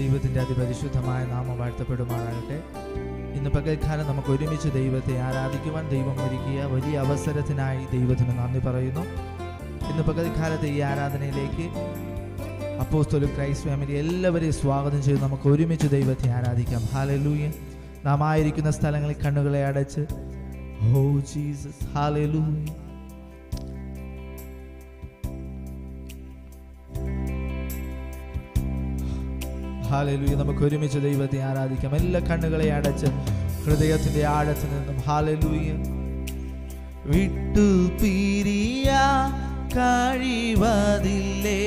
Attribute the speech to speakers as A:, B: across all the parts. A: ദൈവത്തിൻ്റെ അതിപരിശുദ്ധമായ നാമം വാഴ്ത്തപ്പെടുമാറാകട്ടെ ഇന്ന് പകൽക്കാലം നമുക്ക് ഒരുമിച്ച് ദൈവത്തെ ആരാധിക്കുവാൻ ദൈവം ഒരുക്കിയ വലിയ അവസരത്തിനായി ദൈവത്തിന് നന്ദി പറയുന്നു ഇന്ന് പകൽക്കാലത്തെ ഈ ആരാധനയിലേക്ക് അപ്പോസ്തോലും ക്രൈസ്റ്റ് ഫാമിലി എല്ലാവരെയും സ്വാഗതം ചെയ്ത് നമുക്ക് ഒരുമിച്ച് ദൈവത്തെ ആരാധിക്കാം ഹാലലൂയൻ നാം ആയിരിക്കുന്ന സ്ഥലങ്ങളിൽ കണ്ണുകളെ അടച്ച് ഓ ജീസസ് ഹാലലൂയൻ ഹാലലുയ നമുക്ക് ഒരുമിച്ച് ദൈവത്തെ ആരാധിക്കാം എല്ലാ കണ്ണുകളെ അടച്ച് ഹൃദയത്തിൻ്റെ ആഴത്തിൽ നിന്നും ഹാലലൂയ വിട്ടു പിരിയ കഴിവതില്ലേ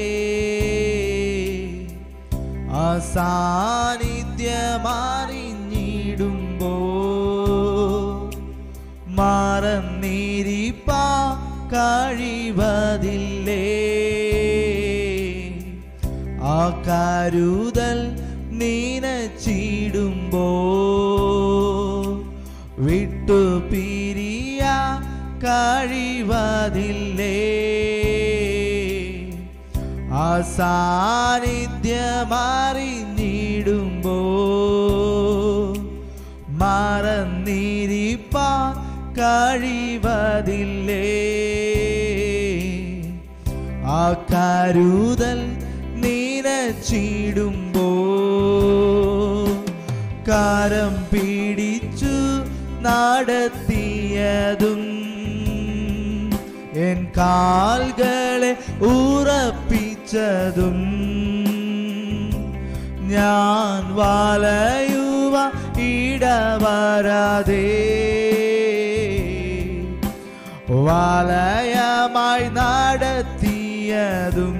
A: അസാന്നിധ്യമറിഞ്ഞിടുമ്പോ മറന്നിരിപ്പാ കഴിവതില്ലേ കരുതൽ നീനച്ചിടുമ്പോ വിട്ടു പിരിയ കഴിവതില്ലേ ആ സാന്നിധ്യമറിഞ്ഞിടുമ്പോ മറന്നിരിപ്പ കഴിവതില്ലേ ആ കരുതൽ ചീടുമ്പോ കാരം പിടിച്ചു നടത്തിയതും എൻ കാൽകളെ ഉറപ്പിച്ചതും ഞാൻ വലയുവ ഇടവരാതെ വലയമായി നടത്തിയതും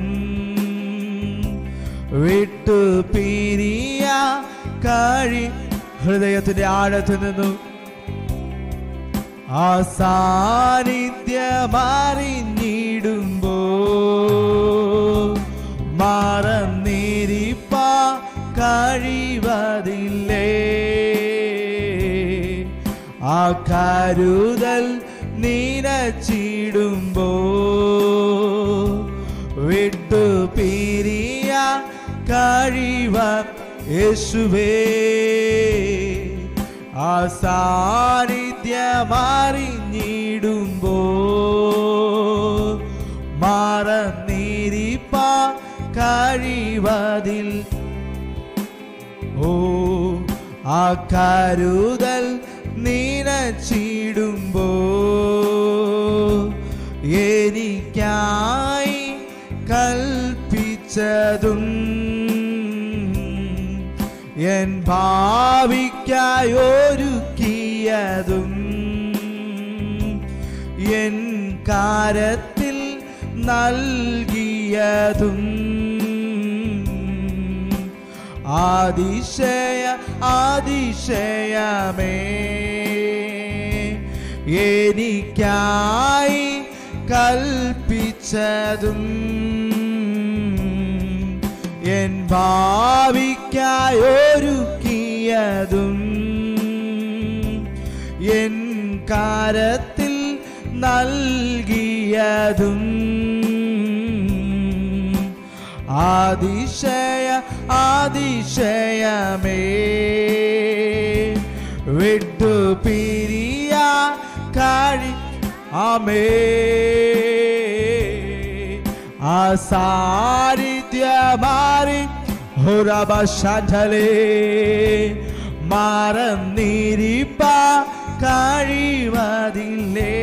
A: വിട്ടു പിരിയ കഴി ഹൃദയത്തിന്റെ ആഴത്തിൽ നിന്നും ആ സാന്നിധ്യമറിഞ്ഞിടുമ്പോ മറന്നിരിപ്പ കഴിവതില്ലേ ആ കരുതൽ നീനച്ചിടുമ്പോ വിട്ടു പി കഴിവാ യേശുവേ ആ സാന്നിധ്യമറിഞ്ഞിടുമ്പോ മറന്നിരിപ്പ കഴിവതിൽ ഓ ആ കരുതൽ നീനച്ചിടുമ്പോ എനിക്കായി കൽപ്പിച്ചതും എൻ ഭാവിക്കായൊരുക്കിയതും എൻ കാരത്തിൽ നൽകിയതും ആതിശയ ആതിശയമേ എനിക്കായി കൽപ്പിച്ചതും എൻ ഭാവിക്കായൊരുക്കിയതും എൻ കാരത്തിൽ നൽകിയതും ആതിശയ ആതിശയമേ വിട്ടു പിരിയ കഴി അമേ ആസാരി നിത്യമാറി ഹുറബഷലേ മറന്നിരിപ്പ കഴിവതില്ലേ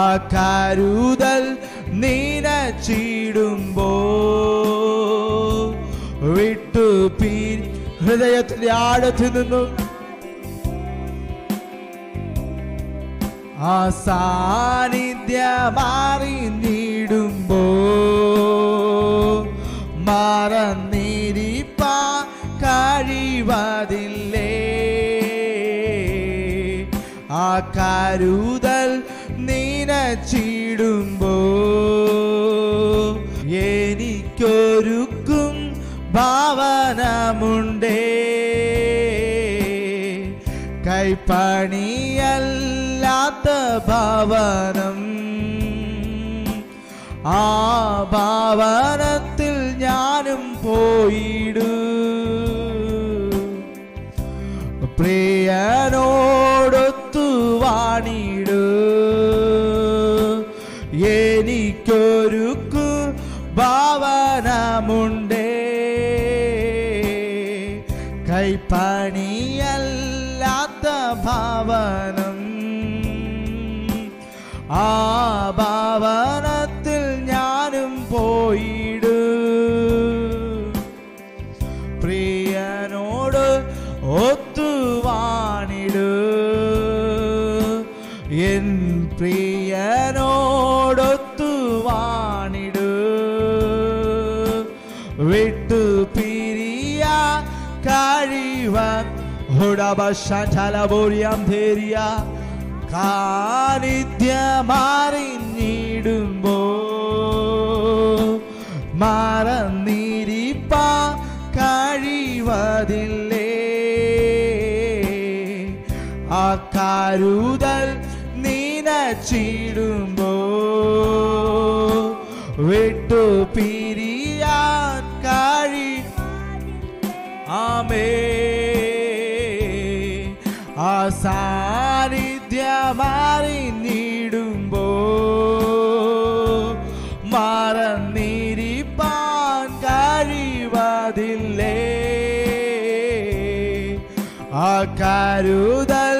A: ആ കരുതൽ നീനച്ചിടുമ്പോ വിട്ടു പീ ഹൃദയത്തിന്റെ ആഴത്തിൽ നിന്നും ആ സാന്നിധ്യമാറി നീടുമ്പോ മറന്നിരിപ്പാ കഴിവതില്ലേ ആ കരുതൽ നീനച്ചിടുമ്പോ എനിക്കൊരുക്കും ഭാവനമുണ്ടേ കൈപ്പണിയല്ല ഇല്ലാത്ത ഭവനം ആ ഭവനത്തിൽ ഞാനും പോയിടു പ്രിയനോടൊത്തു വാണിടു എനിക്കൊരുക്കു ഭാവനമുണ്ടേ കൈപ്പണി ധീരിയ കാനിധ്യമാറിഞ്ഞിടുമ്പോ മറന്നിരിപ്പാ കഴിവതില്ലേ ആ കരുതൽ നിനച്ചിടുമ്പോ വിട്ടു പിരിയാൻ കഴി ആമേ മാറി നീടുമ്പോ മറന്നിരിപ്പാൻ കഴിവതില്ലേ ആ കരുതൽ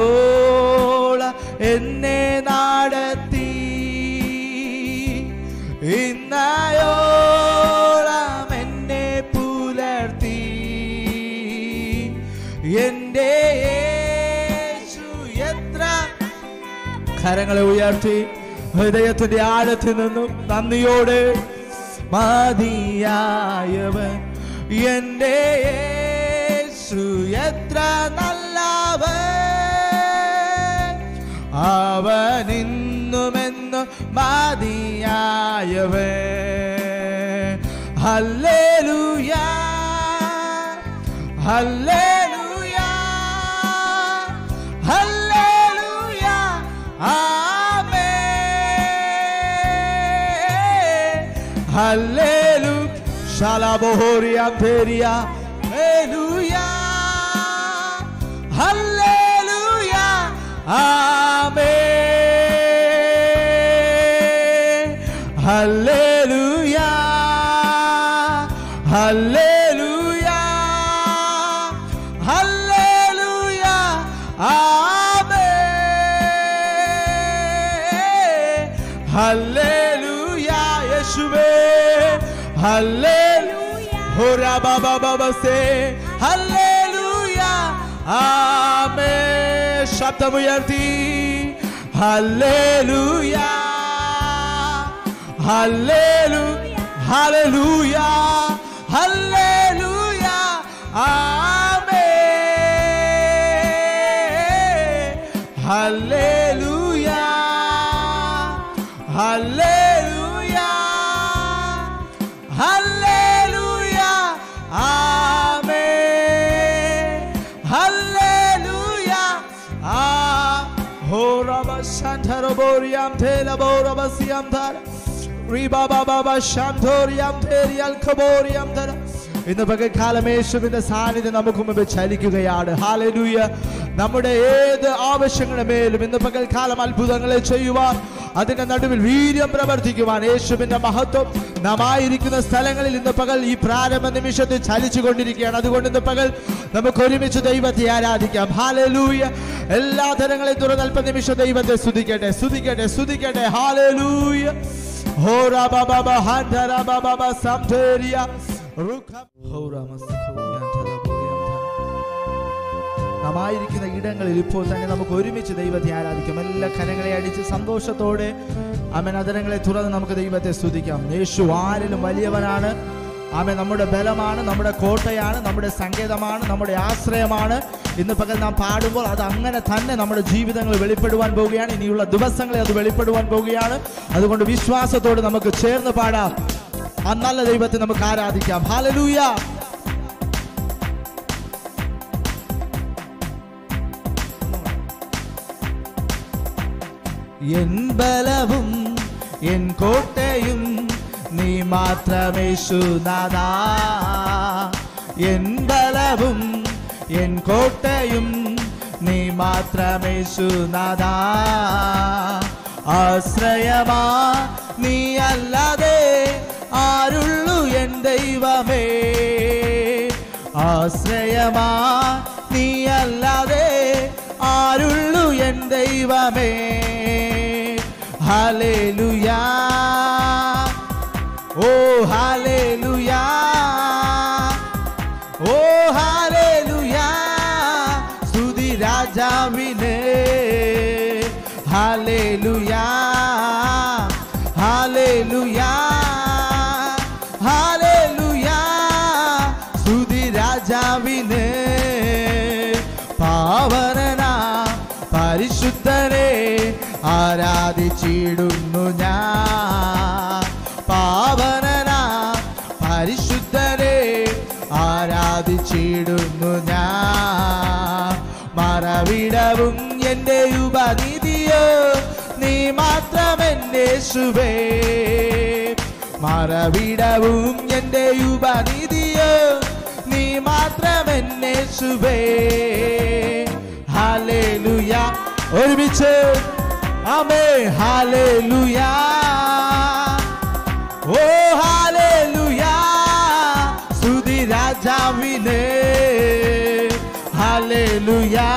A: ഓള എന്നെ നടത്തി ഇന്നയോളം എന്നെ പുലർത്തി എൻ്റെ കരങ്ങളെ ഉയർത്തി ഹൃദയത്തിന്റെ ആഴത്തിൽ നിന്നും നന്ദിയോട് മതിയായവൻ എൻ്റെ എത്ര അവനിന്നുമെന്നു മതിയായവേ ഹല്ലേലൂയാ ഹല്ലേലൂയാ ഹല്ലേലൂയാ ആമേൻ ഹല്ലേലൂ ശലബോഹോറിയ പേരിയ ഹല്ലേലൂയാ ഹല്ലേലൂയാ ആ Hallelujah. Hallelujah. Hallelujah. Amen. Hallelujah. Yeshua. Hallelujah. Hora baba baba say. Hallelujah. Amen. Shabta Hallelujah. Hallelujah, hallelujah, hallelujah, amen. Hallelujah, hallelujah, hallelujah, amen. Hallelujah, ah, ho rabashantaraboriam telaboriam thara. ഇന്ന് പകൽക്കാലം യേശുവിന്റെ സാന്നിധ്യം നമുക്ക് മുമ്പ് ചലിക്കുകയാണ് ഹാലലൂയ നമ്മുടെ ഏത് ആവശ്യങ്ങളുടെ മേലും ഇന്ന് പകൽക്കാലം അത്ഭുതങ്ങളെ ചെയ്യുവാൻ അതിന്റെ നടുവിൽ വീര്യം പ്രവർത്തിക്കുവാൻ യേശുവിന്റെ മഹത്വം നമായിരിക്കുന്ന സ്ഥലങ്ങളിൽ ഇന്ന് പകൽ ഈ പ്രാരംഭ നിമിഷത്തിൽ ചലിച്ചു കൊണ്ടിരിക്കുകയാണ് അതുകൊണ്ട് ഇന്ന് പകൽ നമുക്ക് ഒരുമിച്ച് ദൈവത്തെ ആരാധിക്കാം ഹാലലൂയ എല്ലാ തരങ്ങളെയും തുറന്നൽപ്പ നിമിഷം ദൈവത്തെ സ്തുതിക്കട്ടെ സ്തുതിക്കട്ടെ സ്തുതിക്കട്ടെ ഹാലലൂയ Hora baba bahanda raba baba samteria ruka hora നാമായിരിക്കുന്ന ഇടങ്ങളിൽ ഇപ്പോൾ തന്നെ നമുക്ക് ഒരുമിച്ച് ദൈവത്തെ ആരാധിക്കാം എല്ലാ കരങ്ങളെ അടിച്ച് സന്തോഷത്തോടെ അമനതരങ്ങളെ തുറന്ന് നമുക്ക് ദൈവത്തെ സ്തുതിക്കാം യേശു ആരിലും വലിയവനാണ് ആമ നമ്മുടെ ബലമാണ് നമ്മുടെ കോട്ടയാണ് നമ്മുടെ സങ്കേതമാണ് നമ്മുടെ ആശ്രയമാണ് ഇന്ന് പകൽ നാം പാടുമ്പോൾ അത് അങ്ങനെ തന്നെ നമ്മുടെ ജീവിതങ്ങൾ വെളിപ്പെടുവാൻ പോവുകയാണ് ഇനിയുള്ള ദിവസങ്ങളെ അത് വെളിപ്പെടുവാൻ പോവുകയാണ് അതുകൊണ്ട് വിശ്വാസത്തോട് നമുക്ക് ചേർന്ന് പാടാം ആ നല്ല ദൈവത്തെ നമുക്ക് ആരാധിക്കാം ഹാലലൂയ എൻ ബലവും എൻ കോട്ട നീ നാദാ എൻ ബലവും എൻ കോട്ടയും നീ നാദാ ആശ്രയമാ നീ അല്ലാതെ ആരുള്ളു എൻ ദൈവമേ ആശ്രയമാ നീ അല്ലാതെ ആരുള്ളു എൻ ദൈവമേ ഹലേ ലുയാ Oh, hallelujah. Oh, hallelujah. Sudhi Raja Vine. Hallelujah. Hallelujah. Hallelujah. Sudhi Raja Vine. Pavarana Parishuddhane ആരാധിച്ചിടുന്നു ഞാൻ യേശുവേ മറവിടവും എൻ്റെ ഉപനിധിയോ നീ മാത്രമെന്നേശുവേ ഹാലേ ലുയ ഒരുമിച്ച് അമേ ഹാലേ ലുയ ഓ ഹാലേ ലുയ സ്തുതി രാജാവിനെ ഹാലേ ലുയാ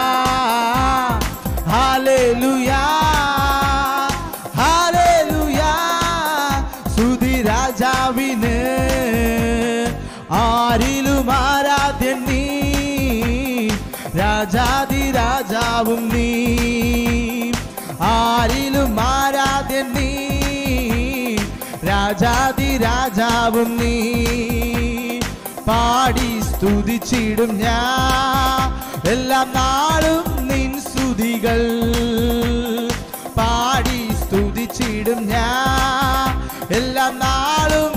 A: രാജാവും നീ ആരിലും ആരാധ്യൻ നീ രാജാതി രാജാവും നീ പാടി സ്തുതിച്ചിടും ഞാൻ എല്ലാ നാളും നിൻ സ്തുതികൾ പാടി സ്തുതിച്ചിടും ഞാൻ എല്ലാ നാളും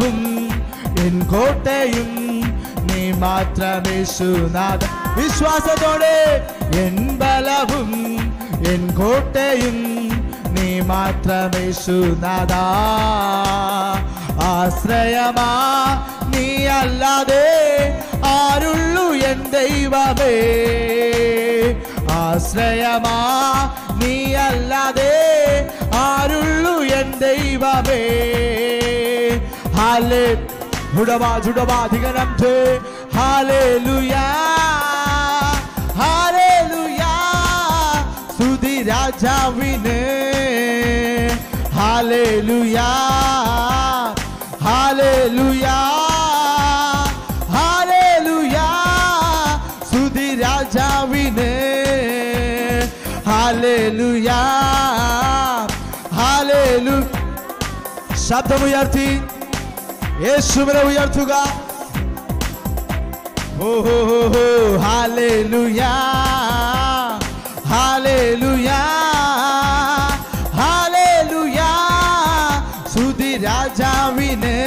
A: ദുർഗവും എൻ കോട്ടയും നീ മാത്രമേ സുനാഥ വിശ്വാസത്തോടെ എൻ ബലവും എൻ കോട്ടയും നീ മാത്രമേ സുനാഥ ആശ്രയമാ നീ അല്ലാതെ ആരുള്ളു എൻ ദൈവമേ ആശ്രയമാ നീ അല്ലാതെ ആരുള്ളു എൻ ദൈവമേ हाले झुडवा झुडवा अधिगनम थे हाले लुया हाले लुया सुधी राजा विने हाले लुया हाले लुया हाले लुया सुधी राजा विने हाले लुया हाले लु शब्द मुयार्थी യേശുവിനെ ഉയർത്തുക ഓഹോ ഹാലേ ലുയാ ഹാലേ ലുയാ ഹാലേ ലുയാ സുതി രാജാവിനെ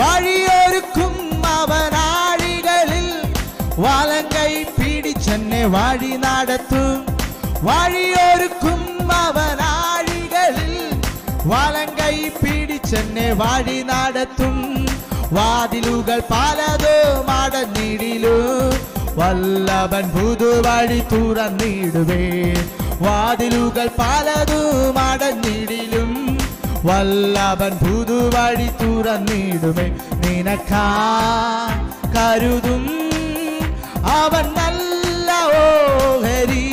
A: വഴിയൊരുക്കും അവനാഴികളിൽ വലങ്കൈ പിടിച്ചെന്നെ വഴി നടത്തും വഴിയൊരുക്കും അവനാഴികളിൽ വലങ്കൈ അച്ഛനെ വഴി നടത്തും വാതിലുകൾ പലതും അടഞ്ഞിടിലും വല്ലവൻ പുതുവഴി തുറന്നിടുവേ വാതിലുകൾ പലതും അടഞ്ഞിടിലും വല്ലവൻ പുതുവഴി തുറന്നിടുമേ നിനക്കാ കരുതും അവൻ നല്ല ഓഹരി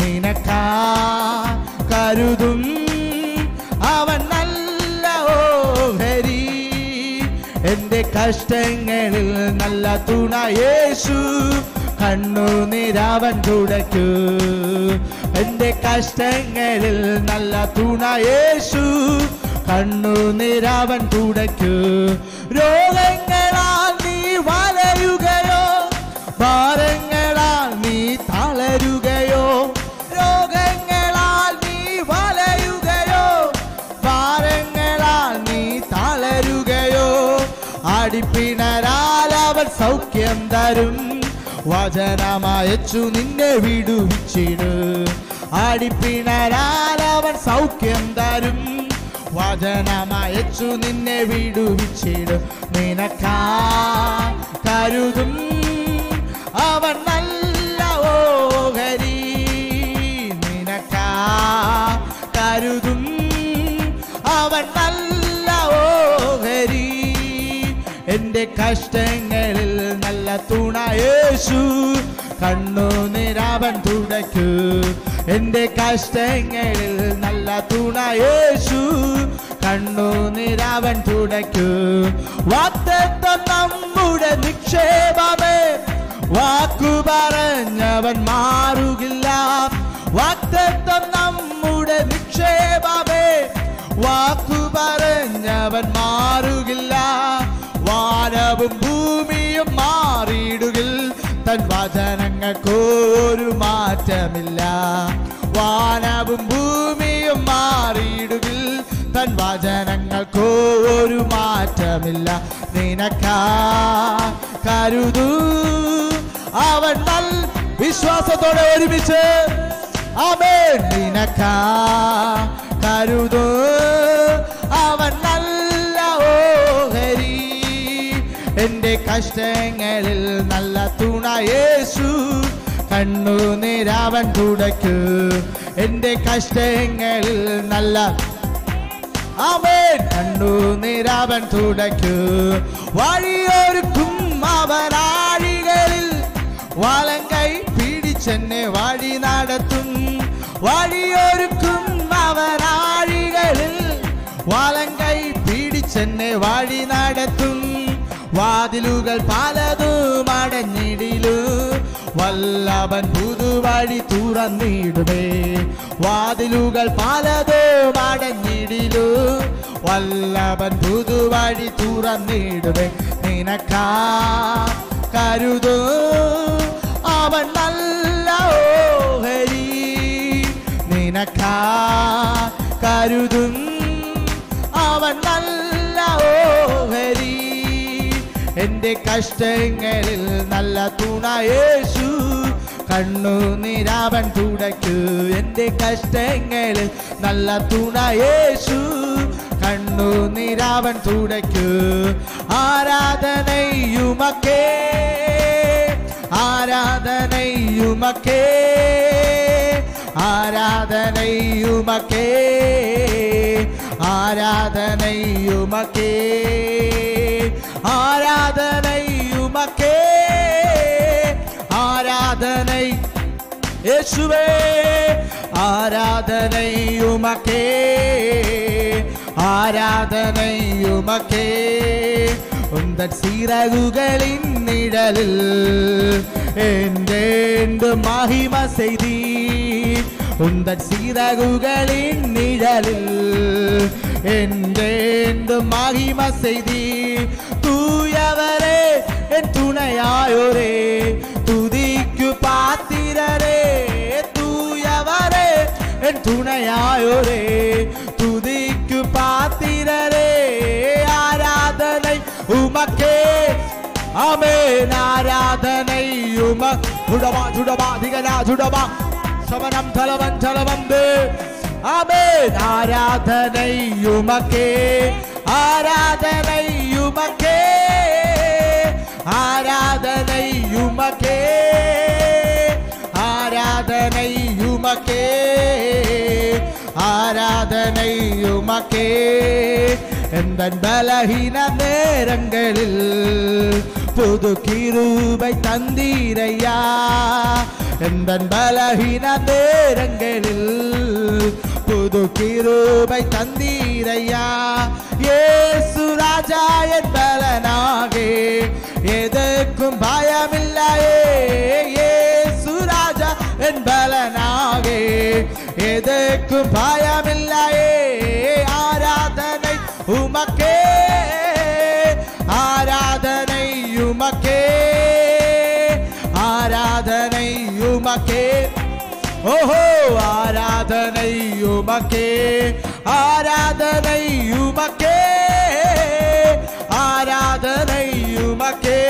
A: നിനക്കാ കരുതും കഷ്ടങ്ങളിൽ നല്ല തുണ യേശു കണ്ണുനീരാവൻ തുടയ്ക്കൂ എൻ്റെ കഷ്ടങ്ങളിൽ നല്ല തുണ യേശു കണ്ണുനീരാവൻ തുടയ്ക്കൂ രോഗങ്ങളാൽ നീ വലയുകയോ ഭാരങ്ങൾ തരും വചനമയച്ചു നിന്നെ വിടുവിച്ചിടു ആടിപ്പിണരാൽ അവൻ സൗഖ്യം തരും വചനമയച്ചു നിന്നെ വിടുവിച്ചിടു നിനക്കാ കരുതും അവൻ നല്ല ഓഹരി നിനക്കാ കരുതും അവൻ നല്ല ഓഹരി എൻ്റെ കഷ്ടങ്ങൾ തുണ യേശു കണ്ണു നിരാവൻ തുടയ്ക്കൂ എന്റെ കഷ്ടങ്ങളിൽ നല്ല തുണ യേശു കണ്ണു നിരാവൻ തുടയ്ക്കൂ വാത്തത്വം നമ്മുടെ നിക്ഷേപമേ വാക്കു പറഞ്ഞവൻ മാറുകില്ല വാക്തത്വം നമ്മുടെ നിക്ഷേപമേ വാക്കു പറഞ്ഞവൻ മാറുകില്ല വാനവും ഭൂമിയും മാറിയിടുക തൻ വചനങ്ങൾക്കൊരു മാറ്റമില്ല വാനവും ഭൂമിയും മാറിയിടുക തൻ വചനങ്ങൾക്കോ ഒരു മാറ്റമില്ല നിനക്കാ കരുതൂ അവൻ നൽ വിശ്വാസത്തോടെ ഒരുമിച്ച് അവൻ നിനക്കാ കരുതൂ അവൻ കഷ്ടങ്ങളിൽ നല്ല തുണയേശു കണ്ണു നേരാവൻ തുടക്കു എൻ്റെ കഷ്ടങ്ങളിൽ നല്ല അവൻ കണ്ണു നേരാവൻ തുടക്കു വഴിയോർക്കും അവരാഴികളിൽ വളം കൈ പിടിച്ചെന്നെ വഴി നടത്തും വഴിയോർക്കും അവരാഴികളിൽ വളം കൈ പിടിച്ചെന്നെ വഴി നടത്തും വാതിലുകൾ പലതും അടഞ്ഞിടിലു വല്ലവൻ പുതുവഴി തുറന്നിടുമേ വാതിലുകൾ പലതും അടഞ്ഞിടിലു വല്ലവൻ പുതുവഴി തുറന്നിടുമേ നിനക്കാ കരുതു അവൻ നല്ല ഓഹരി നിനക്കാ കരുതും അവൻ നല്ല ഓഹരി എന്റെ കഷ്ടങ്ങളിൽ നല്ല തുണയേശു കണ്ണു നിരാവൻ തുടയ്ക്കു എന്റെ കഷ്ടങ്ങളിൽ നല്ല തുണയേശു കണ്ണു നിരാവൻ തുടയ്ക്കു ആരാധനയുമക്കേ ആരാധനയുമക്കേ ആരാധനയുമക്കേ ആരാധനയുമക്കേ உமக்கே ஆராதனை இயேசுவே ஆராதனை உமக்கே ஆராதனை உமக்கே உந்தன் சீரகுகளின் நிழலில் என்றேண்டு மகிம செய்தி உந்தன் சீரகுகளின் நிழலில் என்றேண்டு மகிம செய்தி தூயவரே என் துணையாயோரே துதிக்கு பாத்திரரே தூயவரே என் துணையாயோரே துதிக்கு பாத்திரரே ஆராதனை உமக்கே அமே ஆராதனை உமக் ஜுடமா ஜுடமா திகனா ஜுடமா தலவன் தலவந்து அமே ஆராதனை உமக்கே ஆராதனை உமக்கே ஆராதனை உமக்கே ஆராதனை உமக்கே ஆராதனை உமக்கே எந்த பலகீன நேரங்களில் புது கிருபை தந்தீரையா எந்த பலகீன நேரங்களில் எனக்கு கிருபை தந்தீரையா ஏசு ராஜா என் பலனாகே எதற்கும் பயமில்லையே ஏசு ராஜா என் பலனாகே எதற்கும் பயமில்லையே ஆராதனை உமக்கே ஆராதனை உமக்கே ஆராதனை உமக்கே ஓஹோ ആരാധനയുമക്കേ ആരാധനയുമക്കേ ആരാധനയുമക്കേ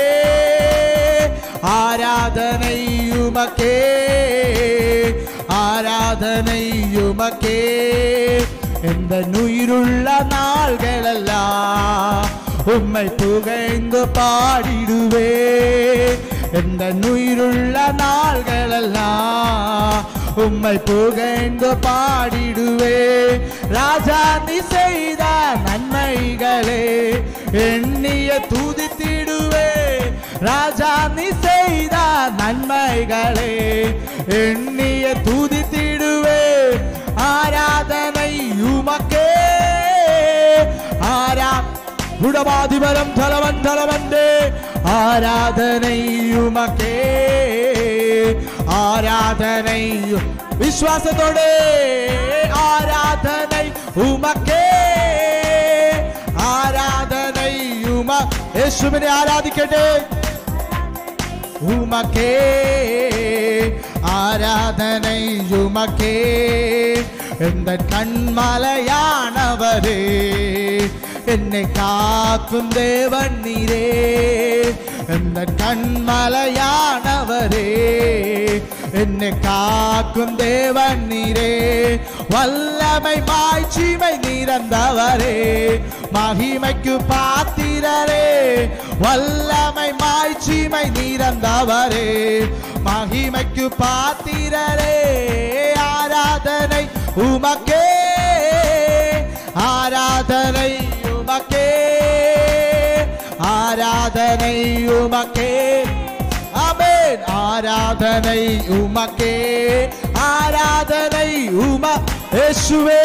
A: ആരാധനയുമക്കേ ആരാധനയുമക്കേ എന്തനുയിരുള്ള നാളുകളല്ല ഉമ്മൈ പുകഴ്ന്നു പാടിടുവേ എന്തനുയിരുള്ള നാളുകളല്ല உம்மை புகைந்து பாடிடுவே ராஜா நீ செய்த நன்மைகளே எண்ணிய துதித்திடுவே ராஜா நீ செய்த நன்மைகளே எண்ணிய துதித்திடுவே ஆராதனை உமக்கே ஆரா குடமாதிபரம் தலவன் தலவந்தே ஆராதனை உமக்கே ആരാധനൈ വിശ്വാസത്തോടെ ആരാധനൈ ഉമക്കേ ആരാധനൈ ഉമ യേശുവിനെ ആരാധിക്കട്ടെ ഉമക്കേ ആരാധനൈ ഉമക്കേ എന്റെ കൺമലയാണവരേ എന്നെ കാക്കും ദേവൻ നീരേ എന്ന കൺമലയാണവരേ என்னை காக்கும் தேவன் நீரே வல்லமை மாய்ச்சிமை நிறந்தவரே மகிமைக்கு பாத்திரரே வல்லமை மாய்ச்சிமை நிறந்தவரே மகிமைக்கு பாத்திரரே ஆராதனை உமக்கே ஆராதனை உமக்கே ஆராதனை உமக்கே ஆராதனை உமக்கே ஆராதனை உமா இயேசுவே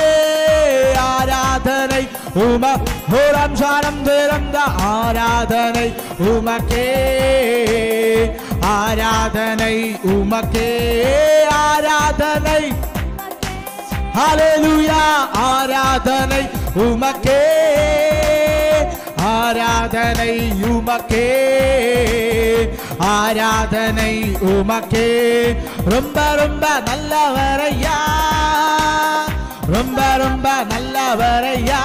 A: ஆராதனை உமா ஓரம் சாரம் திறந்த ஆராதனை உமக்கே ஆராதனை உமக்கே ஆராதனை ஹalleluya ஆராதனை உமக்கே ஆராதனை உமக்கே ஆராதனை உமக்கே ரொம்ப ரொம்ப நல்லவரையா ரொம்ப ரொம்ப நல்லவரையா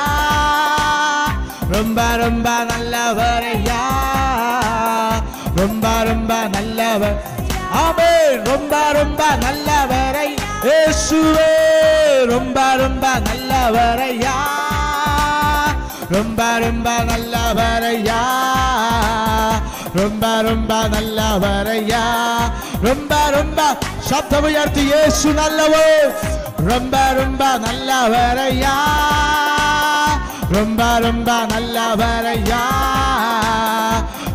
A: ரொம்ப ரொம்ப நல்லவரையா ரொம்ப ரொம்ப நல்லவர் ஆமே ரொம்ப ரொம்ப நல்லவரை ரொம்ப ரொம்ப நல்லவரையா ரொம்ப ரொம்ப நல்லவரையா ரொம்ப ரொம்ப நல்லவரையா ரொம்ப ரொம்ப சப்தம் உயர்த்தி இயேசு நல்லவர் ரொம்ப ரொம்ப நல்லவரையா ரொம்ப ரொம்ப நல்லவரையா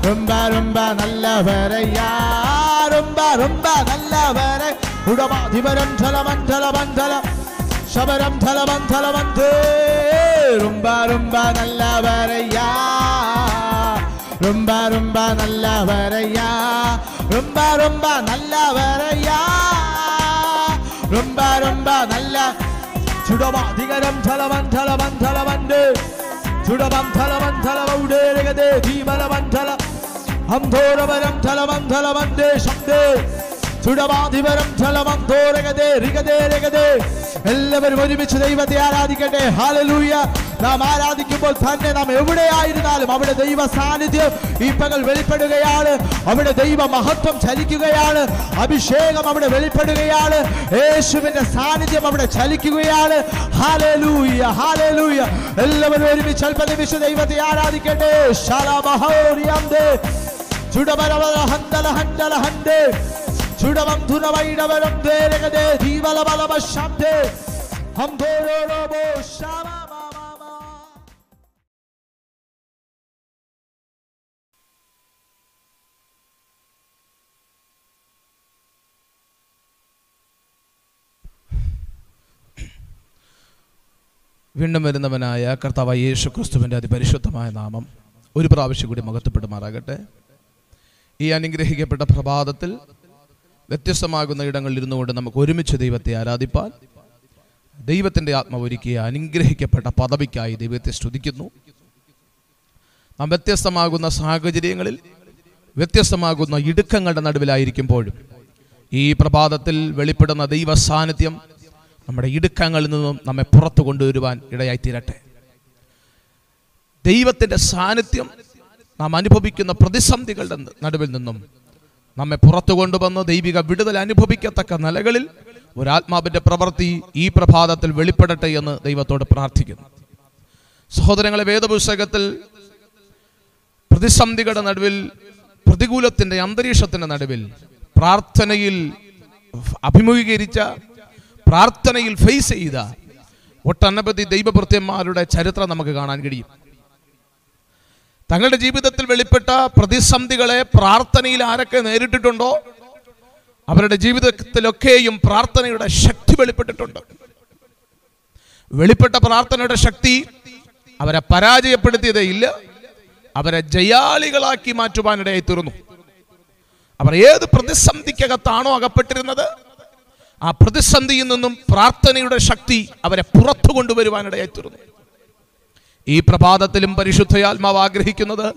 A: ரொம்ப ரொம்ப நல்லவரையா ரொம்ப ரொம்ப நல்லவரை உடமா திவரம் தலமன் தலமன் தல சபரம் தலமன் தலமன் ரொம்ப ரொம்ப நல்லவரையா ரொம்ப ரொம்ப நல்லா வரையா ரொம்ப ரொம்ப நல்லா வரையா ரொம்ப ரொம்ப நல்லா சுடமா திகரம் தலவன் தலவன் தலவண்டு சுடமம் தலவன் தலவௌடேரகதே தீமலவன் தல அந்தோரவரம் தலவன் தலவண்டே சப்தே ചുടവാധിപരം ഫലമം തോരകതേ രികതേ രകതേ എല്ലാവരും ഒരുമിച്ച് ദൈവത്തെ ആരാധിക്കട്ടെ ഹാലലൂയ നാം ആരാധിക്കുമ്പോൾ തന്നെ നാം എവിടെയായിരുന്നാലും അവിടെ ദൈവ സാന്നിധ്യം ഈ പകൽ വെളിപ്പെടുകയാണ് അവിടെ ദൈവ മഹത്വം ചലിക്കുകയാണ് അഭിഷേകം അവിടെ വെളിപ്പെടുകയാണ് യേശുവിന്റെ സാന്നിധ്യം അവിടെ ചലിക്കുകയാണ് ഹാലലൂയ ഹാലലൂയ എല്ലാവരും ഒരുമിച്ച് അല്പനിമിഷ ദൈവത്തെ ആരാധിക്കട്ടെ ശലമഹോരിയന്തേ ചുടബലഹന്തലഹന്തലഹന്തേ ചുടവം ധുനവൈടവരം ശബ്ദേ ജീവലബലവശബ്ദേ ഹംഭോരോബോ ശാമ
B: വീണ്ടും വരുന്നവനായ കർത്താവ് യേശു ക്രിസ്തുവിൻ്റെ അതിപരിശുദ്ധമായ നാമം ഒരു പ്രാവശ്യം കൂടി മകത്തപ്പെടുമാറാകട്ടെ ഈ അനുഗ്രഹിക്കപ്പെട്ട പ്രഭാതത്തിൽ വ്യത്യസ്തമാകുന്ന ഇടങ്ങളിൽ ഇരുന്നുകൊണ്ട് നമുക്ക് ഒരുമിച്ച് ദൈവത്തെ ആരാധിപ്പാൻ ദൈവത്തിൻ്റെ ആത്മാവ് ഒരുക്കിയ അനുഗ്രഹിക്കപ്പെട്ട പദവിക്കായി ദൈവത്തെ സ്തുതിക്കുന്നു നാം വ്യത്യസ്തമാകുന്ന സാഹചര്യങ്ങളിൽ വ്യത്യസ്തമാകുന്ന ഇടുക്കങ്ങളുടെ നടുവിലായിരിക്കുമ്പോഴും ഈ പ്രഭാതത്തിൽ വെളിപ്പെടുന്ന ദൈവ സാന്നിധ്യം നമ്മുടെ ഇടുക്കങ്ങളിൽ നിന്നും നമ്മെ പുറത്തു കൊണ്ടുവരുവാൻ ഇടയായിത്തീരട്ടെ ദൈവത്തിൻ്റെ സാന്നിധ്യം നാം അനുഭവിക്കുന്ന പ്രതിസന്ധികളുടെ നടുവിൽ നിന്നും നമ്മെ പുറത്തു കൊണ്ടുവന്ന് ദൈവിക വിടുതൽ അനുഭവിക്കത്തക്ക നിലകളിൽ ഒരാത്മാവിൻ്റെ പ്രവൃത്തി ഈ പ്രഭാതത്തിൽ വെളിപ്പെടട്ടെ എന്ന് ദൈവത്തോട് പ്രാർത്ഥിക്കുന്നു സഹോദരങ്ങളെ വേദപുസ്തകത്തിൽ പ്രതിസന്ധികളുടെ നടുവിൽ പ്രതികൂലത്തിൻ്റെ അന്തരീക്ഷത്തിൻ്റെ നടുവിൽ പ്രാർത്ഥനയിൽ അഭിമുഖീകരിച്ച പ്രാർത്ഥനയിൽ ഫേസ് ചെയ്ത ഒട്ടനവധി ദൈവഭൃത്യന്മാരുടെ ചരിത്രം നമുക്ക് കാണാൻ കഴിയും തങ്ങളുടെ ജീവിതത്തിൽ വെളിപ്പെട്ട പ്രതിസന്ധികളെ പ്രാർത്ഥനയിൽ ആരൊക്കെ നേരിട്ടിട്ടുണ്ടോ അവരുടെ ജീവിതത്തിലൊക്കെയും പ്രാർത്ഥനയുടെ ശക്തി വെളിപ്പെട്ടിട്ടുണ്ട് വെളിപ്പെട്ട പ്രാർത്ഥനയുടെ ശക്തി അവരെ പരാജയപ്പെടുത്തിയതേ ഇല്ല അവരെ ജയാളികളാക്കി മാറ്റുവാനിടയായി തീർന്നു അവർ ഏത് പ്രതിസന്ധിക്കകത്താണോ അകപ്പെട്ടിരുന്നത് ആ പ്രതിസന്ധിയിൽ നിന്നും പ്രാർത്ഥനയുടെ ശക്തി അവരെ പുറത്തു കൊണ്ടുവരുവാനിടയായി തീർന്നു ഈ പ്രഭാതത്തിലും പരിശുദ്ധയാത്മാവ് ആഗ്രഹിക്കുന്നത്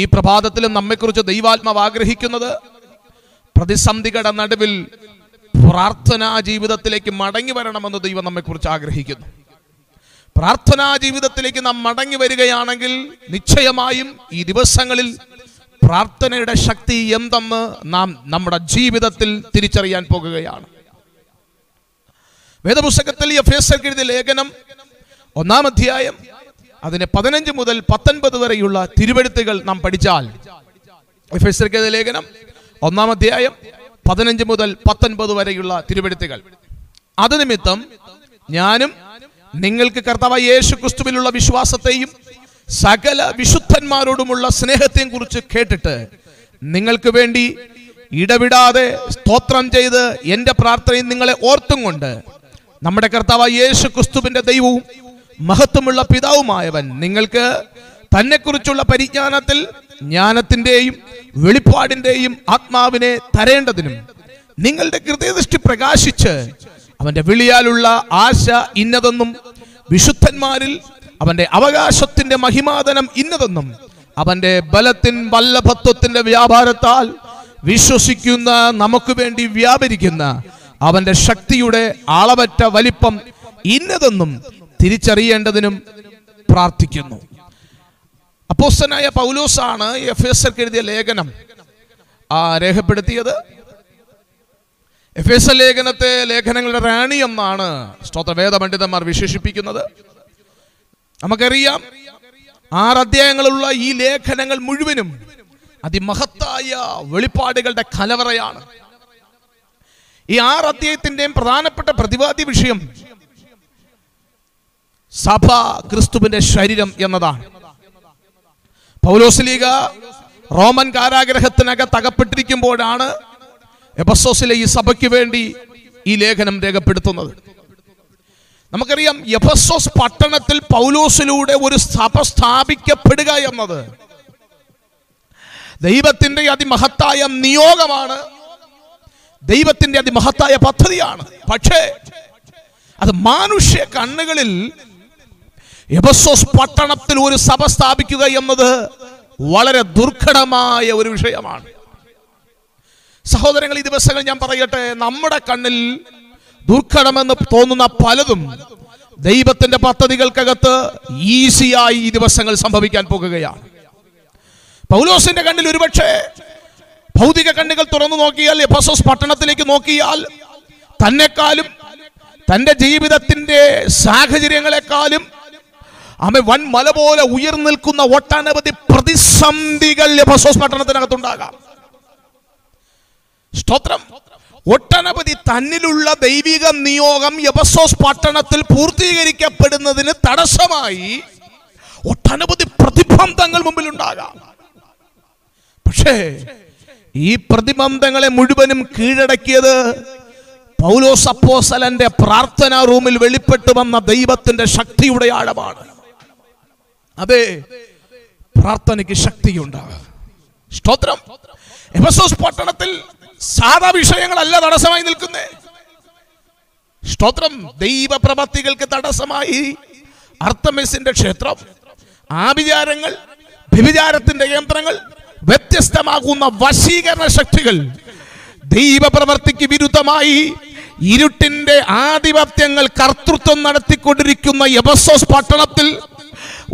B: ഈ പ്രഭാതത്തിലും നമ്മെക്കുറിച്ച് ദൈവാത്മാവ് ആഗ്രഹിക്കുന്നത് പ്രതിസന്ധികളുടെ നടുവിൽ പ്രാർത്ഥനാ ജീവിതത്തിലേക്ക് മടങ്ങി വരണമെന്ന് ദൈവം നമ്മെക്കുറിച്ച് ആഗ്രഹിക്കുന്നു പ്രാർത്ഥനാ ജീവിതത്തിലേക്ക് നാം മടങ്ങി വരികയാണെങ്കിൽ നിശ്ചയമായും ഈ ദിവസങ്ങളിൽ പ്രാർത്ഥനയുടെ ശക്തി എന്തെന്ന് നാം നമ്മുടെ ജീവിതത്തിൽ തിരിച്ചറിയാൻ പോകുകയാണ് വേദപുസ്തകത്തിൽ എഴുതിയ ലേഖനം ഒന്നാം അധ്യായം അതിന് പതിനഞ്ച് മുതൽ പത്തൊൻപത് വരെയുള്ള തിരുവെഴുത്തുകൾ നാം പഠിച്ചാൽ എഴുതിയ ലേഖനം ഒന്നാം അധ്യായം പതിനഞ്ച് മുതൽ പത്തൊൻപത് വരെയുള്ള തിരുവെഴുത്തുകൾ അത് നിമിത്തം ഞാനും നിങ്ങൾക്ക് കർത്താവ് യേശു ക്രിസ്തുവിലുള്ള വിശ്വാസത്തെയും സകല വിശുദ്ധന്മാരോടുമുള്ള സ്നേഹത്തെയും കുറിച്ച് കേട്ടിട്ട് നിങ്ങൾക്ക് വേണ്ടി ഇടവിടാതെ സ്തോത്രം ചെയ്ത് എൻ്റെ പ്രാർത്ഥനയും നിങ്ങളെ ഓർത്തും കൊണ്ട് നമ്മുടെ കർത്താവ് യേശു ക്രിസ്തുവിന്റെ ദൈവവും മഹത്വമുള്ള പിതാവുമായവൻ നിങ്ങൾക്ക് തന്നെക്കുറിച്ചുള്ള പരിജ്ഞാനത്തിൽ ജ്ഞാനത്തിൻ്റെയും വെളിപ്പാടിൻ്റെയും ആത്മാവിനെ തരേണ്ടതിനും നിങ്ങളുടെ ഹൃദയദൃഷ്ടി പ്രകാശിച്ച് അവൻ്റെ വിളിയാലുള്ള ആശ ഇന്നതെന്നും വിശുദ്ധന്മാരിൽ അവന്റെ അവകാശത്തിന്റെ മഹിമാതനം ഇന്നതെന്നും അവന്റെ ബലത്തിൻ വല്ലഭത്വത്തിന്റെ വ്യാപാരത്താൽ വിശ്വസിക്കുന്ന നമുക്ക് വേണ്ടി വ്യാപരിക്കുന്ന അവന്റെ ശക്തിയുടെ അളവറ്റ വലിപ്പം ഇന്നതെന്നും തിരിച്ചറിയേണ്ടതിനും പ്രാർത്ഥിക്കുന്നു അപ്പോസ്തനായ പൗലോസാണ് എഫ് എസ് എഴുതിയ ലേഖനം രേഖപ്പെടുത്തിയത് എഫ് എസ് ലേഖനത്തെ ലേഖനങ്ങളുടെ റാണി എന്നാണ് സ്തോത്രവേദ വേദപണ്ഡിതന്മാർ വിശേഷിപ്പിക്കുന്നത് നമുക്കറിയാം ആറ് അധ്യായങ്ങളുള്ള ഈ ലേഖനങ്ങൾ മുഴുവനും അതിമഹത്തായ വെളിപ്പാടുകളുടെ കലവറയാണ് ഈ ആറ് അധ്യായത്തിന്റെയും പ്രധാനപ്പെട്ട പ്രതിവാദി വിഷയം സഭ ക്രിസ്തുവിന്റെ ശരീരം എന്നതാണ് പൗലോസ്ലീഗ റോമൻ കാരാഗ്രഹത്തിനകത്ത് അകപ്പെട്ടിരിക്കുമ്പോഴാണ് എബസോസിലെ ഈ സഭയ്ക്ക് വേണ്ടി ഈ ലേഖനം രേഖപ്പെടുത്തുന്നത് നമുക്കറിയാം എഫസോസ് പട്ടണത്തിൽ പൗലോസിലൂടെ ഒരു സഭ സ്ഥാപിക്കപ്പെടുക എന്നത് ദൈവത്തിൻ്റെ അതിമഹത്തായ നിയോഗമാണ് ദൈവത്തിൻ്റെ അതിമഹത്തായ പദ്ധതിയാണ് പക്ഷേ അത് മാനുഷ്യ കണ്ണുകളിൽ എബസോസ് പട്ടണത്തിൽ ഒരു സഭ സ്ഥാപിക്കുക എന്നത് വളരെ ദുർഘടമായ ഒരു വിഷയമാണ് സഹോദരങ്ങൾ ഈ ദിവസങ്ങൾ ഞാൻ പറയട്ടെ നമ്മുടെ കണ്ണിൽ ദുർഘടമെന്ന് തോന്നുന്ന പലതും ദൈവത്തിന്റെ പദ്ധതികൾക്കകത്ത് ഈസിയായി ഈ ദിവസങ്ങൾ സംഭവിക്കാൻ പോകുകയാണ് പൗലോസിന്റെ കണ്ണിൽ ഒരുപക്ഷെ ഭൗതിക കണ്ണുകൾ തുറന്നു നോക്കിയാൽ എഫസോസ് പട്ടണത്തിലേക്ക് നോക്കിയാൽ തന്നെക്കാളും തന്റെ ജീവിതത്തിന്റെ സാഹചര്യങ്ങളെക്കാളും അമ്മ വൻ മല പോലെ ഉയർന്നിൽക്കുന്ന ഒട്ടനവധി പ്രതിസന്ധികൾ എഫസോസ് പട്ടണത്തിനകത്തുണ്ടാകാം സ്തോത്രം ഒട്ടനവധി തന്നിലുള്ള ദൈവിക നിയോഗം യബസോസ് പട്ടണത്തിൽ പൂർത്തീകരിക്കപ്പെടുന്നതിന് തടസ്സമായി ഒട്ടനവധി പ്രതിബന്ധങ്ങൾ മുമ്പിൽ ഉണ്ടാകാം പക്ഷേ ഈ പ്രതിബന്ധങ്ങളെ മുഴുവനും കീഴടക്കിയത് പൗലോസ് അപ്പോസലന്റെ പ്രാർത്ഥനാ റൂമിൽ വെളിപ്പെട്ടു വന്ന ദൈവത്തിന്റെ ശക്തിയുടെ ആഴമാണ് അതെ പ്രാർത്ഥനയ്ക്ക് ശക്തിയുണ്ടാകാം സ്തോത്രം എഫസോസ് പട്ടണത്തിൽ സാധാ വിഷയങ്ങളല്ല തടസ്സമായി നിൽക്കുന്നേ സ്തോത്രം ദൈവപ്രവർത്തികൾക്ക് തടസ്സമായി അർത്ഥമെസിന്റെ ക്ഷേത്രം ആഭിചാരങ്ങൾ വിഭിചാരത്തിന്റെ യന്ത്രങ്ങൾ വ്യത്യസ്തമാകുന്ന വശീകരണ ശക്തികൾ ദൈവപ്രവർത്തിക്ക് വിരുദ്ധമായി ഇരുട്ടിന്റെ ആധിപത്യങ്ങൾ കർത്തൃത്വം നടത്തിക്കൊണ്ടിരിക്കുന്ന എബസോസ് പട്ടണത്തിൽ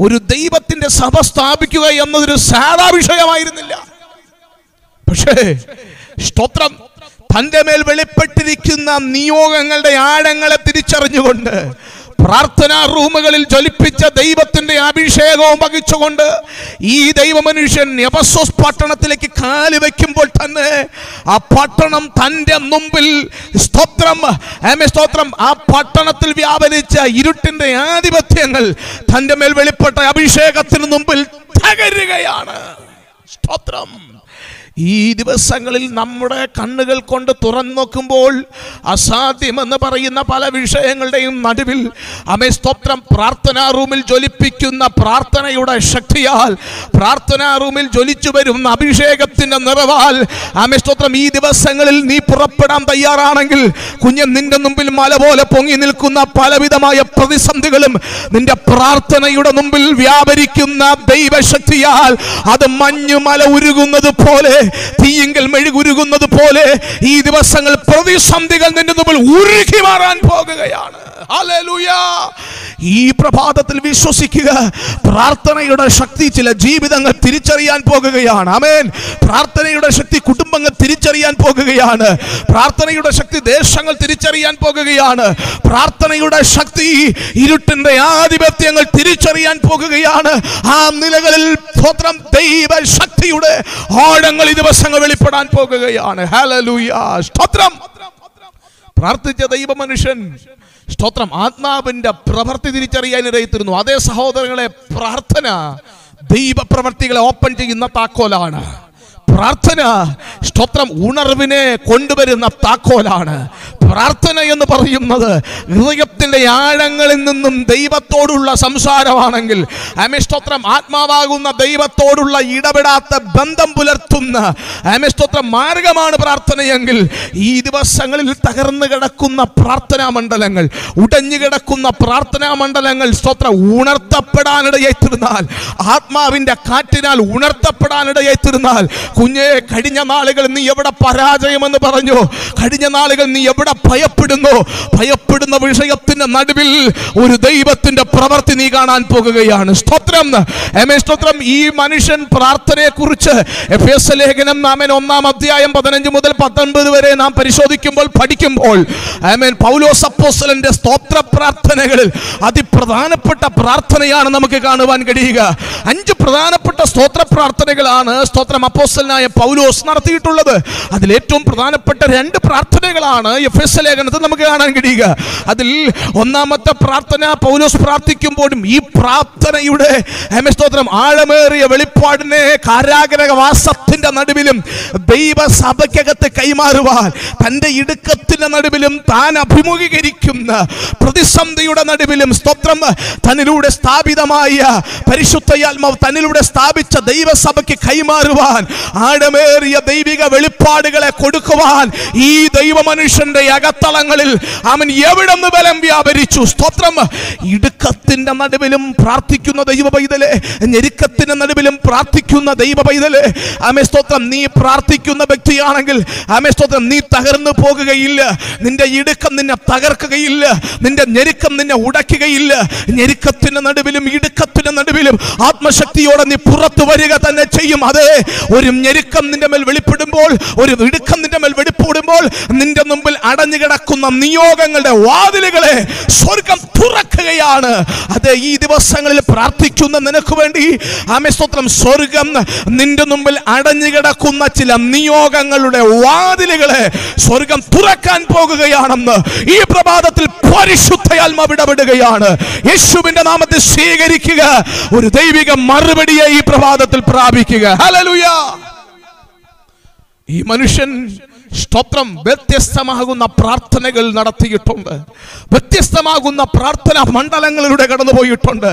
B: ഒരു ദൈവത്തിന്റെ സഭ സ്ഥാപിക്കുക എന്നതൊരു സാധാ വിഷയമായിരുന്നില്ല പക്ഷേ സ്തോത്രം തന്റെ മേൽ വെളിപ്പെട്ടിരിക്കുന്ന നിയോഗങ്ങളുടെ ആഴങ്ങളെ തിരിച്ചറിഞ്ഞുകൊണ്ട് പ്രാർത്ഥനാ റൂമുകളിൽ ജ്വലിപ്പിച്ച ദൈവത്തിന്റെ അഭിഷേകവും വഹിച്ചുകൊണ്ട് ഈ ദൈവമനുഷ്യൻ എബസോസ് പട്ടണത്തിലേക്ക് കാല് വയ്ക്കുമ്പോൾ തന്നെ ആ പട്ടണം തൻ്റെ മുമ്പിൽ സ്തോത്രം സ്തോത്രം ആ പട്ടണത്തിൽ വ്യാപരിച്ച ഇരുട്ടിൻ്റെ ആധിപത്യങ്ങൾ തൻ്റെ മേൽ വെളിപ്പെട്ട അഭിഷേകത്തിന് മുമ്പിൽ തകരുകയാണ് സ്തോത്രം ഈ ദിവസങ്ങളിൽ നമ്മുടെ കണ്ണുകൾ കൊണ്ട് തുറന്നു നോക്കുമ്പോൾ അസാധ്യമെന്ന് പറയുന്ന പല വിഷയങ്ങളുടെയും നടുവിൽ സ്തോത്രം പ്രാർത്ഥനാ റൂമിൽ ജ്വലിപ്പിക്കുന്ന പ്രാർത്ഥനയുടെ ശക്തിയാൽ പ്രാർത്ഥനാ റൂമിൽ ജ്വലിച്ചു വരുന്ന അഭിഷേകത്തിൻ്റെ നിറവാൽ സ്തോത്രം ഈ ദിവസങ്ങളിൽ നീ പുറപ്പെടാൻ തയ്യാറാണെങ്കിൽ കുഞ്ഞൻ നിന്റെ മുമ്പിൽ മല പോലെ പൊങ്ങി നിൽക്കുന്ന പലവിധമായ പ്രതിസന്ധികളും നിന്റെ പ്രാർത്ഥനയുടെ മുമ്പിൽ വ്യാപരിക്കുന്ന ദൈവശക്തിയാൽ അത് മഞ്ഞുമല ഉരുകുന്നത് പോലെ തീയെങ്കിൽ മെഴുകുരുകുന്നത് പോലെ ഈ ദിവസങ്ങൾ പ്രതിസന്ധികൾ നിന്റെ മുമ്പിൽ ഉരുകി മാറാൻ പോകുകയാണ് ഈ പ്രഭാതത്തിൽ വിശ്വസിക്കുക പ്രാർത്ഥനയുടെ ശക്തി ചില ജീവിതങ്ങൾ തിരിച്ചറിയാൻ പോകുകയാണ് അമേൻ പ്രാർത്ഥനയുടെ ശക്തി കുടുംബങ്ങൾ തിരിച്ചറിയാൻ പോകുകയാണ് പ്രാർത്ഥനയുടെ ശക്തി ദേശങ്ങൾ തിരിച്ചറിയാൻ പോകുകയാണ് പ്രാർത്ഥനയുടെ ശക്തി ഇരുട്ടിന്റെ ആധിപത്യങ്ങൾ തിരിച്ചറിയാൻ പോകുകയാണ് ആ നിലകളിൽ സ്വത്രം ദൈവ ശക്തിയുടെ ആഴങ്ങളിൽ ഈ ദിവസങ്ങൾ വെളിപ്പെടാൻ പോകുകയാണ് സ്തോത്രം പ്രാർത്ഥിച്ച ദൈവ മനുഷ്യൻ സ്തോത്രം ആത്മാവിന്റെ പ്രവൃത്തി തിരിച്ചറിയാൻ ഇടയത്തിരുന്നു അതേ സഹോദരങ്ങളെ പ്രാർത്ഥന ദൈവപ്രവർത്തികളെ ഓപ്പൺ ചെയ്യുന്ന താക്കോലാണ് പ്രാർത്ഥന സ്തോത്രം ഉണർവിനെ കൊണ്ടുവരുന്ന താക്കോലാണ് പ്രാർത്ഥന എന്ന് പറയുന്നത് ഹൃദയത്തിൻ്റെ ആഴങ്ങളിൽ നിന്നും ദൈവത്തോടുള്ള സംസാരമാണെങ്കിൽ അമിഷ്ടോത്രം ആത്മാവാകുന്ന ദൈവത്തോടുള്ള ഇടപെടാത്ത ബന്ധം പുലർത്തുന്ന അമിഷ്ടോത്രം മാർഗമാണ് പ്രാർത്ഥനയെങ്കിൽ ഈ ദിവസങ്ങളിൽ തകർന്നു കിടക്കുന്ന പ്രാർത്ഥനാ മണ്ഡലങ്ങൾ ഉടഞ്ഞു കിടക്കുന്ന പ്രാർത്ഥനാ മണ്ഡലങ്ങൾ സ്തോത്ര ഉണർത്തപ്പെടാനിടയായിത്തിരുന്നാൽ ആത്മാവിൻ്റെ കാറ്റിനാൽ ഉണർത്തപ്പെടാനിടയായിത്തിരുന്നാൽ കുഞ്ഞേ കഴിഞ്ഞ നാളുകൾ നീ എവിടെ പരാജയമെന്ന് പറഞ്ഞു കഴിഞ്ഞ നാളുകൾ നീ എവിടെ ഭയപ്പെടുന്നു ഭയപ്പെടുന്ന വിഷയത്തിന്റെ നടുവിൽ ഒരു ദൈവത്തിന്റെ പ്രവൃത്തി നീ കാണാൻ പോകുകയാണ് സ്തോത്രം സ്തോത്രം ഈ മനുഷ്യൻ പ്രാർത്ഥനയെ കുറിച്ച് ലേഖനം നാമൻ ഒന്നാം അധ്യായം പതിനഞ്ച് മുതൽ പത്തൊൻപത് വരെ നാം പരിശോധിക്കുമ്പോൾ പഠിക്കുമ്പോൾ ആമേൻ പൗലോസ് അപ്പോസ്റ്റലന്റെ സ്തോത്ര പ്രാർത്ഥനകളിൽ അതിപ്രധാനപ്പെട്ട പ്രാർത്ഥനയാണ് നമുക്ക് കാണുവാൻ കഴിയുക അഞ്ച് പ്രധാനപ്പെട്ട സ്തോത്ര പ്രാർത്ഥനകളാണ് സ്തോത്രം അപ്പോസ്റ്റൽ അപ്പോസ്തലനായ പൗലോസ് നടത്തിയിട്ടുള്ളത് അതിൽ ഏറ്റവും പ്രധാനപ്പെട്ട രണ്ട് പ്രാർത്ഥനകളാണ് എഫ് എസ് ലേഖനത്തിൽ നമുക്ക് കാണാൻ കഴിയുക അതിൽ ഒന്നാമത്തെ പ്രാർത്ഥന പൗലോസ് പ്രാർത്ഥിക്കുമ്പോഴും ഈ പ്രാർത്ഥനയുടെ ഹേമസ്തോത്രം ആഴമേറിയ വെളിപ്പാടിനെ കാരാഗ്രഹവാസത്തിന്റെ നടുവിലും ദൈവസഭയ്ക്കകത്ത് കൈമാറുവാൻ തൻ്റെ ഇടുക്കത്തിന്റെ നടുവിലും താൻ അഭിമുഖീകരിക്കുന്ന പ്രതിസന്ധിയുടെ നടുവിലും സ്തോത്രം തന്നിലൂടെ സ്ഥാപിതമായ പരിശുദ്ധയാത്മാവ് തന്നിലൂടെ സ്ഥാപിച്ച ദൈവസഭയ്ക്ക് കൈമാറുവാൻ ആഴമേറിയ ദൈവിക വെളിപ്പാടുകളെ കൊടുക്കുവാൻ ഈ ദൈവമനുഷ്യന്റെ അകത്തളങ്ങളിൽ അവൻ എവിടെ നിന്ന് ബലം വ്യാപരിച്ചു സ്തോത്രം ഇടുക്കത്തിന്റെ നടുവിലും പ്രാർത്ഥിക്കുന്ന ദൈവ പൈതല് ഞെരുക്കത്തിന്റെ നടുവിലും പ്രാർത്ഥിക്കുന്ന ദൈവ പൈതല് അമേ സ്തോത്രം നീ പ്രാർത്ഥിക്കുന്ന വ്യക്തിയാണെങ്കിൽ അമേ സ്തോത്രം നീ തകർന്നു പോകുകയില്ല നിന്റെ ഇടുക്കം നിന്നെ തകർക്കുകയില്ല നിന്റെ ഞെരുക്കം നിന്നെ ഉടക്കുകയില്ല ഞെരുക്കത്തിന്റെ നടുവിലും ഇടുക്കത്തിന്റെ നടുവിലും ആത്മശക്തിയോടെ നീ പുറത്തു വരിക തന്നെ ചെയ്യും അതെ ഒരു ഞെരുക്കം നിന്റെ മേൽ വെളിപ്പെടുമ്പോൾ ഒരു ഇടുക്കം നിന്റെ മേൽ വെളിപ്പെടുമ്പോൾ നിന്റെ മുമ്പിൽ അടഞ്ഞു കിടക്കുന്ന നിയോഗങ്ങളുടെ വാതിലുകളെ സ്വർഗം തുറക്കുകയാണ് അത് ഈ ദിവസങ്ങളിൽ പ്രാർത്ഥിക്കുന്ന നിനക്ക് വേണ്ടി ആമസ്തോത്രം സ്വർഗം നിന്റെ മുമ്പിൽ അടഞ്ഞു കിടക്കുന്ന ചില നിയോഗങ്ങളുടെ വാതിലുകളെ സ്വർഗം തുറക്കാൻ പോകുകയാണെന്ന് ഈ പ്രഭാതത്തിൽ പരിശുദ്ധയാൽ യേശുവിന്റെ നാമത്തെ സ്വീകരിക്കുക ഒരു ദൈവിക മറുപടിയെ ഈ പ്രഭാതത്തിൽ പ്രാപിക്കുക ഹലലുയാ ഈ മനുഷ്യൻ സ്തോത്രം വ്യത്യസ്തമാകുന്ന പ്രാർത്ഥനകൾ നടത്തിയിട്ടുണ്ട് വ്യത്യസ്തമാകുന്ന പ്രാർത്ഥന മണ്ഡലങ്ങളിലൂടെ കടന്നുപോയിട്ടുണ്ട്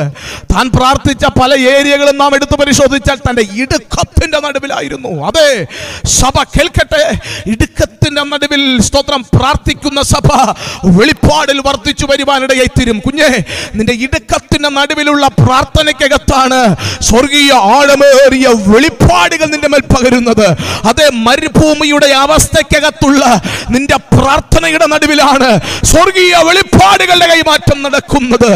B: താൻ പ്രാർത്ഥിച്ച പല ഏരിയകളും നാം എടുത്തു പരിശോധിച്ചാൽ തൻ്റെ ഇടുക്കത്തിൻ്റെ നടുവിലായിരുന്നു അതെ സഭ കേൾക്കട്ടെ ഇടുക്കത്തിൻ്റെ നടുവിൽ സ്തോത്രം പ്രാർത്ഥിക്കുന്ന സഭ വെളിപ്പാടിൽ വർദ്ധിച്ചു വരുവാനിടയായിത്തീരും കുഞ്ഞേ കുഞ്ഞെ നിന്റെ ഇടുക്കത്തിൻ്റെ നടുവിലുള്ള പ്രാർത്ഥനയ്ക്കകത്താണ് സ്വർഗീയ ആഴമേറിയ വെളിപ്പാടുകൾ നിന്റെ മേൽ പകരുന്നത് അതെ മരുഭൂമിയുടെ അവസ്ഥ സഭയ്ക്കകത്തുള്ള നിന്റെ പ്രാർത്ഥനയുടെ നടുവിലാണ് സ്വർഗീയ വെളിപ്പാടുകളുടെ കൈമാറ്റം നടക്കുന്നത്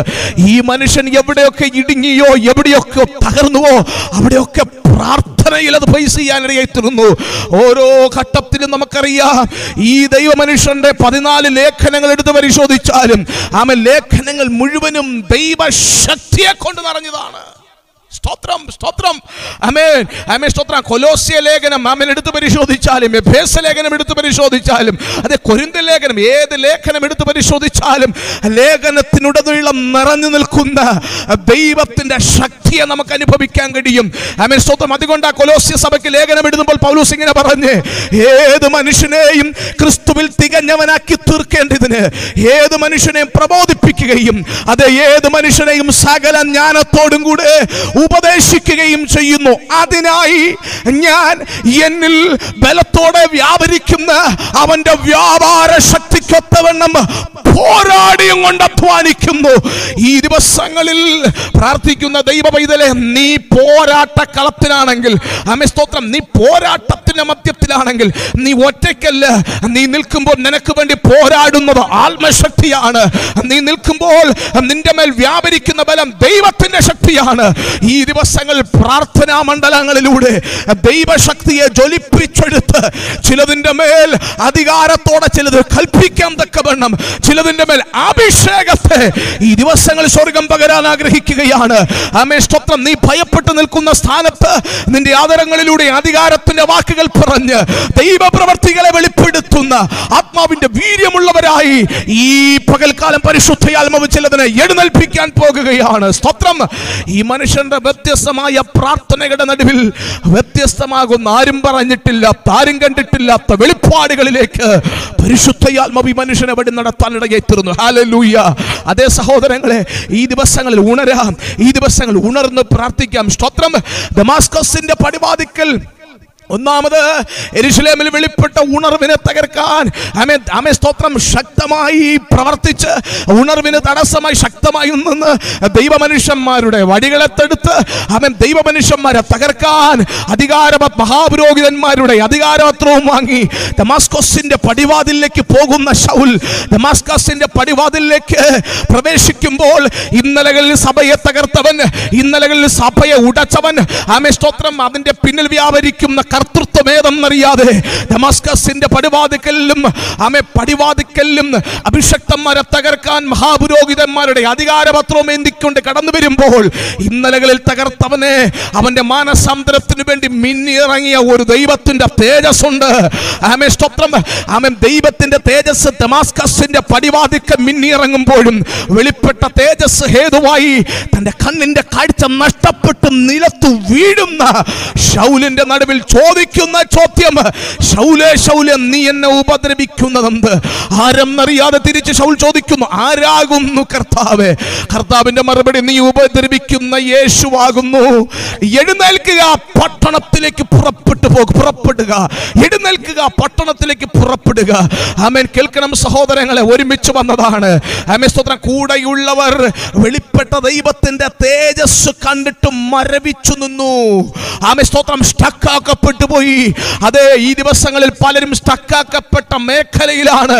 B: ഈ മനുഷ്യൻ എവിടെയൊക്കെ ഇടുങ്ങിയോ എവിടെയൊക്കെ തകർന്നുവോ അവിടെയൊക്കെ പ്രാർത്ഥനയിൽ അത് ഫേസ് ചെയ്യാനിടയായിത്തീരുന്നു ഓരോ ഘട്ടത്തിലും നമുക്കറിയാം ഈ ദൈവമനുഷ്യന്റെ പതിനാല് ലേഖനങ്ങൾ എടുത്ത് പരിശോധിച്ചാലും ആമ ലേഖനങ്ങൾ മുഴുവനും ദൈവശക്തിയെ കൊണ്ട് നിറഞ്ഞതാണ് സ്തോത്രം സ്തോത്രം അമേൻ അമേ സ്തോത്രം കൊലോസിയ ലേഖനം അമേൻ എടുത്ത് പരിശോധിച്ചാലും എഫേസ ലേഖനം എടുത്ത് പരിശോധിച്ചാലും അതെ കൊരിന്ത ലേഖനം ഏത് ലേഖനം എടുത്ത് പരിശോധിച്ചാലും ലേഖനത്തിനുടനീളം നിറഞ്ഞു നിൽക്കുന്ന ദൈവത്തിൻ്റെ ശക്തിയെ നമുക്ക് അനുഭവിക്കാൻ കഴിയും അമേൻ സ്തോത്രം അതുകൊണ്ട് ആ കൊലോസ്യ സഭയ്ക്ക് ലേഖനം എഴുതുമ്പോൾ പൗലൂസ് ഇങ്ങനെ പറഞ്ഞ് ഏത് മനുഷ്യനെയും ക്രിസ്തുവിൽ തികഞ്ഞവനാക്കി തീർക്കേണ്ടതിന് ഏത് മനുഷ്യനെയും പ്രബോധിപ്പിക്കുകയും അത് ഏത് മനുഷ്യനെയും സകല ജ്ഞാനത്തോടും കൂടെ ഉപദേശിക്കുകയും ചെയ്യുന്നു അതിനായി ഞാൻ എന്നിൽ ബലത്തോടെ വ്യാപരിക്കുന്ന അവൻ്റെ വ്യാപാര ശക്തിക്കൊത്തവണ്ണം പോരാടിയും കൊണ്ട് അധ്വാനിക്കുന്നു ഈ ദിവസങ്ങളിൽ പ്രാർത്ഥിക്കുന്ന ദൈവ പൈതലെ നീ പോരാട്ട കളത്തിലാണെങ്കിൽ അമിസ്തോത്രം നീ പോരാട്ടത്തിൻ്റെ മധ്യത്തിലാണെങ്കിൽ നീ ഒറ്റയ്ക്കല്ല നീ നിൽക്കുമ്പോൾ നിനക്ക് വേണ്ടി പോരാടുന്നത് ആത്മശക്തിയാണ് നീ നിൽക്കുമ്പോൾ നിന്റെ മേൽ വ്യാപരിക്കുന്ന ബലം ദൈവത്തിൻ്റെ ശക്തിയാണ് ഈ ഈ ദിവസങ്ങൾ പ്രാർത്ഥനാ മണ്ഡലങ്ങളിലൂടെ ദൈവശക്തിയെ ജ്വലിപ്പിച്ചെടുത്ത് ചിലതിൻ്റെ മേൽ അധികാരത്തോടെ ചിലത് കൽപ്പിക്കാൻ വണ്ണം ചിലതിൻ്റെ മേൽ അഭിഷേകത്തെ ഈ ദിവസങ്ങൾ സ്വർഗം പകരാൻ ആഗ്രഹിക്കുകയാണ് ആമേ സ്തോത്രം നീ ഭയപ്പെട്ടു നിൽക്കുന്ന സ്ഥാനത്ത് നിന്റെ ആദരങ്ങളിലൂടെ അധികാരത്തിന്റെ വാക്കുകൾ പറഞ്ഞ് ദൈവപ്രവർത്തികളെ വെളിപ്പെടുത്തുന്ന ആത്മാവിന്റെ വീര്യമുള്ളവരായി ഈ പകൽക്കാലം പരിശുദ്ധയാത്മാവ് ചിലതിനെ എഴുന്നേൽപ്പിക്കാൻ പോകുകയാണ് സ്തോത്രം ഈ മനുഷ്യന്റെ വ്യത്യസ്തമായ പ്രാർത്ഥനകളുടെ നടുവിൽ വ്യത്യസ്തമാകുന്ന ആരും പറഞ്ഞിട്ടില്ലാത്ത ആരും കണ്ടിട്ടില്ലാത്ത വെളിപ്പാടുകളിലേക്ക് പരിശുദ്ധയാത്മവി മനുഷ്യനെ വഴി നടത്താൻ ഇടയായിത്തീരുന്നു ഹാലലൂയ അതേ സഹോദരങ്ങളെ ഈ ദിവസങ്ങളിൽ ഉണരാം ഈ ദിവസങ്ങളിൽ ഉണർന്ന് പ്രാർത്ഥിക്കാം സ്തോത്രം ദമാസ്കസിന്റെ പടിവാദിക്കൽ ഒന്നാമത് എരുഷലേമിൽ വെളിപ്പെട്ട ഉണർവിനെ തകർക്കാൻ അമേ അമേ സ്തോത്രം ശക്തമായി പ്രവർത്തിച്ച് ഉണർവിന് തടസ്സമായി ശക്തമായി നിന്ന് ദൈവമനുഷ്യന്മാരുടെ വടികളെ തെടുത്ത് അവൻ ദൈവമനുഷ്യന്മാരെ തകർക്കാൻ അധികാര മഹാപുരോഹിതന്മാരുടെ അധികാരപത്രവും വാങ്ങി ദമാസ്കോസിന്റെ പടിവാതിലേക്ക് പോകുന്ന ഷൗൽ ദമാസ്കസിന്റെ പടിവാതിലേക്ക് പ്രവേശിക്കുമ്പോൾ ഇന്നലകളിൽ സഭയെ തകർത്തവൻ ഇന്നലകളിൽ സഭയെ ഉടച്ചവൻ അമേ സ്തോത്രം അതിന്റെ പിന്നിൽ വ്യാപരിക്കുന്ന കർത്തൃത്വം ഏതെന്നറിയാതെ ഡമാസ്കസിന്റെ പടിവാതിക്കലിലും ആമെ പടിവാതിക്കലിലും അഭിഷക്തന്മാരെ തകർക്കാൻ മഹാപുരോഹിതന്മാരുടെ അധികാരപത്രവും എന്തിക്കൊണ്ട് കടന്നു വരുമ്പോൾ ഇന്നലകളിൽ തകർത്തവനെ അവന്റെ മാനസാന്തരത്തിനു വേണ്ടി മിന്നിറങ്ങിയ ഒരു ദൈവത്തിന്റെ തേജസ് ഉണ്ട് ആമേ സ്തോത്രം ആമെ ദൈവത്തിന്റെ തേജസ് ഡമാസ്കസിന്റെ പടിവാതിക്ക മിന്നിറങ്ങുമ്പോഴും വെളിപ്പെട്ട തേജസ് ഹേതുവായി തന്റെ കണ്ണിന്റെ കാഴ്ച നഷ്ടപ്പെട്ട് നിലത്തു വീഴുന്ന ഷൗലിന്റെ നടുവിൽ ചോ ചോദിക്കുന്ന ചോദ്യം ശൗലേ ശൗലെ നീ എന്നെ ഉപദ്രവിക്കുന്നതെന്ത് ആരെന്നറിയാതെ തിരിച്ച് ശൗൽ ചോദിക്കുന്നു ആരാകുന്നു കർത്താവെ കർത്താവിന്റെ മറുപടി നീ ഉപദ്രവിക്കുന്ന യേശുവാകുന്നു എഴുന്നേൽക്കുക പട്ടണത്തിലേക്ക് പുറപ്പെട്ടു പോകും പുറപ്പെടുക എഴുന്നേൽക്കുക പട്ടണത്തിലേക്ക് പുറപ്പെടുക ആമേൻ കേൾക്കണം സഹോദരങ്ങളെ ഒരുമിച്ച് വന്നതാണ് ആമേ സ്തോത്രം കൂടെയുള്ളവർ വെളിപ്പെട്ട ദൈവത്തിന്റെ തേജസ് കണ്ടിട്ട് മരവിച്ചു നിന്നു ആമേ സ്തോത്രം സ്റ്റക്കാക്കപ്പെട്ടു നഷ്ടപ്പെട്ടു പോയി അതെ ഈ ദിവസങ്ങളിൽ പലരും സ്റ്റക്കാക്കപ്പെട്ട മേഖലയിലാണ്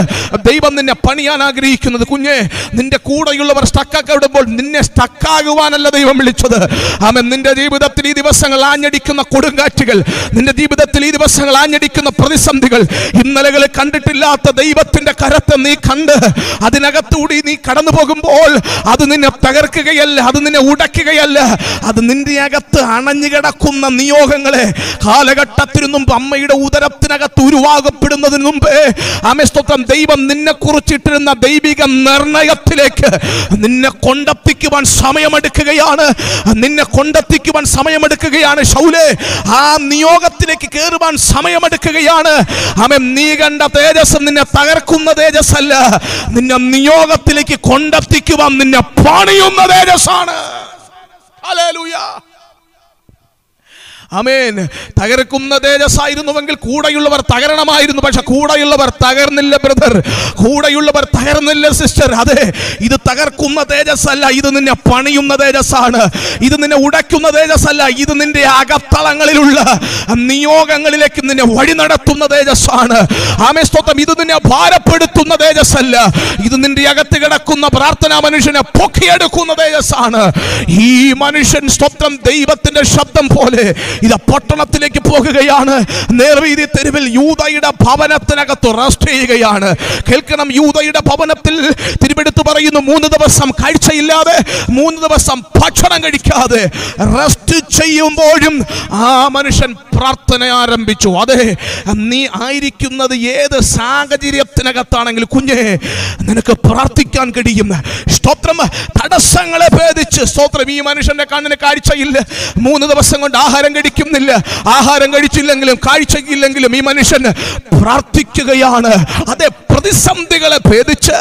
B: ദൈവം നിന്നെ പണിയാൻ ആഗ്രഹിക്കുന്നത് കുഞ്ഞെ നിന്റെ കൂടെയുള്ളവർ സ്റ്റക്കാക്കപ്പെടുമ്പോൾ നിന്നെ സ്റ്റക്കാകുവാനല്ല ദൈവം വിളിച്ചത് അവൻ നിന്റെ ജീവിതത്തിൽ ഈ ദിവസങ്ങൾ ആഞ്ഞടിക്കുന്ന കൊടുങ്കാറ്റുകൾ നിന്റെ ജീവിതത്തിൽ ഈ ദിവസങ്ങൾ ആഞ്ഞടിക്കുന്ന പ്രതിസന്ധികൾ ഇന്നലകളെ കണ്ടിട്ടില്ലാത്ത ദൈവത്തിന്റെ കരത്തെ നീ കണ്ട് അതിനകത്തുകൂടി നീ കടന്നു പോകുമ്പോൾ അത് നിന്നെ തകർക്കുകയല്ല അത് നിന്നെ ഉടക്കുകയല്ല അത് നിന്റെ അകത്ത് അണഞ്ഞു കിടക്കുന്ന നിയോഗങ്ങളെ കാലക അകട്ടത്തിൽ നിന്നും അമ്മയുടെ ഉദരത്തിനകത്ത് ഉരുവാകപ്പെടുന്നതിന് മുമ്പേ സ്തോത്രം ദൈവം നിന്നെ കുറിച്ചിട്ടിരുന്ന ദൈവിക നിർണയത്തിലേക്ക് നിന്നെ കൊണ്ടെത്തിക്കുവാൻ സമയമെടുക്കുകയാണ് നിന്നെ കൊണ്ടെത്തിക്കുവാൻ സമയമെടുക്കുകയാണ് ഷൗലെ ആ നിയോഗത്തിലേക്ക് കയറുവാൻ സമയമെടുക്കുകയാണ് അവൻ നീ കണ്ട തേജസ് നിന്നെ തകർക്കുന്ന തേജസ് അല്ല നിന്നെ നിയോഗത്തിലേക്ക് കൊണ്ടെത്തിക്കുവാൻ നിന്നെ പണിയുന്ന തേജസ്സാണ് Hallelujah. അമേൻ തകർക്കുന്ന തേജസ്സായിരുന്നുവെങ്കിൽ കൂടെയുള്ളവർ തകരണമായിരുന്നു പക്ഷെ കൂടെയുള്ളവർ തകർന്നില്ല ബ്രദർ കൂടെയുള്ളവർ തകർന്നില്ല സിസ്റ്റർ അതെ ഇത് തകർക്കുന്ന തേജസ്സല്ല ഇത് നിന്നെ പണിയുന്ന തേജസ്സാണ് ഇത് നിന്നെ ഉടയ്ക്കുന്ന തേജസ്സല്ല ഇത് നിന്റെ അകത്തളങ്ങളിലുള്ള നിയോഗങ്ങളിലേക്ക് നിന്നെ വഴി നടത്തുന്ന തേജസ്സാണ് ആമേ സ്തോത്രം ഇത് നിന്നെ ഭാരപ്പെടുത്തുന്ന തേജസ്സല്ല ഇത് നിന്റെ അകത്ത് കിടക്കുന്ന പ്രാർത്ഥനാ മനുഷ്യനെ പൊക്കിയെടുക്കുന്ന തേജസ്സാണ് ഈ മനുഷ്യൻ സ്വപ്നം ദൈവത്തിന്റെ ശബ്ദം പോലെ ഇത് പട്ടണത്തിലേക്ക് പോകുകയാണ് നേർവീതി തെരുവിൽ യൂതയുടെ ഭവനത്തിനകത്ത് റെസ്റ്റ് ചെയ്യുകയാണ് കേൾക്കണം യൂതയുടെ ഭവനത്തിൽ തിരുവെടുത്ത് പറയുന്നു മൂന്ന് ദിവസം കാഴ്ചയില്ലാതെ മൂന്ന് ദിവസം ഭക്ഷണം കഴിക്കാതെ റെസ്റ്റ് ചെയ്യുമ്പോഴും ആ മനുഷ്യൻ പ്രാർത്ഥന ആരംഭിച്ചു അതെ നീ ആയിരിക്കുന്നത് ഏത് സാഹചര്യത്തിനകത്താണെങ്കിൽ കുഞ്ഞെ നിനക്ക് പ്രാർത്ഥിക്കാൻ കഴിയും സ്തോത്രം തടസ്സങ്ങളെ ഭേദിച്ച് സ്തോത്രം ഈ മനുഷ്യന്റെ കണ്ണിന് കാഴ്ചയില്ല മൂന്ന് ദിവസം കൊണ്ട് ആഹാരം കഴിക്കും സാധിക്കുന്നില്ല ആഹാരം കഴിച്ചില്ലെങ്കിലും കാഴ്ചയില്ലെങ്കിലും ഈ മനുഷ്യൻ പ്രാർത്ഥിക്കുകയാണ് അതെ പ്രതിസന്ധികളെ ഭേദിച്ച്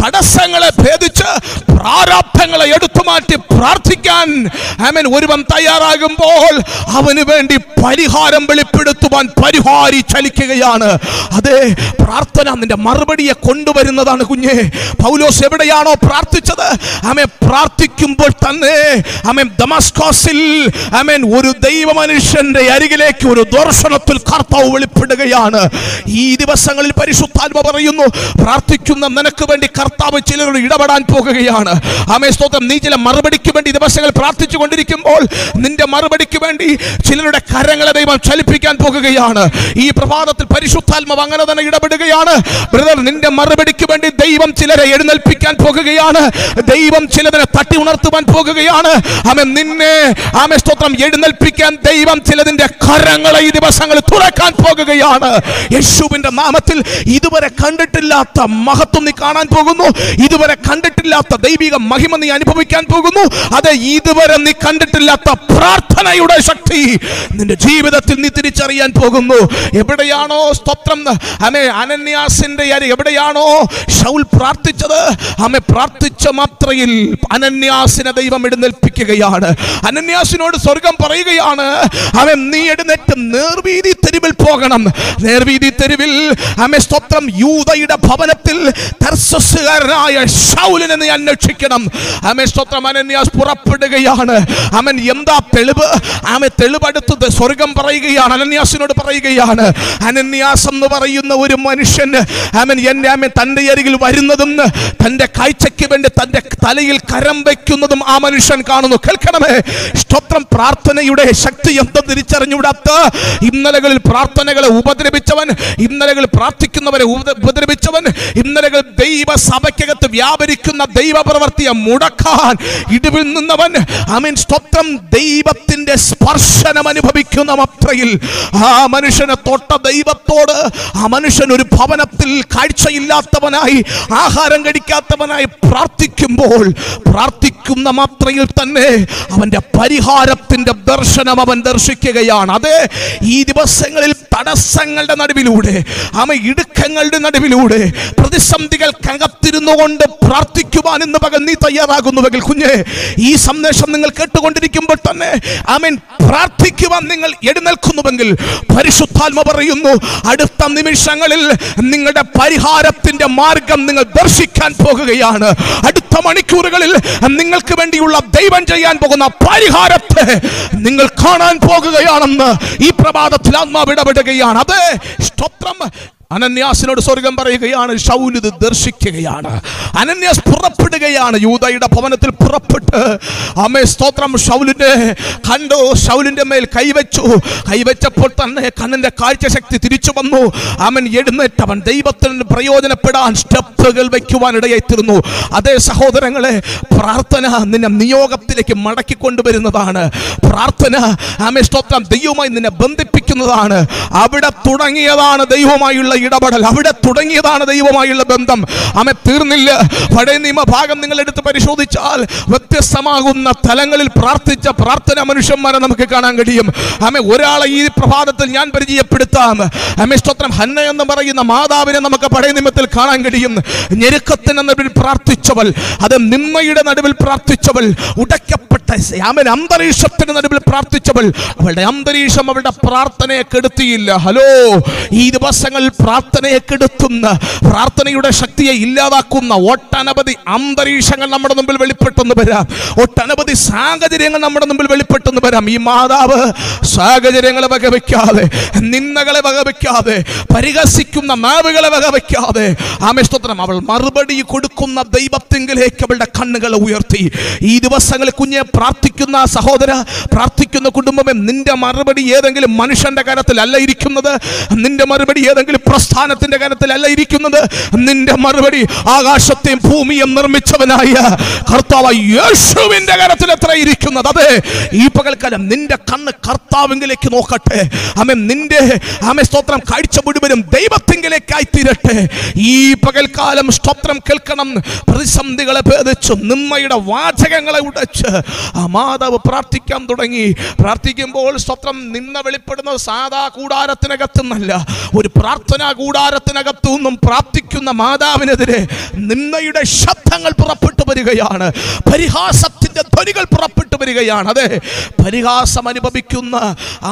B: തടസ്സങ്ങളെ ഭേദിച്ച് പ്രാരാബ്ധങ്ങളെ എടുത്തു മാറ്റി പ്രാർത്ഥിക്കാൻ അവൻ ഒരുവൻ തയ്യാറാകുമ്പോൾ അവന് വേണ്ടി പരിഹാരം വെളിപ്പെടുത്തുവാൻ പരിഹാരി ചലിക്കുകയാണ് അതെ പ്രാർത്ഥന നിന്റെ മറുപടിയെ കൊണ്ടുവരുന്നതാണ് കുഞ്ഞെ പൗലോസ് എവിടെയാണോ പ്രാർത്ഥിച്ചത് അമ്മ പ്രാർത്ഥിക്കുമ്പോൾ തന്നെ അമ്മ ദമസ്കോസിൽ ആമേൻ ഒരു ദൈവമനു മനുഷ്യന്റെ അരികിലേക്ക് ഒരു ദർശനത്തിൽ കർത്താവ് വെളിപ്പെടുകയാണ് ഈ ദിവസങ്ങളിൽ പരിശുദ്ധാത്മ പറയുന്നു പ്രാർത്ഥിക്കുന്ന നിനക്ക് വേണ്ടി കർത്താവ് ചിലരോട് ഇടപെടാൻ പോകുകയാണ് ആമേ സ്തോത്രം നീ ചില മറുപടിക്ക് വേണ്ടി ദിവസങ്ങൾ പ്രാർത്ഥിച്ചു കൊണ്ടിരിക്കുമ്പോൾ നിന്റെ മറുപടിക്ക് വേണ്ടി ചിലരുടെ കരങ്ങളെ ദൈവം ചലിപ്പിക്കാൻ പോകുകയാണ് ഈ പ്രഭാതത്തിൽ പരിശുദ്ധാത്മാവ് അങ്ങനെ തന്നെ ഇടപെടുകയാണ് ബ്രദർ നിന്റെ മറുപടിക്ക് വേണ്ടി ദൈവം ചിലരെ എഴുന്നേൽപ്പിക്കാൻ പോകുകയാണ് ദൈവം ചിലതിനെ തട്ടി ഉണർത്തുവാൻ പോകുകയാണ് ആമേ നിന്നെ ആമേ സ്തോത്രം എഴുന്നേൽപ്പിക്കാൻ ദൈവം ദൈവം ചിലതിന്റെ കരങ്ങളെ ഈ ദിവസങ്ങൾ തുറക്കാൻ പോകുകയാണ് യേശുവിന്റെ നാമത്തിൽ ഇതുവരെ കണ്ടിട്ടില്ലാത്ത മഹത്വം നീ കാണാൻ പോകുന്നു ഇതുവരെ കണ്ടിട്ടില്ലാത്ത ദൈവിക മഹിമ നീ അനുഭവിക്കാൻ പോകുന്നു അത് ഇതുവരെ നീ കണ്ടിട്ടില്ലാത്ത പ്രാർത്ഥനയുടെ ശക്തി നിന്റെ ജീവിതത്തിൽ നീ തിരിച്ചറിയാൻ പോകുന്നു എവിടെയാണോ സ്തോത്രം അമേ അനന്യാസിന്റെ എവിടെയാണോ ഷൗൽ പ്രാർത്ഥിച്ചത് അമ്മ പ്രാർത്ഥിച്ച മാത്രയിൽ അനന്യാസിനെ ദൈവം എഴുന്നേൽപ്പിക്കുകയാണ് അനന്യാസിനോട് സ്വർഗം പറയുകയാണ് അവൻ നീ എഴുന്നേറ്റ് നേർവീതി തെരുവിൽ പോകണം നേർവീതി തെരുവിൽ അമ്മ സ്തോത്രം യൂതയുടെ ഭവനത്തിൽ തർസസ്സുകാരനായ ഷൗലിനെ നീ അന്വേഷിക്കണം അമ്മ സ്തോത്രം അനന്യാസ് പുറപ്പെടുകയാണ് അവൻ എന്താ തെളിവ് ആമെ തെളിവെടുത്തത് സ്വർഗം പറയുകയാണ് അനന്യാസിനോട് പറയുകയാണ് അനന്യാസ് എന്ന് പറയുന്ന ഒരു മനുഷ്യൻ അവൻ എൻ്റെ അമ്മ തൻ്റെ അരികിൽ വരുന്നതും തൻ്റെ കാഴ്ചയ്ക്ക് വേണ്ടി തൻ്റെ തലയിൽ കരം വയ്ക്കുന്നതും ആ മനുഷ്യൻ കാണുന്നു കേൾക്കണമേ സ്തോത്രം പ്രാർത്ഥനയുടെ ശക്തി എന്ന് തിരിച്ചറിഞ്ഞുവിടാത്ത ഇന്നലകളിൽ പ്രാർത്ഥനകളെ ഉപദ്രവിച്ചവൻ ഇന്നലകളിൽ പ്രാർത്ഥിക്കുന്നവരെ ഉപദ്രവിച്ചവൻ ഇന്നലകൾ ദൈവ സഭയ്ക്കകത്ത് വ്യാപരിക്കുന്ന പ്രവർത്തിയെ മുടക്കാൻ ഇടിവിൽ നിന്നവൻ അമീൻ സ്തോത്രം ദൈവത്തിന്റെ സ്പർശനം അനുഭവിക്കുന്ന മാത്രയിൽ ആ മനുഷ്യനെ തൊട്ട ദൈവത്തോട് ആ മനുഷ്യൻ ഒരു ഭവനത്തിൽ കാഴ്ചയില്ലാത്തവനായി ആഹാരം കഴിക്കാത്തവനായി പ്രാർത്ഥിക്കുമ്പോൾ പ്രാർത്ഥിക്കുന്ന മാത്രയിൽ തന്നെ അവന്റെ പരിഹാരത്തിന്റെ ദർശനം അവൻ ദർശിക്കുകയാണ് അതെ ഈ ദിവസങ്ങളിൽ തടസ്സങ്ങളുടെ നടുവിലൂടെ ആമ ഇടുക്കങ്ങളുടെ നടുവിലൂടെ കകത്തിരുന്നു കൊണ്ട് പ്രാർത്ഥിക്കുവാൻ ഇന്ന് പകൽ നീ തയ്യാറാകുന്നുവെങ്കിൽ കുഞ്ഞേ ഈ സന്ദേശം നിങ്ങൾ കേട്ടുകൊണ്ടിരിക്കുമ്പോൾ തന്നെ അമീൻ പ്രാർത്ഥിക്കുവാൻ നിങ്ങൾ എഴുന്നേൽക്കുന്നുവെങ്കിൽ പരിശുദ്ധാത്മ പറയുന്നു അടുത്ത നിമിഷങ്ങളിൽ നിങ്ങളുടെ പരിഹാരത്തിന്റെ മാർഗം നിങ്ങൾ ദർശിക്കാൻ പോകുകയാണ് അടുത്ത മണിക്കൂറുകളിൽ നിങ്ങൾക്ക് വേണ്ടിയുള്ള ദൈവം ചെയ്യാൻ പോകുന്ന പരിഹാരത്തെ നിങ്ങൾ കാണാൻ പോകുകയാണെന്ന് ഈ പ്രഭാതത്തിൽ ആത്മാവിടപെടുകയാണ് അതെ സ്തോത്രം അനന്യാസിനോട് സ്വർഗം പറയുകയാണ് ഷൗലിത് ദർശിക്കുകയാണ് അനന്യാസ് പുറപ്പെടുകയാണ് യൂതയുടെ ഭവനത്തിൽ പുറപ്പെട്ട് അമ്മേ സ്തോത്രം ഷൗലിന്റെ കണ്ടു ഷൗലിന്റെ മേൽ കൈവച്ചു കൈവച്ചപ്പോൾ തന്നെ കണ്ണിന്റെ കാഴ്ചശക്തി തിരിച്ചു വന്നു അവൻ എഴുന്നേറ്റവൻ ദൈവത്തിന് പ്രയോജനപ്പെടാൻ സ്റ്റെപ്പുകൾ വയ്ക്കുവാൻ ഇടയായിത്തീരുന്നു അതേ സഹോദരങ്ങളെ പ്രാർത്ഥന നിന്നെ നിയോഗത്തിലേക്ക് മടക്കി കൊണ്ടുവരുന്നതാണ് പ്രാർത്ഥന അമേ സ്തോത്രം ദൈവമായി നിന്നെ ബന്ധിപ്പിക്കുന്നതാണ് അവിടെ തുടങ്ങിയതാണ് ദൈവമായുള്ള ഇടപെടൽ അവിടെ തുടങ്ങിയതാണ് ദൈവമായുള്ള ബന്ധം അമ്മ തീർന്നില്ല പഴയ നിയമഭാഗം നിങ്ങൾ എടുത്ത് പരിശോധിച്ചാൽ വ്യത്യസ്തമാകുന്ന തലങ്ങളിൽ പ്രാർത്ഥിച്ച പ്രാർത്ഥന മനുഷ്യന്മാരെ നമുക്ക് കാണാൻ കഴിയും അമ്മ ഒരാളെ ഈ പ്രഭാതത്തിൽ ഞാൻ പരിചയപ്പെടുത്താം അമ്മ സ്തോത്രം ഹന്ന എന്ന് പറയുന്ന മാതാവിനെ നമുക്ക് പഴയ നിയമത്തിൽ കാണാൻ കഴിയും ഞെരുക്കത്തിന് നടുവിൽ പ്രാർത്ഥിച്ചവൾ അത് നിമ്മയുടെ നടുവിൽ പ്രാർത്ഥിച്ചവൾ ഉടയ്ക്കപ്പെട്ട ആമൻ അന്തരീക്ഷത്തിന് നടുവിൽ പ്രാർത്ഥിച്ചവൾ അവളുടെ അന്തരീക്ഷം അവളുടെ പ്രാർത്ഥനയെ കെടുത്തിയില്ല ഹലോ ഈ ദിവസങ്ങളിൽ പ്രാർത്ഥനയെ കെടുത്തുന്ന പ്രാർത്ഥനയുടെ ശക്തിയെ ഇല്ലാതാക്കുന്ന ഒട്ടനവധി അന്തരീക്ഷങ്ങൾ നമ്മുടെ മുമ്പിൽ വെളിപ്പെട്ടെന്ന് വരാം ഒട്ടനവധി സാഹചര്യങ്ങൾ നമ്മുടെ മുമ്പിൽ വെളിപ്പെട്ടെന്ന് വരാം ഈ മാതാവ് സാഹചര്യങ്ങളെ വകവയ്ക്കാതെ നിന്ദകളെ വകവയ്ക്കാതെ പരിഹസിക്കുന്ന മാവുകളെ വകവയ്ക്കാതെ സ്തോത്രം അവൾ മറുപടി കൊടുക്കുന്ന ദൈവത്തെങ്കിലേക്ക് അവളുടെ കണ്ണുകളെ ഉയർത്തി ഈ ദിവസങ്ങളിൽ കുഞ്ഞെ പ്രാർത്ഥിക്കുന്ന സഹോദര പ്രാർത്ഥിക്കുന്ന കുടുംബമേ നിന്റെ മറുപടി ഏതെങ്കിലും മനുഷ്യന്റെ കാര്യത്തിലല്ല ഇരിക്കുന്നത് നിന്റെ മറുപടി ഏതെങ്കിലും പ്രസ്ഥാനത്തിന്റെ കരത്തിലല്ല ഇരിക്കുന്നത് നിന്റെ മറുപടി ആകാശത്തെയും ഭൂമിയും നിർമ്മിച്ചവനായ കർത്താവ് യേശുവിന്റെ കരത്തിൽ എത്ര ഇരിക്കുന്നത് അതെ ഈ പകൽക്കാലം നിന്റെ കണ്ണ് കർത്താവിംഗിലേക്ക് നോക്കട്ടെ അമ്മ നിന്റെ അമ്മ സ്തോത്രം കാഴ്ച മുഴുവനും ദൈവത്തിങ്കിലേക്കായി തീരട്ടെ ഈ പകൽക്കാലം സ്തോത്രം കേൾക്കണം പ്രതിസന്ധികളെ ഭേദിച്ചു നിമ്മയുടെ വാചകങ്ങളെ ഉടച്ച് ആ മാതാവ് പ്രാർത്ഥിക്കാൻ തുടങ്ങി പ്രാർത്ഥിക്കുമ്പോൾ സ്തോത്രം നിന്ന വെളിപ്പെടുന്നത് സാധാ കൂടാരത്തിനകത്തുന്നല്ല ഒരു പ്രാർത്ഥന കൂടാരത്തിനകത്തു നിന്നും പ്രാപ്തിക്കുന്ന മാതാവിനെതിരെ നിന്നയുടെ ശബ്ദങ്ങൾ പുറപ്പെട്ടു വരികയാണ് പരിഹാസത്തിൻ്റെ ധ്വനികൾ പുറപ്പെട്ടു വരികയാണ് അതെ പരിഹാസം അനുഭവിക്കുന്ന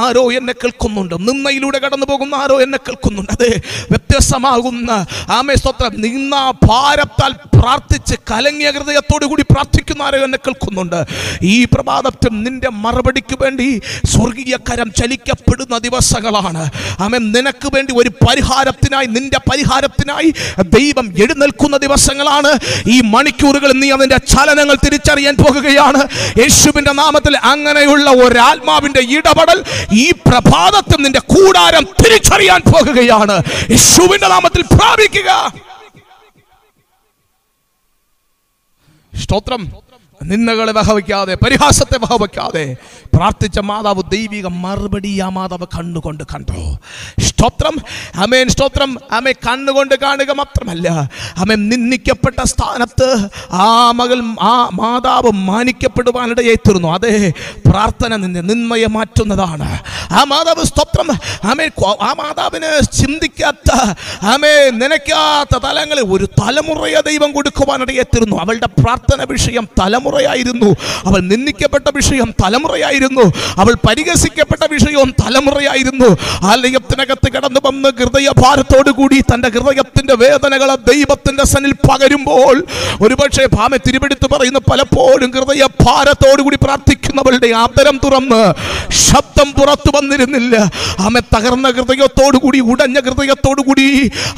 B: ആരോ എന്നെ കേൾക്കുന്നുണ്ട് നിന്നയിലൂടെ കടന്നു പോകുന്ന ആരോ എന്നെ കേൾക്കുന്നുണ്ട് അതെ വ്യത്യസ്തമാകുന്ന ആമേ സ്വത്രം നിന്ന ഭാരത്താൽ പ്രാർത്ഥിച്ച് കലങ്ങിയ ഹൃദയത്തോടു കൂടി പ്രാർത്ഥിക്കുന്നവരെ എന്നെ കേൾക്കുന്നുണ്ട് ഈ പ്രഭാതത്തിൽ നിന്റെ മറുപടിക്ക് വേണ്ടി സ്വർഗീയ കരം ചലിക്കപ്പെടുന്ന ദിവസങ്ങളാണ് അവൻ നിനക്ക് വേണ്ടി ഒരു പരിഹാരത്തിനായി നിന്റെ പരിഹാരത്തിനായി ദൈവം എഴുന്നേൽക്കുന്ന ദിവസങ്ങളാണ് ഈ മണിക്കൂറുകൾ നീ അതിൻ്റെ ചലനങ്ങൾ തിരിച്ചറിയാൻ പോകുകയാണ് യേശുവിൻ്റെ നാമത്തിൽ അങ്ങനെയുള്ള ഒരാത്മാവിൻ്റെ ഇടപെടൽ ഈ പ്രഭാതത്തിൽ നിന്റെ കൂടാരം തിരിച്ചറിയാൻ പോകുകയാണ് യേശുവിൻ്റെ നാമത്തിൽ പ്രാപിക്കുക സ്തോത്രം നിന്നകളെ വഹവയ്ക്കാതെ പരിഹാസത്തെ വഹവയ്ക്കാതെ പ്രാർത്ഥിച്ച മാതാവ് ദൈവിക മറുപടി ആ മാതാവ് കണ്ണുകൊണ്ട് കണ്ടു സ്തോത്രം അമേൻ സ്തോത്രം അമ്മ കണ്ണുകൊണ്ട് കാണുക മാത്രമല്ല അമ്മ നിന്ദിക്കപ്പെട്ട സ്ഥാനത്ത് ആ മകൾ ആ മാതാവ് മാനിക്കപ്പെടുവാനിടയായി തീർന്നു അതെ പ്രാർത്ഥന നിന്ന് നിന്മയെ മാറ്റുന്നതാണ് ആ മാതാവ് സ്തോത്രം അമേ ആ മാതാവിന് ചിന്തിക്കാത്ത അമേ നനയ്ക്കാത്ത തലങ്ങളിൽ ഒരു തലമുറയെ ദൈവം കൊടുക്കുവാനിടയായി തീർന്നു അവളുടെ പ്രാർത്ഥന വിഷയം തലമുറയായിരുന്നു അവൾ നിന്ദിക്കപ്പെട്ട വിഷയം തലമുറയായിരുന്നു അവൾ പരിഹസിക്കപ്പെട്ട വിഷയവും തലമുറയായിരുന്നു ആ ലയത്തിനകത്ത് കടന്നു വന്ന് ഹൃദയഭാരത്തോടു കൂടി തൻ്റെ ഹൃദയത്തിൻ്റെ വേദനകളെ ദൈവത്തിൻ്റെ സനിൽ പകരുമ്പോൾ ഒരുപക്ഷെ ഭാമ തിരുവെടുത്ത് പറയുന്ന പലപ്പോഴും ഹൃദയഭാരത്തോടു കൂടി പ്രാർത്ഥിക്കുന്നവളുടെ ആദരം തുറന്ന് ശബ്ദം പുറത്തു വന്നിരുന്നില്ല ആമെ തകർന്ന ഹൃദയത്തോടു കൂടി ഉടഞ്ഞ ഹൃദയത്തോടു കൂടി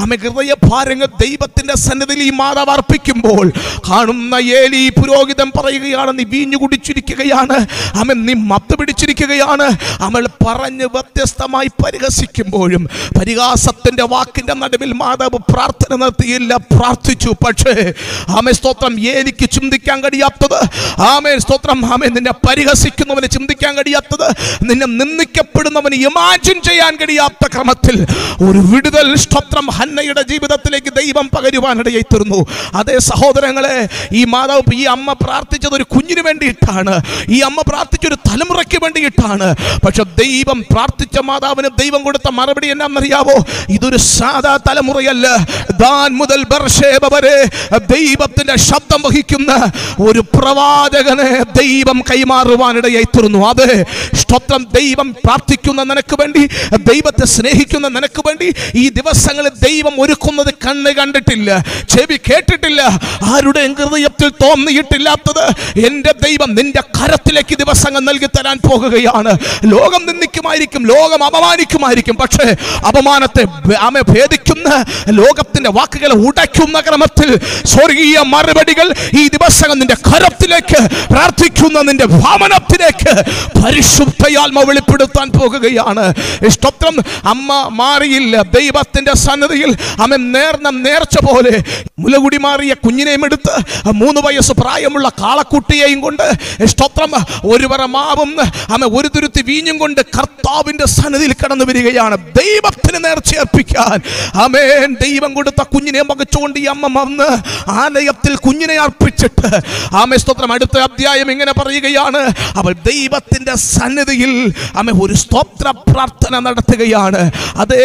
B: ആമെ ഹൃദയഭാരങ്ങൾ ദൈവത്തിൻ്റെ സന്നിധിയിൽ ഈ മാതാവ് അർപ്പിക്കുമ്പോൾ കാണുന്ന ഏലി പുരോഹിതൻ പറയുകയാണ് നീ വീഞ്ഞു കുടിച്ചിരിക്കുകയാണ് ആമെ നീ മത്ത് പിടിച്ചിരിക്കുകയാണ് അവൾ പറഞ്ഞ് വ്യത്യസ്തമായി പരിഹസിക്കുമ്പോഴും പരിഹാസത്തിന്റെ വാക്കിന്റെ നടുവിൽ മാതാവ് പ്രാർത്ഥന നടത്തിയില്ല പ്രാർത്ഥിച്ചു പക്ഷേ ആമേ സ്തോത്രം എനിക്ക് ചിന്തിക്കാൻ കഴിയാത്തത് ആമേ സ്തോത്രം ആമേ നിന്നെ പരിഹസിക്കുന്നവന് ചിന്തിക്കാൻ കഴിയാത്തത് നിന്നെ നിന്ദിക്കപ്പെടുന്നവന് ഇമാജിൻ ചെയ്യാൻ കഴിയാത്ത ക്രമത്തിൽ ഒരു വിടുതൽ സ്തോത്രം ഹന്നയുടെ ജീവിതത്തിലേക്ക് ദൈവം പകരുവാനിടയായി തീർന്നു അതേ സഹോദരങ്ങളെ ഈ മാതാവ് ഈ അമ്മ പ്രാർത്ഥിച്ചത് ഒരു കുഞ്ഞിന് വേണ്ടിയിട്ടാണ് ഈ അമ്മ പ്രാർത്ഥിച്ചൊരു തലമുറയ്ക്ക് വേണ്ടിയിട്ടാണ് പക്ഷെ ദൈവം പ്രാർത്ഥിച്ച മാതാവിന് ദൈവം കൊടുത്ത മറുപടി പരിപാടി എന്താണെന്നറിയാവോ ഇതൊരു സാധാ തലമുറയല്ല ദാൻ മുതൽ ബർഷേബ വരെ ദൈവത്തിന്റെ ശബ്ദം വഹിക്കുന്ന ഒരു പ്രവാചകനെ ദൈവം കൈമാറുവാനിടയായി തീർന്നു അതെ സ്തോത്രം ദൈവം പ്രാർത്ഥിക്കുന്ന നിനക്ക് വേണ്ടി ദൈവത്തെ സ്നേഹിക്കുന്ന നിനക്ക് വേണ്ടി ഈ ദിവസങ്ങളിൽ ദൈവം ഒരുക്കുന്നത് കണ്ണ് കണ്ടിട്ടില്ല ചെവി കേട്ടിട്ടില്ല ആരുടെ ഹൃദയത്തിൽ തോന്നിയിട്ടില്ലാത്തത് എൻ്റെ ദൈവം നിന്റെ കരത്തിലേക്ക് ദിവസങ്ങൾ നൽകി തരാൻ പോകുകയാണ് ലോകം നിന്ദിക്കുമായിരിക്കും ലോകം അപമാനിക്കുമായിരിക്കും പക്ഷേ അപമാനത്തെ ആമെ ഭേദിക്കുന്ന ലോകത്തിന്റെ വാക്കുകളെ ഉടയ്ക്കുന്ന ക്രമത്തിൽ സ്വർഗീയ മറുപടികൾ ഈ ദിവസങ്ങൾ നിന്റെ കരത്തിലേക്ക് പ്രാർത്ഥിക്കുന്ന നിന്റെ ഭാമനത്തിലേക്ക് പരിശുദ്ധയാത്മ വെളിപ്പെടുത്താൻ പോകുകയാണ് ഇഷ്ടോത്രം അമ്മ മാറിയില്ല ദൈവത്തിന്റെ സന്നദ്ധയിൽ അമ്മ നേർന്ന നേർച്ച പോലെ മുലകുടി മാറിയ കുഞ്ഞിനെയും എടുത്ത് മൂന്ന് വയസ്സ് പ്രായമുള്ള കാളക്കുട്ടിയെയും കൊണ്ട് സ്തോത്രം ഒരുവറ മാവും അമ്മ ഒരു തുരുത്തി വീഞ്ഞും കൊണ്ട് കർത്താവിന്റെ സന്നദ്ധയിൽ കടന്നു വരികയാണ് ദൈവത്തിന് നേർച്ചയർപ്പിക്കാൻ അമേൻ ദൈവം കൊടുത്ത കുഞ്ഞിനെ മകച്ചുകൊണ്ട് ഈ അമ്മ വന്ന് ആലയത്തിൽ കുഞ്ഞിനെ അർപ്പിച്ചിട്ട് ആമേ സ്തോത്രം അടുത്ത അധ്യായം ഇങ്ങനെ പറയുകയാണ് അവൾ ദൈവത്തിന്റെ സന്നിധിയിൽ ആമേ ഒരു സ്തോത്ര പ്രാർത്ഥന നടത്തുകയാണ് അതേ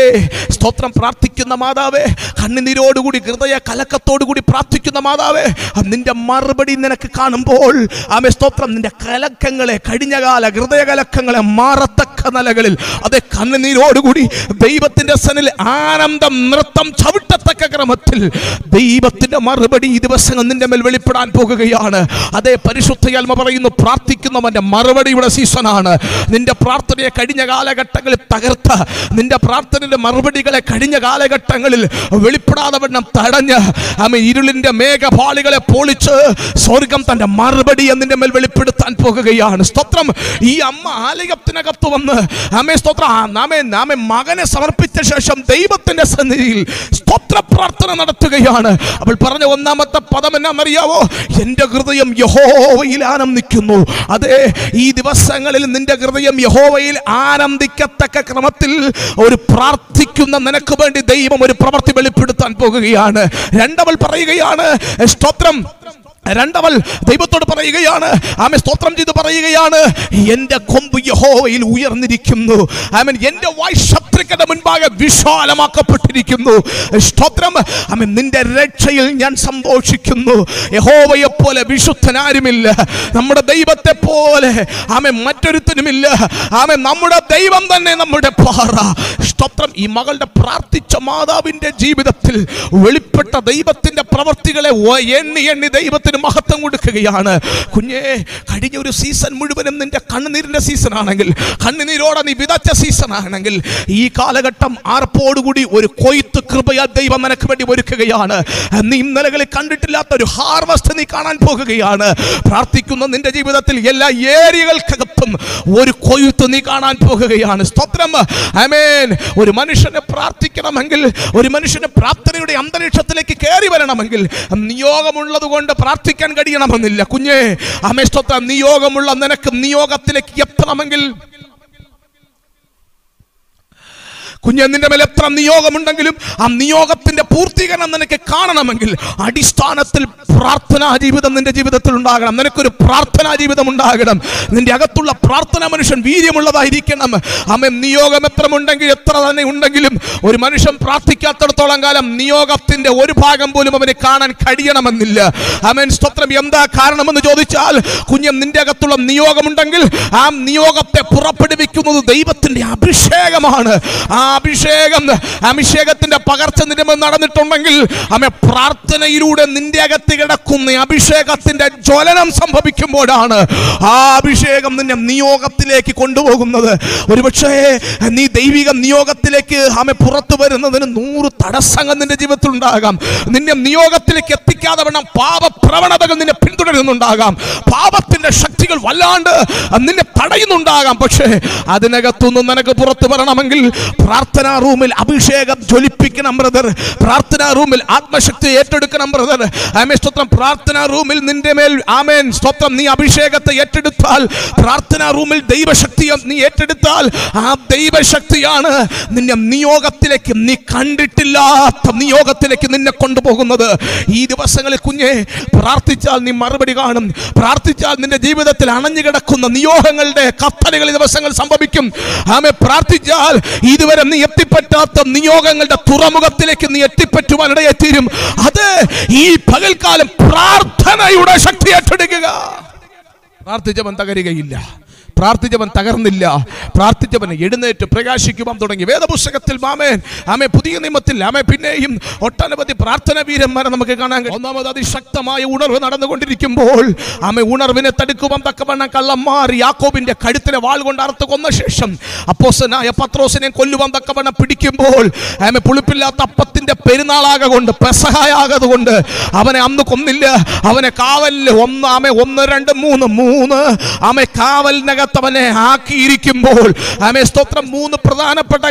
B: സ്തോത്രം പ്രാർത്ഥിക്കുന്ന മാതാവേ കണ്ണുനീരോടുകൂടി ഹൃദയ കലക്കത്തോടുകൂടി പ്രാർത്ഥിക്കുന്ന മാതാവേ നിന്റെ മറുപടി നിനക്ക് കാണുമ്പോൾ ആമേ സ്തോത്രം നിന്റെ കലക്കങ്ങളെ കഴിഞ്ഞകാല ഹൃദയ കലക്കങ്ങളെ മാറത്തക്ക നിലകളിൽ അതെ കണ്ണുനീരോടുകൂടി ദൈവത്തിന്റെ സനിൽ ആനന്ദം നൃത്തം ചവിട്ടത്തക്ക ക്രമത്തിൽ ദൈവത്തിന്റെ മറുപടി ഈ ദിവസങ്ങൾ നിന്റെ മേൽ വെളിപ്പെടാൻ പോകുകയാണ് അതേ പരിശുദ്ധയാൽമ പറയുന്നു പ്രാർത്ഥിക്കുന്നവന്റെ മറുപടിയുടെ സീസണാണ് നിന്റെ പ്രാർത്ഥനയെ കഴിഞ്ഞ കാലഘട്ടങ്ങളിൽ തകർത്ത് നിന്റെ പ്രാർത്ഥനയുടെ മറുപടികളെ കഴിഞ്ഞ കാലഘട്ടങ്ങളിൽ വെളിപ്പെടാതെ വണ്ണം തടഞ്ഞ് അമ്മ ഇരുളിന്റെ മേഘപാളികളെ പൊളിച്ച് സ്വർഗം തന്റെ മറുപടി എന്നിന്റെ മേൽ വെളിപ്പെടുത്താൻ പോകുകയാണ് സ്തോത്രം ഈ അമ്മ ആലയത്തിനകത്ത് വന്ന് അമ്മേ സ്തോത്രം നാമേ അവനെ സമർപ്പിച്ച ശേഷം ദൈവത്തിന്റെ സന്നിധിയിൽ സ്തോത്ര പ്രാർത്ഥന നടത്തുകയാണ് അവൾ പറഞ്ഞ ഒന്നാമത്തെ പദം എന്നാണെന്നറിയാവോ എൻ്റെ ഹൃദയം യഹോവയിൽ ആനന്ദിക്കുന്നു അതെ ഈ ദിവസങ്ങളിൽ നിന്റെ ഹൃദയം യഹോവയിൽ ആനന്ദിക്കത്തക്ക ക്രമത്തിൽ ഒരു പ്രാർത്ഥിക്കുന്ന നിനക്ക് വേണ്ടി ദൈവം ഒരു പ്രവൃത്തി വെളിപ്പെടുത്താൻ പോകുകയാണ് രണ്ടവൾ പറയുകയാണ് സ്തോത്രം രണ്ടവൾ ദൈവത്തോട് പറയുകയാണ് ആമെ സ്തോത്രം ചെയ്ത് പറയുകയാണ് എൻ്റെ കൊമ്പ് യഹോവയിൽ ഉയർന്നിരിക്കുന്നു ആമൻ എൻ്റെ വായ് ശത്രുക്കളുടെ മുൻപാകെ വിശാലമാക്കപ്പെട്ടിരിക്കുന്നു സ്തോത്രം ആമൻ നിന്റെ രക്ഷയിൽ ഞാൻ സന്തോഷിക്കുന്നു യഹോവയെ പോലെ വിശുദ്ധനാരുമില്ല നമ്മുടെ ദൈവത്തെ പോലെ ആമെ മറ്റൊരുത്തനുമില്ല ആമെ നമ്മുടെ ദൈവം തന്നെ നമ്മുടെ പാറ സ്തോത്രം ഈ മകളുടെ പ്രാർത്ഥിച്ച മാതാവിൻ്റെ ജീവിതത്തിൽ വെളിപ്പെട്ട ദൈവത്തിൻ്റെ പ്രവർത്തികളെ എണ്ണി എണ്ണി ദൈവത്തിൽ ദൈവത്തിന് മഹത്വം കൊടുക്കുകയാണ് കുഞ്ഞേ കഴിഞ്ഞ ഒരു സീസൺ മുഴുവനും നിന്റെ കണ്ണുനീരിൻ്റെ സീസൺ ആണെങ്കിൽ കണ്ണുനീരോടെ നീ വിതച്ച സീസൺ ആണെങ്കിൽ ഈ കാലഘട്ടം ആർപ്പോടുകൂടി ഒരു കൊയ്ത്ത് കൃപയാ ദൈവം നിനക്ക് വേണ്ടി ഒരുക്കുകയാണ് നീ ഇന്നലകളിൽ കണ്ടിട്ടില്ലാത്ത ഒരു ഹാർവസ്റ്റ് നീ കാണാൻ പോകുകയാണ് പ്രാർത്ഥിക്കുന്ന നിന്റെ ജീവിതത്തിൽ എല്ലാ ഏരിയകൾക്കകത്തും ഒരു കൊയ്ത്ത് നീ കാണാൻ പോകുകയാണ് സ്തോത്രം അമേൻ ഒരു മനുഷ്യനെ പ്രാർത്ഥിക്കണമെങ്കിൽ ഒരു മനുഷ്യന് പ്രാർത്ഥനയുടെ അന്തരീക്ഷത്തിലേക്ക് കയറി വരണമെങ്കിൽ നിയോഗമുള്ളത് കൊണ്ട് പ്രാർത്ഥന പ്രാർത്ഥിക്കാൻ കഴിയണമെന്നില്ല കുഞ്ഞേ അമേഷ്ടത്വം നിയോഗമുള്ള നിനക്ക് നിയോഗത്തിലേക്ക് എത്തണമെങ്കിൽ കുഞ്ഞെ നിന്റെ മേലെ എത്ര നിയോഗമുണ്ടെങ്കിലും ആ നിയോഗത്തിന്റെ പൂർത്തീകരണം നിനക്ക് കാണണമെങ്കിൽ അടിസ്ഥാനത്തിൽ പ്രാർത്ഥനാ ജീവിതം നിന്റെ ജീവിതത്തിൽ ഉണ്ടാകണം നിനക്കൊരു പ്രാർത്ഥനാ ജീവിതം ഉണ്ടാകണം നിന്റെ അകത്തുള്ള പ്രാർത്ഥന മനുഷ്യൻ വീര്യമുള്ളതായിരിക്കണം അമ്മ നിയോഗം ഉണ്ടെങ്കിൽ എത്ര തന്നെ ഉണ്ടെങ്കിലും ഒരു മനുഷ്യൻ പ്രാർത്ഥിക്കാത്തടത്തോളം കാലം നിയോഗത്തിന്റെ ഒരു ഭാഗം പോലും അവന് കാണാൻ കഴിയണമെന്നില്ല അമൻ സ്തോത്രം എന്താ കാരണമെന്ന് ചോദിച്ചാൽ കുഞ്ഞം നിന്റെ അകത്തുള്ള നിയോഗമുണ്ടെങ്കിൽ ആ നിയോഗത്തെ പുറപ്പെടുവിക്കുന്നത് ദൈവത്തിന്റെ അഭിഷേകമാണ് ആ അഭിഷേകം അഭിഷേകത്തിന്റെ പകർച്ച നിരമ്പ് നടന്നിട്ടുണ്ടെങ്കിൽ അമ്മ പ്രാർത്ഥനയിലൂടെ നിന്റെ അകത്ത് കിടക്കുന്ന അഭിഷേകത്തിന്റെ ജ്വലനം സംഭവിക്കുമ്പോഴാണ് ആ അഭിഷേകം നിന്നെ നിയോഗത്തിലേക്ക് കൊണ്ടുപോകുന്നത് ഒരുപക്ഷേ നീ ദൈവിക നിയോഗത്തിലേക്ക് ആമെ പുറത്തു വരുന്നതിന് നൂറ് തടസ്സങ്ങൾ നിന്റെ ജീവിതത്തിൽ ഉണ്ടാകാം നിന്നെ നിയോഗത്തിലേക്ക് എത്തിക്കാതെ വേണം പാപപ്രവണതകൾ നിന്നെ പിന്തുടരുന്നുണ്ടാകാം പാപത്തിന്റെ ശക്തികൾ വല്ലാണ്ട് നിന്നെ തടയുന്നുണ്ടാകാം പക്ഷേ അതിനകത്തുനിന്ന് നിനക്ക് പുറത്തു വരണമെങ്കിൽ പ്രാർത്ഥനാ റൂമിൽ അഭിഷേകം ജ്വലിപ്പിക്കണം ബ്രദർ പ്രാർത്ഥനാ റൂമിൽ ആത്മശക്തി ഏറ്റെടുക്കണം ബ്രദർ ആമേ സ്തോത്രം പ്രാർത്ഥനാ റൂമിൽ നിന്റെ മേൽ ആമേൻ സ്തോത്രം നീ അഭിഷേകത്തെ ഏറ്റെടുത്താൽ പ്രാർത്ഥനാ റൂമിൽ ദൈവശക്തി നീ ഏറ്റെടുത്താൽ ആ ദൈവശക്തിയാണ് നിന്നെ നിയോഗത്തിലേക്ക് നീ കണ്ടിട്ടില്ലാത്ത നിയോഗത്തിലേക്ക് നിന്നെ കൊണ്ടുപോകുന്നത് ഈ ദിവസങ്ങളിൽ കുഞ്ഞെ പ്രാർത്ഥിച്ചാൽ നീ മറുപടി കാണും പ്രാർത്ഥിച്ചാൽ നിന്റെ ജീവിതത്തിൽ അണഞ്ഞു കിടക്കുന്ന നിയോഗങ്ങളുടെ കത്തലുകൾ ദിവസങ്ങൾ സംഭവിക്കും ആമേ പ്രാർത്ഥിച്ചാൽ ഇതുവരെ നീ എത്തിപ്പറ്റാത്ത നിയോഗങ്ങളുടെ തുറമുഖത്തിലേക്ക് നീ എത്തിപ്പറ്റുവാൻ ഇടയെത്തിരും അത് ഈ പകൽക്കാലം പ്രാർത്ഥനയുടെ ശക്തി ഏറ്റെടുക്കുക പ്രാർത്ഥിച്ചവൻ തകരുകയില്ല പ്രാർത്ഥിച്ചവൻ തകർന്നില്ല പ്രാർത്ഥിച്ചവൻ എഴുന്നേറ്റ് പ്രകാശിക്കുവാൻ തുടങ്ങി വേദപുസ്തകത്തിൽ മാമേൻ ആമേ പുതിയ നിയമത്തിൽ ആമേ പിന്നെയും ഒട്ടനവധി പ്രാർത്ഥന വീരന്മാരെ നമുക്ക് കാണാൻ ഒന്നാമത് അതിശക്തമായ ഉണർവ് നടന്നുകൊണ്ടിരിക്കുമ്പോൾ ആമേ ഉണർവിനെ തടുക്കുവാൻ തക്കവണ്ണം കള്ളം മാറി യാക്കോബിന്റെ കഴുത്തിനെ വാൾ കൊണ്ട് അറുത്ത് കൊന്ന ശേഷം അപ്പോസനായ പത്രോസിനെ കൊല്ലുവാൻ തക്കവണ്ണം പിടിക്കുമ്പോൾ ആമെ പുളിപ്പില്ലാത്ത അപ്പത്തിന്റെ പെരുന്നാളാക കൊണ്ട് പെസഹായാകത് കൊണ്ട് അവനെ അന്ന് കൊന്നില്ല അവനെ കാവലിൽ ഒന്ന് ആമെ ഒന്ന് രണ്ട് മൂന്ന് മൂന്ന് ആമെ കാവലിനകം അവനെ ആക്കിയിരിക്കുമ്പോൾ ആമേ സ്തോത്രം മൂന്ന് പ്രധാനപ്പെട്ട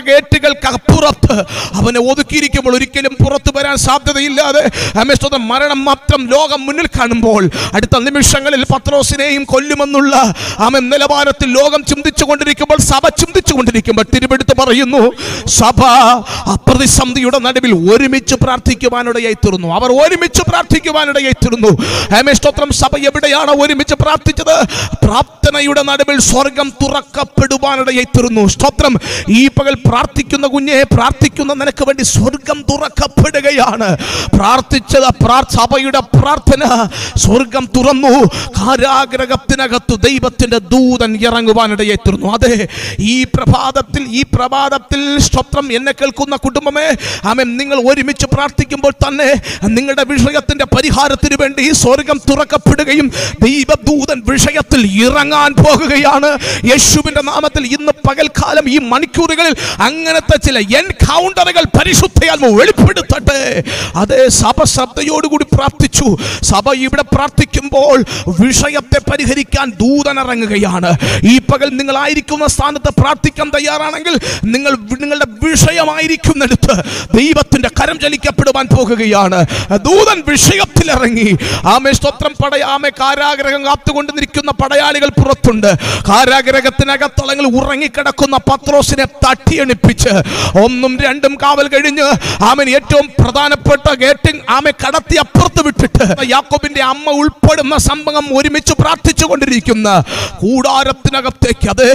B: അപ്പുറത്ത് അവനെ ഒതുക്കിയിരിക്കുമ്പോൾ ഒരിക്കലും പുറത്തു വരാൻ സാധ്യതയില്ലാതെ ആമേ സ്തോത്രം മരണം മാത്രം ലോകം മുന്നിൽ കാണുമ്പോൾ അടുത്ത നിമിഷങ്ങളിൽ പത്രോസിനെയും കൊല്ലുമെന്നുള്ള ആമേ നിലവാരത്തിൽ ലോകം ചിന്തിച്ചു കൊണ്ടിരിക്കുമ്പോൾ സഭ ചിന്തിച്ചു കൊണ്ടിരിക്കുമ്പോൾ തിരുവെടുത്ത് പറയുന്നു സഭ അപ്രതിസന്ധിയുടെ നടുവിൽ ഒരുമിച്ച് പ്രാർത്ഥിക്കുവാനിടയായി തീർന്നു അവർ ഒരുമിച്ച് പ്രാർത്ഥിക്കുവാനിടയായി തീർന്നു ഹേമേശ്തോത്രം സഭ എവിടെയാണ് ഒരുമിച്ച് പ്രാർത്ഥിച്ചത് പ്രാർത്ഥനയുടെ നടുവിൽ സ്വർഗം തുറക്കപ്പെടുവാനിടയായിത്തീരുന്നു സ്തോത്രം ഈ പകൽ പ്രാർത്ഥിക്കുന്ന കുഞ്ഞെ പ്രാർത്ഥിക്കുന്ന നിനക്ക് വേണ്ടി സ്വർഗം തുറക്കപ്പെടുകയാണ് പ്രാർത്ഥിച്ചത് സഭയുടെ പ്രാർത്ഥന സ്വർഗം തുറന്നു കാരാഗ്രഹത്തിനകത്തു ദൈവത്തിന്റെ ദൂതൻ ഇറങ്ങുവാനിടയായിത്തീരുന്നു അതെ ഈ പ്രഭാതത്തിൽ ഈ പ്രഭാതത്തിൽ സ്തോത്രം എന്നെ കേൾക്കുന്ന കുടുംബമേ ആമേ നിങ്ങൾ ഒരുമിച്ച് പ്രാർത്ഥിക്കുമ്പോൾ തന്നെ നിങ്ങളുടെ വിഷയത്തിന്റെ പരിഹാരത്തിന് വേണ്ടി സ്വർഗം തുറക്കപ്പെടുകയും ദൈവദൂതൻ വിഷയത്തിൽ ഇറങ്ങാൻ പോകുകയാണ് പറയുകയാണ് യേശുവിൻ്റെ നാമത്തിൽ ഇന്ന് പകൽക്കാലം ഈ മണിക്കൂറുകളിൽ അങ്ങനത്തെ ചില എൻകൗണ്ടറുകൾ പരിശുദ്ധയാൽ വെളിപ്പെടുത്തട്ടെ അതേ സഭ ശ്രദ്ധയോടുകൂടി പ്രാർത്ഥിച്ചു സഭ ഇവിടെ പ്രാർത്ഥിക്കുമ്പോൾ വിഷയത്തെ പരിഹരിക്കാൻ ദൂതനിറങ്ങുകയാണ് ഈ പകൽ നിങ്ങളായിരിക്കുന്ന സ്ഥാനത്ത് പ്രാർത്ഥിക്കാൻ തയ്യാറാണെങ്കിൽ നിങ്ങൾ നിങ്ങളുടെ വിഷയമായിരിക്കുന്നിടത്ത് ദൈവത്തിൻ്റെ കരം ചലിക്കപ്പെടുവാൻ പോകുകയാണ് ദൂതൻ വിഷയത്തിലിറങ്ങി ആമേ സ്തോത്രം പടയാമേ കാരാഗ്രഹം കാത്തുകൊണ്ട് നിൽക്കുന്ന പടയാളികൾ പുറത്തുണ്ട് കാരാഗ്രഹത്തിനകത്തളങ്ങൾ ഉറങ്ങിക്കിടക്കുന്ന പത്രോസിനെ തട്ടിയണിപ്പിച്ച് ഒന്നും രണ്ടും കാവൽ കഴിഞ്ഞ് ആമൻ ഏറ്റവും പ്രധാനപ്പെട്ട ഗേറ്റിംഗ് ആമെ കടത്തി അപ്പുറത്ത് വിട്ടിട്ട് യാക്കോബിന്റെ അമ്മ ഉൾപ്പെടുന്ന സംഭവം ഒരുമിച്ച് പ്രാർത്ഥിച്ചു കൊണ്ടിരിക്കുന്ന കൂടാരത്തിനകത്തേക്ക് അതെ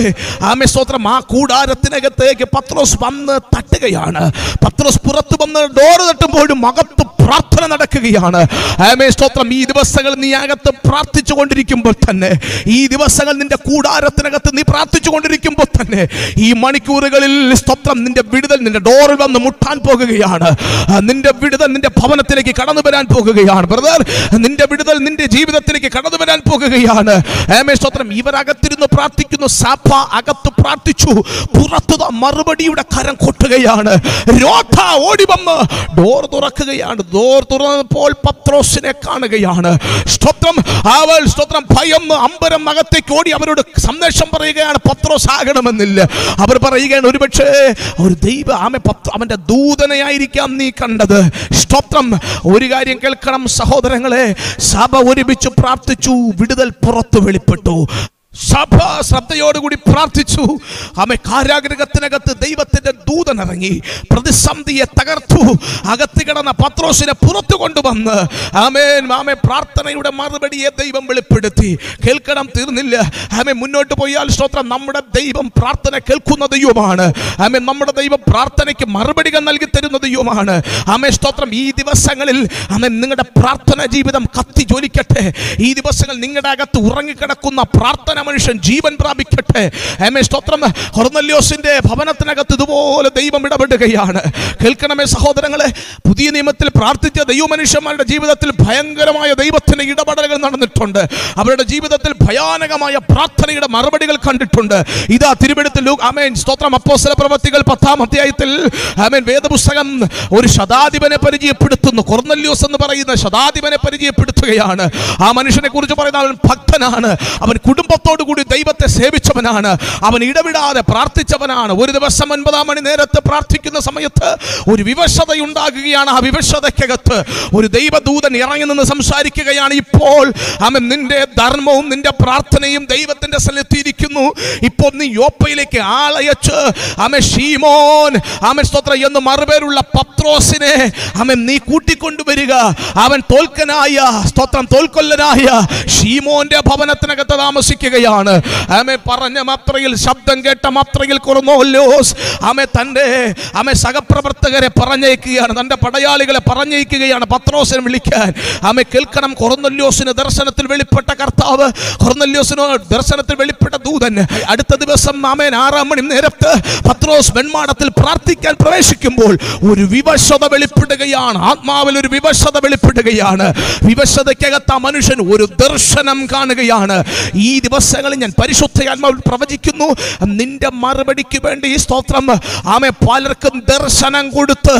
B: ആമെ സ്വത്രം ആ കൂടാരത്തിനകത്തേക്ക് പത്രോസ് വന്ന് തട്ടുകയാണ് പത്രോസ് പുറത്ത് വന്ന് ഡോറ് തട്ടുമ്പോഴും അകത്ത് പ്രാർത്ഥന നടക്കുകയാണ് ആമേ സ്തോത്രം ഈ ദിവസങ്ങൾ നീ അകത്ത് പ്രാർത്ഥിച്ചു കൊണ്ടിരിക്കുമ്പോൾ തന്നെ ഈ ദിവസങ്ങൾ നിന്റെ കൂടാര കൂടാരത്തിനകത്ത് നീ പ്രാർത്ഥിച്ചു കൊണ്ടിരിക്കുമ്പോൾ തന്നെ ഈ മണിക്കൂറുകളിൽ സ്തോത്രം നിന്റെ വിടുതൽ നിന്റെ ഡോറിൽ വന്ന് മുട്ടാൻ പോകുകയാണ് നിന്റെ വിടുതൽ നിന്റെ ഭവനത്തിലേക്ക് കടന്നു വരാൻ പോകുകയാണ് ബ്രദർ നിന്റെ വിടുതൽ നിന്റെ ജീവിതത്തിലേക്ക് കടന്നു വരാൻ പോകുകയാണ് ഏമേ സ്തോത്രം ഇവരകത്തിരുന്ന് പ്രാർത്ഥിക്കുന്നു സാഫ അകത്ത് പ്രാർത്ഥിച്ചു പുറത്തു മറുപടിയുടെ കരം കൊട്ടുകയാണ് രോധ ഓടി വന്ന് ഡോർ തുറക്കുകയാണ് ഡോർ തുറന്നപ്പോൾ പത്രോസിനെ കാണുകയാണ് സ്തോത്രം അവൾ സ്തോത്രം ഭയം അമ്പരം അകത്തേക്ക് ഓടി അവരോട് സന്ദേശം പറയുകയാണ് പത്രോസ് ആകണമെന്നില്ല അവർ പറയുകയാണ് ഒരുപക്ഷേ ഒരു ദൈവ ആമെ പത്ര അവൻ്റെ ദൂതനയായിരിക്കാം നീ കണ്ടത് സ്തോത്രം ഒരു കാര്യം കേൾക്കണം സഹോദരങ്ങളെ സഭ ഒരുമിച്ച് പ്രാർത്ഥിച്ചു വിടുതൽ പുറത്തു വെളിപ്പെട്ടു സഭ ശ്രദ്ധയോടുകൂടി പ്രാർത്ഥിച്ചു ആമേ കാര്യാഗ്രഹത്തിനകത്ത് ദൈവത്തിന്റെ ദൂതൻ ഇറങ്ങി പ്രതിസന്ധിയെ തകർത്തു അകത്ത് കിടന്ന പത്രോസിനെ പുറത്തു കൊണ്ടുവന്ന് ആമേൻ ആമേ പ്രാർത്ഥനയുടെ മറുപടിയെ ദൈവം വെളിപ്പെടുത്തി കേൾക്കണം തീർന്നില്ല ആമേ മുന്നോട്ട് പോയാൽ സ്തോത്രം നമ്മുടെ ദൈവം പ്രാർത്ഥന കേൾക്കുന്ന ദൈവമാണ് ആമേ നമ്മുടെ ദൈവം പ്രാർത്ഥനയ്ക്ക് മറുപടികൾ നൽകി തരുന്ന ദൈവമാണ് ആമേ സ്തോത്രം ഈ ദിവസങ്ങളിൽ ആമേ നിങ്ങളുടെ പ്രാർത്ഥന ജീവിതം കത്തി ജോലിക്കട്ടെ ഈ ദിവസങ്ങൾ നിങ്ങളുടെ അകത്ത് ഉറങ്ങിക്കിടക്കുന്ന പ്രാർത്ഥന മനുഷ്യൻ ജീവൻ പ്രാപിക്കട്ടെ എമ്മെ സ്തോത്രം ഹൊർന്നല്യോസിന്റെ ഭവനത്തിനകത്ത് ഇതുപോലെ ദൈവം ഇടപെടുകയാണ് കേൾക്കണമേ സഹോദരങ്ങളെ പുതിയ നിയമത്തിൽ പ്രാർത്ഥിച്ച ദൈവമനുഷ്യന്മാരുടെ ജീവിതത്തിൽ ഭയങ്കരമായ ദൈവത്തിന് ഇടപെടലുകൾ നടന്നിട്ടുണ്ട് അവരുടെ ജീവിതത്തിൽ ഭയാനകമായ പ്രാർത്ഥനയുടെ മറുപടികൾ കണ്ടിട്ടുണ്ട് ഇതാ തിരുവെടുത്ത് അമേൻ സ്തോത്രം അപ്പോസല പ്രവൃത്തികൾ പത്താം അധ്യായത്തിൽ അമേൻ വേദപുസ്തകം ഒരു ശതാധിപനെ പരിചയപ്പെടുത്തുന്നു കൊർന്നല്യോസ് എന്ന് പറയുന്ന ശതാധിപനെ പരിചയപ്പെടുത്തുകയാണ് ആ മനുഷ്യനെ കുറിച്ച് പറയുന്ന അവൻ ഭക്തനാണ് അവൻ കുടുംബത്തോട് കൂടി ദൈവത്തെ സേവിച്ചവനാണ് അവൻ ഇടവിടാതെ പ്രാർത്ഥിച്ചവനാണ് ഒരു ദിവസം ഒൻപതാം മണി നേരത്ത് പ്രാർത്ഥിക്കുന്ന സമയത്ത് ഒരു വിവശതയുണ്ടാകുകയാണ് ആ വിവശതയ്ക്കകത്ത് ഒരു ദൈവദൂതൻ ഇറങ്ങി നിന്ന് സംസാരിക്കുകയാണ് ഇപ്പോൾ അവൻ നിന്റെ ധർമ്മവും നിന്റെ പ്രാർത്ഥനയും ദൈവത്തിന്റെ സ്ഥലത്തിരിക്കുന്നു ഇപ്പോൾ നീ യോപ്പയിലേക്ക് ആളയച്ച് അമേ ഷീമോൻ അമേ സ്തോത്ര എന്ന് മറുപേരുള്ള പത്രോസിനെ അമൻ നീ കൂട്ടിക്കൊണ്ടുവരിക അവൻ തോൽക്കനായ സ്തോത്രം തോൽക്കൊല്ലനായ ഷീമോന്റെ ഭവനത്തിനകത്ത് താമസിക്കുകയാണ് ആണ് ആമെ പറഞ്ഞ മാത്രയിൽ ശബ്ദം കേട്ട മാത്രയിൽ കുറന്നോല്ലോസ് ആമെ തൻ്റെ ആമെ സഹപ്രവർത്തകരെ പറഞ്ഞയക്കുകയാണ് തൻ്റെ പടയാളികളെ പറഞ്ഞയക്കുകയാണ് പത്രോസിനെ വിളിക്കാൻ ആമെ കേൾക്കണം കുറന്നൊല്ലോസിന് ദർശനത്തിൽ വെളിപ്പെട്ട കർത്താവ് കുറന്നൊല്ലോസിന് ദർശനത്തിൽ വെളിപ്പെട്ട ദൂതൻ അടുത്ത ദിവസം ആമേൻ ആറാം മണി നേരത്ത് പത്രോസ് വെൺമാടത്തിൽ പ്രാർത്ഥിക്കാൻ പ്രവേശിക്കുമ്പോൾ ഒരു വിവശത വെളിപ്പെടുകയാണ് ആത്മാവിൽ ഒരു വിവശത വെളിപ്പെടുകയാണ് വിവശതയ്ക്കകത്ത് ആ മനുഷ്യൻ ഒരു ദർശനം കാണുകയാണ് ഈ ദിവസം ദിവസങ്ങളിൽ ഞാൻ പരിശുദ്ധയാത്മാവിൽ പ്രവചിക്കുന്നു നിന്റെ മറുപടിക്ക് വേണ്ടി ഈ സ്തോത്രം ആമെ പലർക്കും ദർശനം കൊടുത്ത്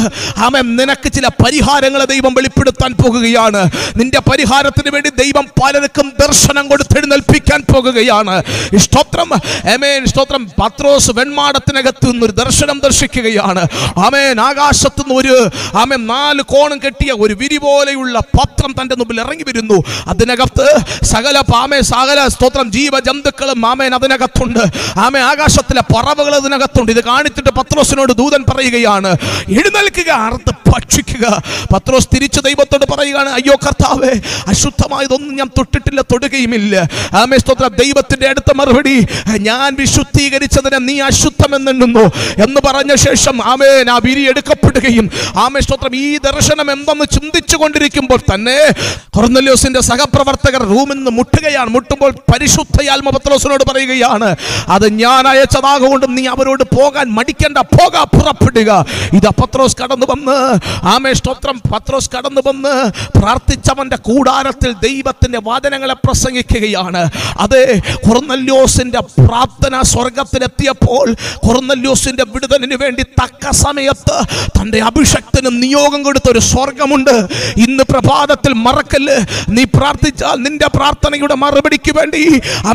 B: ആമെ നിനക്ക് ചില പരിഹാരങ്ങളെ ദൈവം വെളിപ്പെടുത്താൻ പോകുകയാണ് നിന്റെ പരിഹാരത്തിന് വേണ്ടി ദൈവം പലർക്കും ദർശനം എഴുന്നേൽപ്പിക്കാൻ പോകുകയാണ് സ്തോത്രം എമേൻ സ്തോത്രം പത്രോസ് വെൺമാടത്തിനകത്ത് നിന്നൊരു ദർശനം ദർശിക്കുകയാണ് ആമേൻ ആകാശത്തു നിന്ന് ഒരു ആമേൻ നാല് കോണം കെട്ടിയ ഒരു വിരി പോലെയുള്ള പത്രം തൻ്റെ മുമ്പിൽ ഇറങ്ങി വരുന്നു അതിനകത്ത് സകല പാമേ സകല സ്തോത്രം ജീവൻ ജീവജന്തുക്കൾ മാമേൻ അതിനകത്തുണ്ട് ആമേ ആകാശത്തിലെ പറവുകൾ അതിനകത്തുണ്ട് ഇത് കാണിച്ചിട്ട് പത്രോസിനോട് ദൂതൻ പറയുകയാണ് എഴുന്നേൽക്കുക അറുത്ത് ഭക്ഷിക്കുക പത്രോസ് തിരിച്ചു ദൈവത്തോട് പറയുകയാണ് അയ്യോ കർത്താവേ അശുദ്ധമായതൊന്നും ഞാൻ തൊട്ടിട്ടില്ല തൊടുകയുമില്ല ആമേ സ്തോത്ര ദൈവത്തിന്റെ അടുത്ത മറുപടി ഞാൻ വിശുദ്ധീകരിച്ചതിനെ നീ അശുദ്ധമെന്നെണ്ണുന്നു എന്ന് പറഞ്ഞ ശേഷം ആമേൻ ആ വിരി എടുക്കപ്പെടുകയും ആമേ സ്തോത്രം ഈ ദർശനം എന്തെന്ന് ചിന്തിച്ചു കൊണ്ടിരിക്കുമ്പോൾ തന്നെ കൊർന്നല്യോസിന്റെ സഹപ്രവർത്തകർ റൂമിൽ നിന്ന് മുട്ടുകയാണ് മുട്ടുമ്പോൾ പരിശുദ്ധ പരിശുദ്ധ ആത്മപത്രോസിനോട് പറയുകയാണ് അത് ഞാൻ അയച്ചതാകൊണ്ടും നീ അവരോട് പോകാൻ മടിക്കണ്ട പോക പുറപ്പെടുക ഇത് പത്രോസ് കടന്നു വന്ന് ആമേ സ്തോത്രം പത്രോസ് കടന്നു വന്ന് പ്രാർത്ഥിച്ചവന്റെ കൂടാരത്തിൽ ദൈവത്തിന്റെ വാദനങ്ങളെ പ്രസംഗിക്കുകയാണ് അതെ കുറന്നല്യോസിന്റെ പ്രാർത്ഥന സ്വർഗത്തിലെത്തിയപ്പോൾ കുറന്നല്യോസിന്റെ വിടുതലിന് വേണ്ടി തക്ക സമയത്ത് തന്റെ അഭിഷക്തനും നിയോഗം കൊടുത്ത ഒരു സ്വർഗമുണ്ട് ഇന്ന് പ്രഭാതത്തിൽ മറക്കല് നീ പ്രാർത്ഥിച്ചാൽ നിന്റെ പ്രാർത്ഥനയുടെ മറുപടിക്ക് വേണ്ടി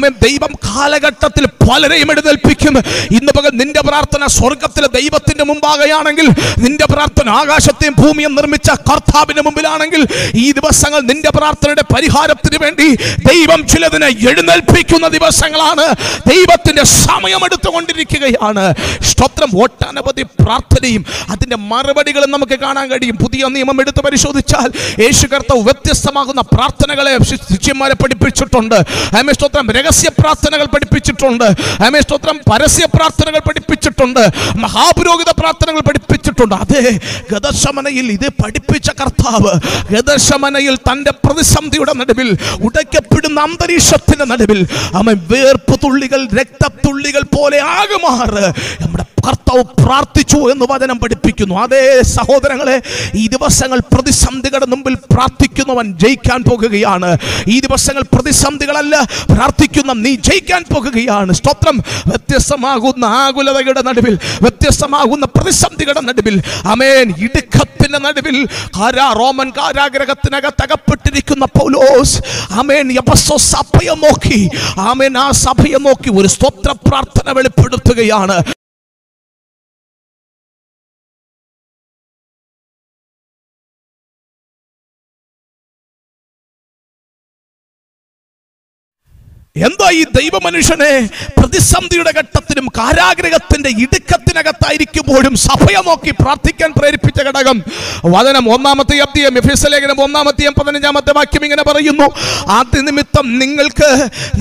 B: ആമൻ ദൈവം കാലഘട്ടത്തിൽ പലരെയും എഴുന്നേൽപ്പിക്കും ഇന്ന് പകൽ നിന്റെ പ്രാർത്ഥന സ്വർഗത്തിലെ ദൈവത്തിന്റെ മുമ്പാകെയാണെങ്കിൽ നിന്റെ പ്രാർത്ഥന ആകാശത്തെയും ഭൂമിയും നിർമ്മിച്ച കർത്താവിന്റെ മുമ്പിലാണെങ്കിൽ ഈ ദിവസങ്ങൾ നിന്റെ പ്രാർത്ഥനയുടെ പരിഹാരത്തിന് വേണ്ടി ദൈവം ചിലതിനെ എഴുന്നേൽപ്പിക്കുന്ന ദിവസങ്ങളാണ് ദൈവത്തിന്റെ സമയമെടുത്തുകൊണ്ടിരിക്കുകയാണ് സ്തോത്രം ഒട്ടനവധി പ്രാർത്ഥനയും അതിന്റെ മറുപടികളും നമുക്ക് കാണാൻ കഴിയും പുതിയ നിയമം എടുത്ത് പരിശോധിച്ചാൽ യേശു കർത്താവ് വ്യത്യസ്തമാകുന്ന പ്രാർത്ഥനകളെ ശിഷ്യന്മാരെ പഠിപ്പിച്ചിട്ടുണ്ട് സ്തോത്രം രഹസ്യ പരസ്യ പ്രാർത്ഥനകൾ പഠിപ്പിച്ചിട്ടുണ്ട് ആമേ സ്തോത്രം പരസ്യ പ്രാർത്ഥനകൾ പഠിപ്പിച്ചിട്ടുണ്ട് മഹാപുരോഹിത പ്രാർത്ഥനകൾ പഠിപ്പിച്ചിട്ടുണ്ട് അതെ ഗതശമനയിൽ ഇത് പഠിപ്പിച്ച കർത്താവ് ഗതശമനയിൽ തൻ്റെ പ്രതിസന്ധിയുടെ നടുവിൽ ഉടയ്ക്കപ്പെടുന്ന അന്തരീക്ഷത്തിൻ്റെ നടുവിൽ അവൻ വേർപ്പ് തുള്ളികൾ രക്തത്തുള്ളികൾ പോലെ ആകുമാറ് നമ്മുടെ ഭർത്താവ് പ്രാർത്ഥിച്ചു എന്ന് വചനം പഠിപ്പിക്കുന്നു അതേ സഹോദരങ്ങളെ ഈ ദിവസങ്ങൾ പ്രതിസന്ധികളുടെ മുമ്പിൽ പ്രാർത്ഥിക്കുന്നവൻ ജയിക്കാൻ പോകുകയാണ് ഈ ദിവസങ്ങൾ പ്രതിസന്ധികളല്ല പ്രാർത്ഥിക്കുന്ന നീ ജയിക്കാൻ പോകുകയാണ് സ്തോത്രം വ്യത്യസ്തമാകുന്ന ആകുലതയുടെ നടുവിൽ വ്യത്യസ്തമാകുന്ന പ്രതിസന്ധികളുടെ നടുവിൽ അമേൻ ഇടുക്കത്തിന്റെ നടുവിൽ റോമൻ റോമൻ അകപ്പെട്ടിരിക്കുന്ന പൗലോസ് അമേൻ സഭയെ നോക്കി ആമേൻ ആ സഭയെ നോക്കി ഒരു സ്തോത്ര പ്രാർത്ഥന വെളിപ്പെടുത്തുകയാണ്
A: എന്താ ഈ ദൈവ
B: മനുഷ്യനെ പ്രതിസന്ധിയുടെ ഘട്ടത്തിലും കാരാഗ്രഹത്തിന്റെ ഇടുക്കത്തിനകത്തായിരിക്കുമ്പോഴും സഭയെ നോക്കി പ്രാർത്ഥിക്കാൻ പ്രേരിപ്പിച്ച ഘടകം വചനം ഒന്നാമത്തെ അബ്ദിയം ലേഖനം ഒന്നാമത്തെയും പതിനഞ്ചാമത്തെ വാക്യം ഇങ്ങനെ പറയുന്നു അത് നിമിത്തം നിങ്ങൾക്ക്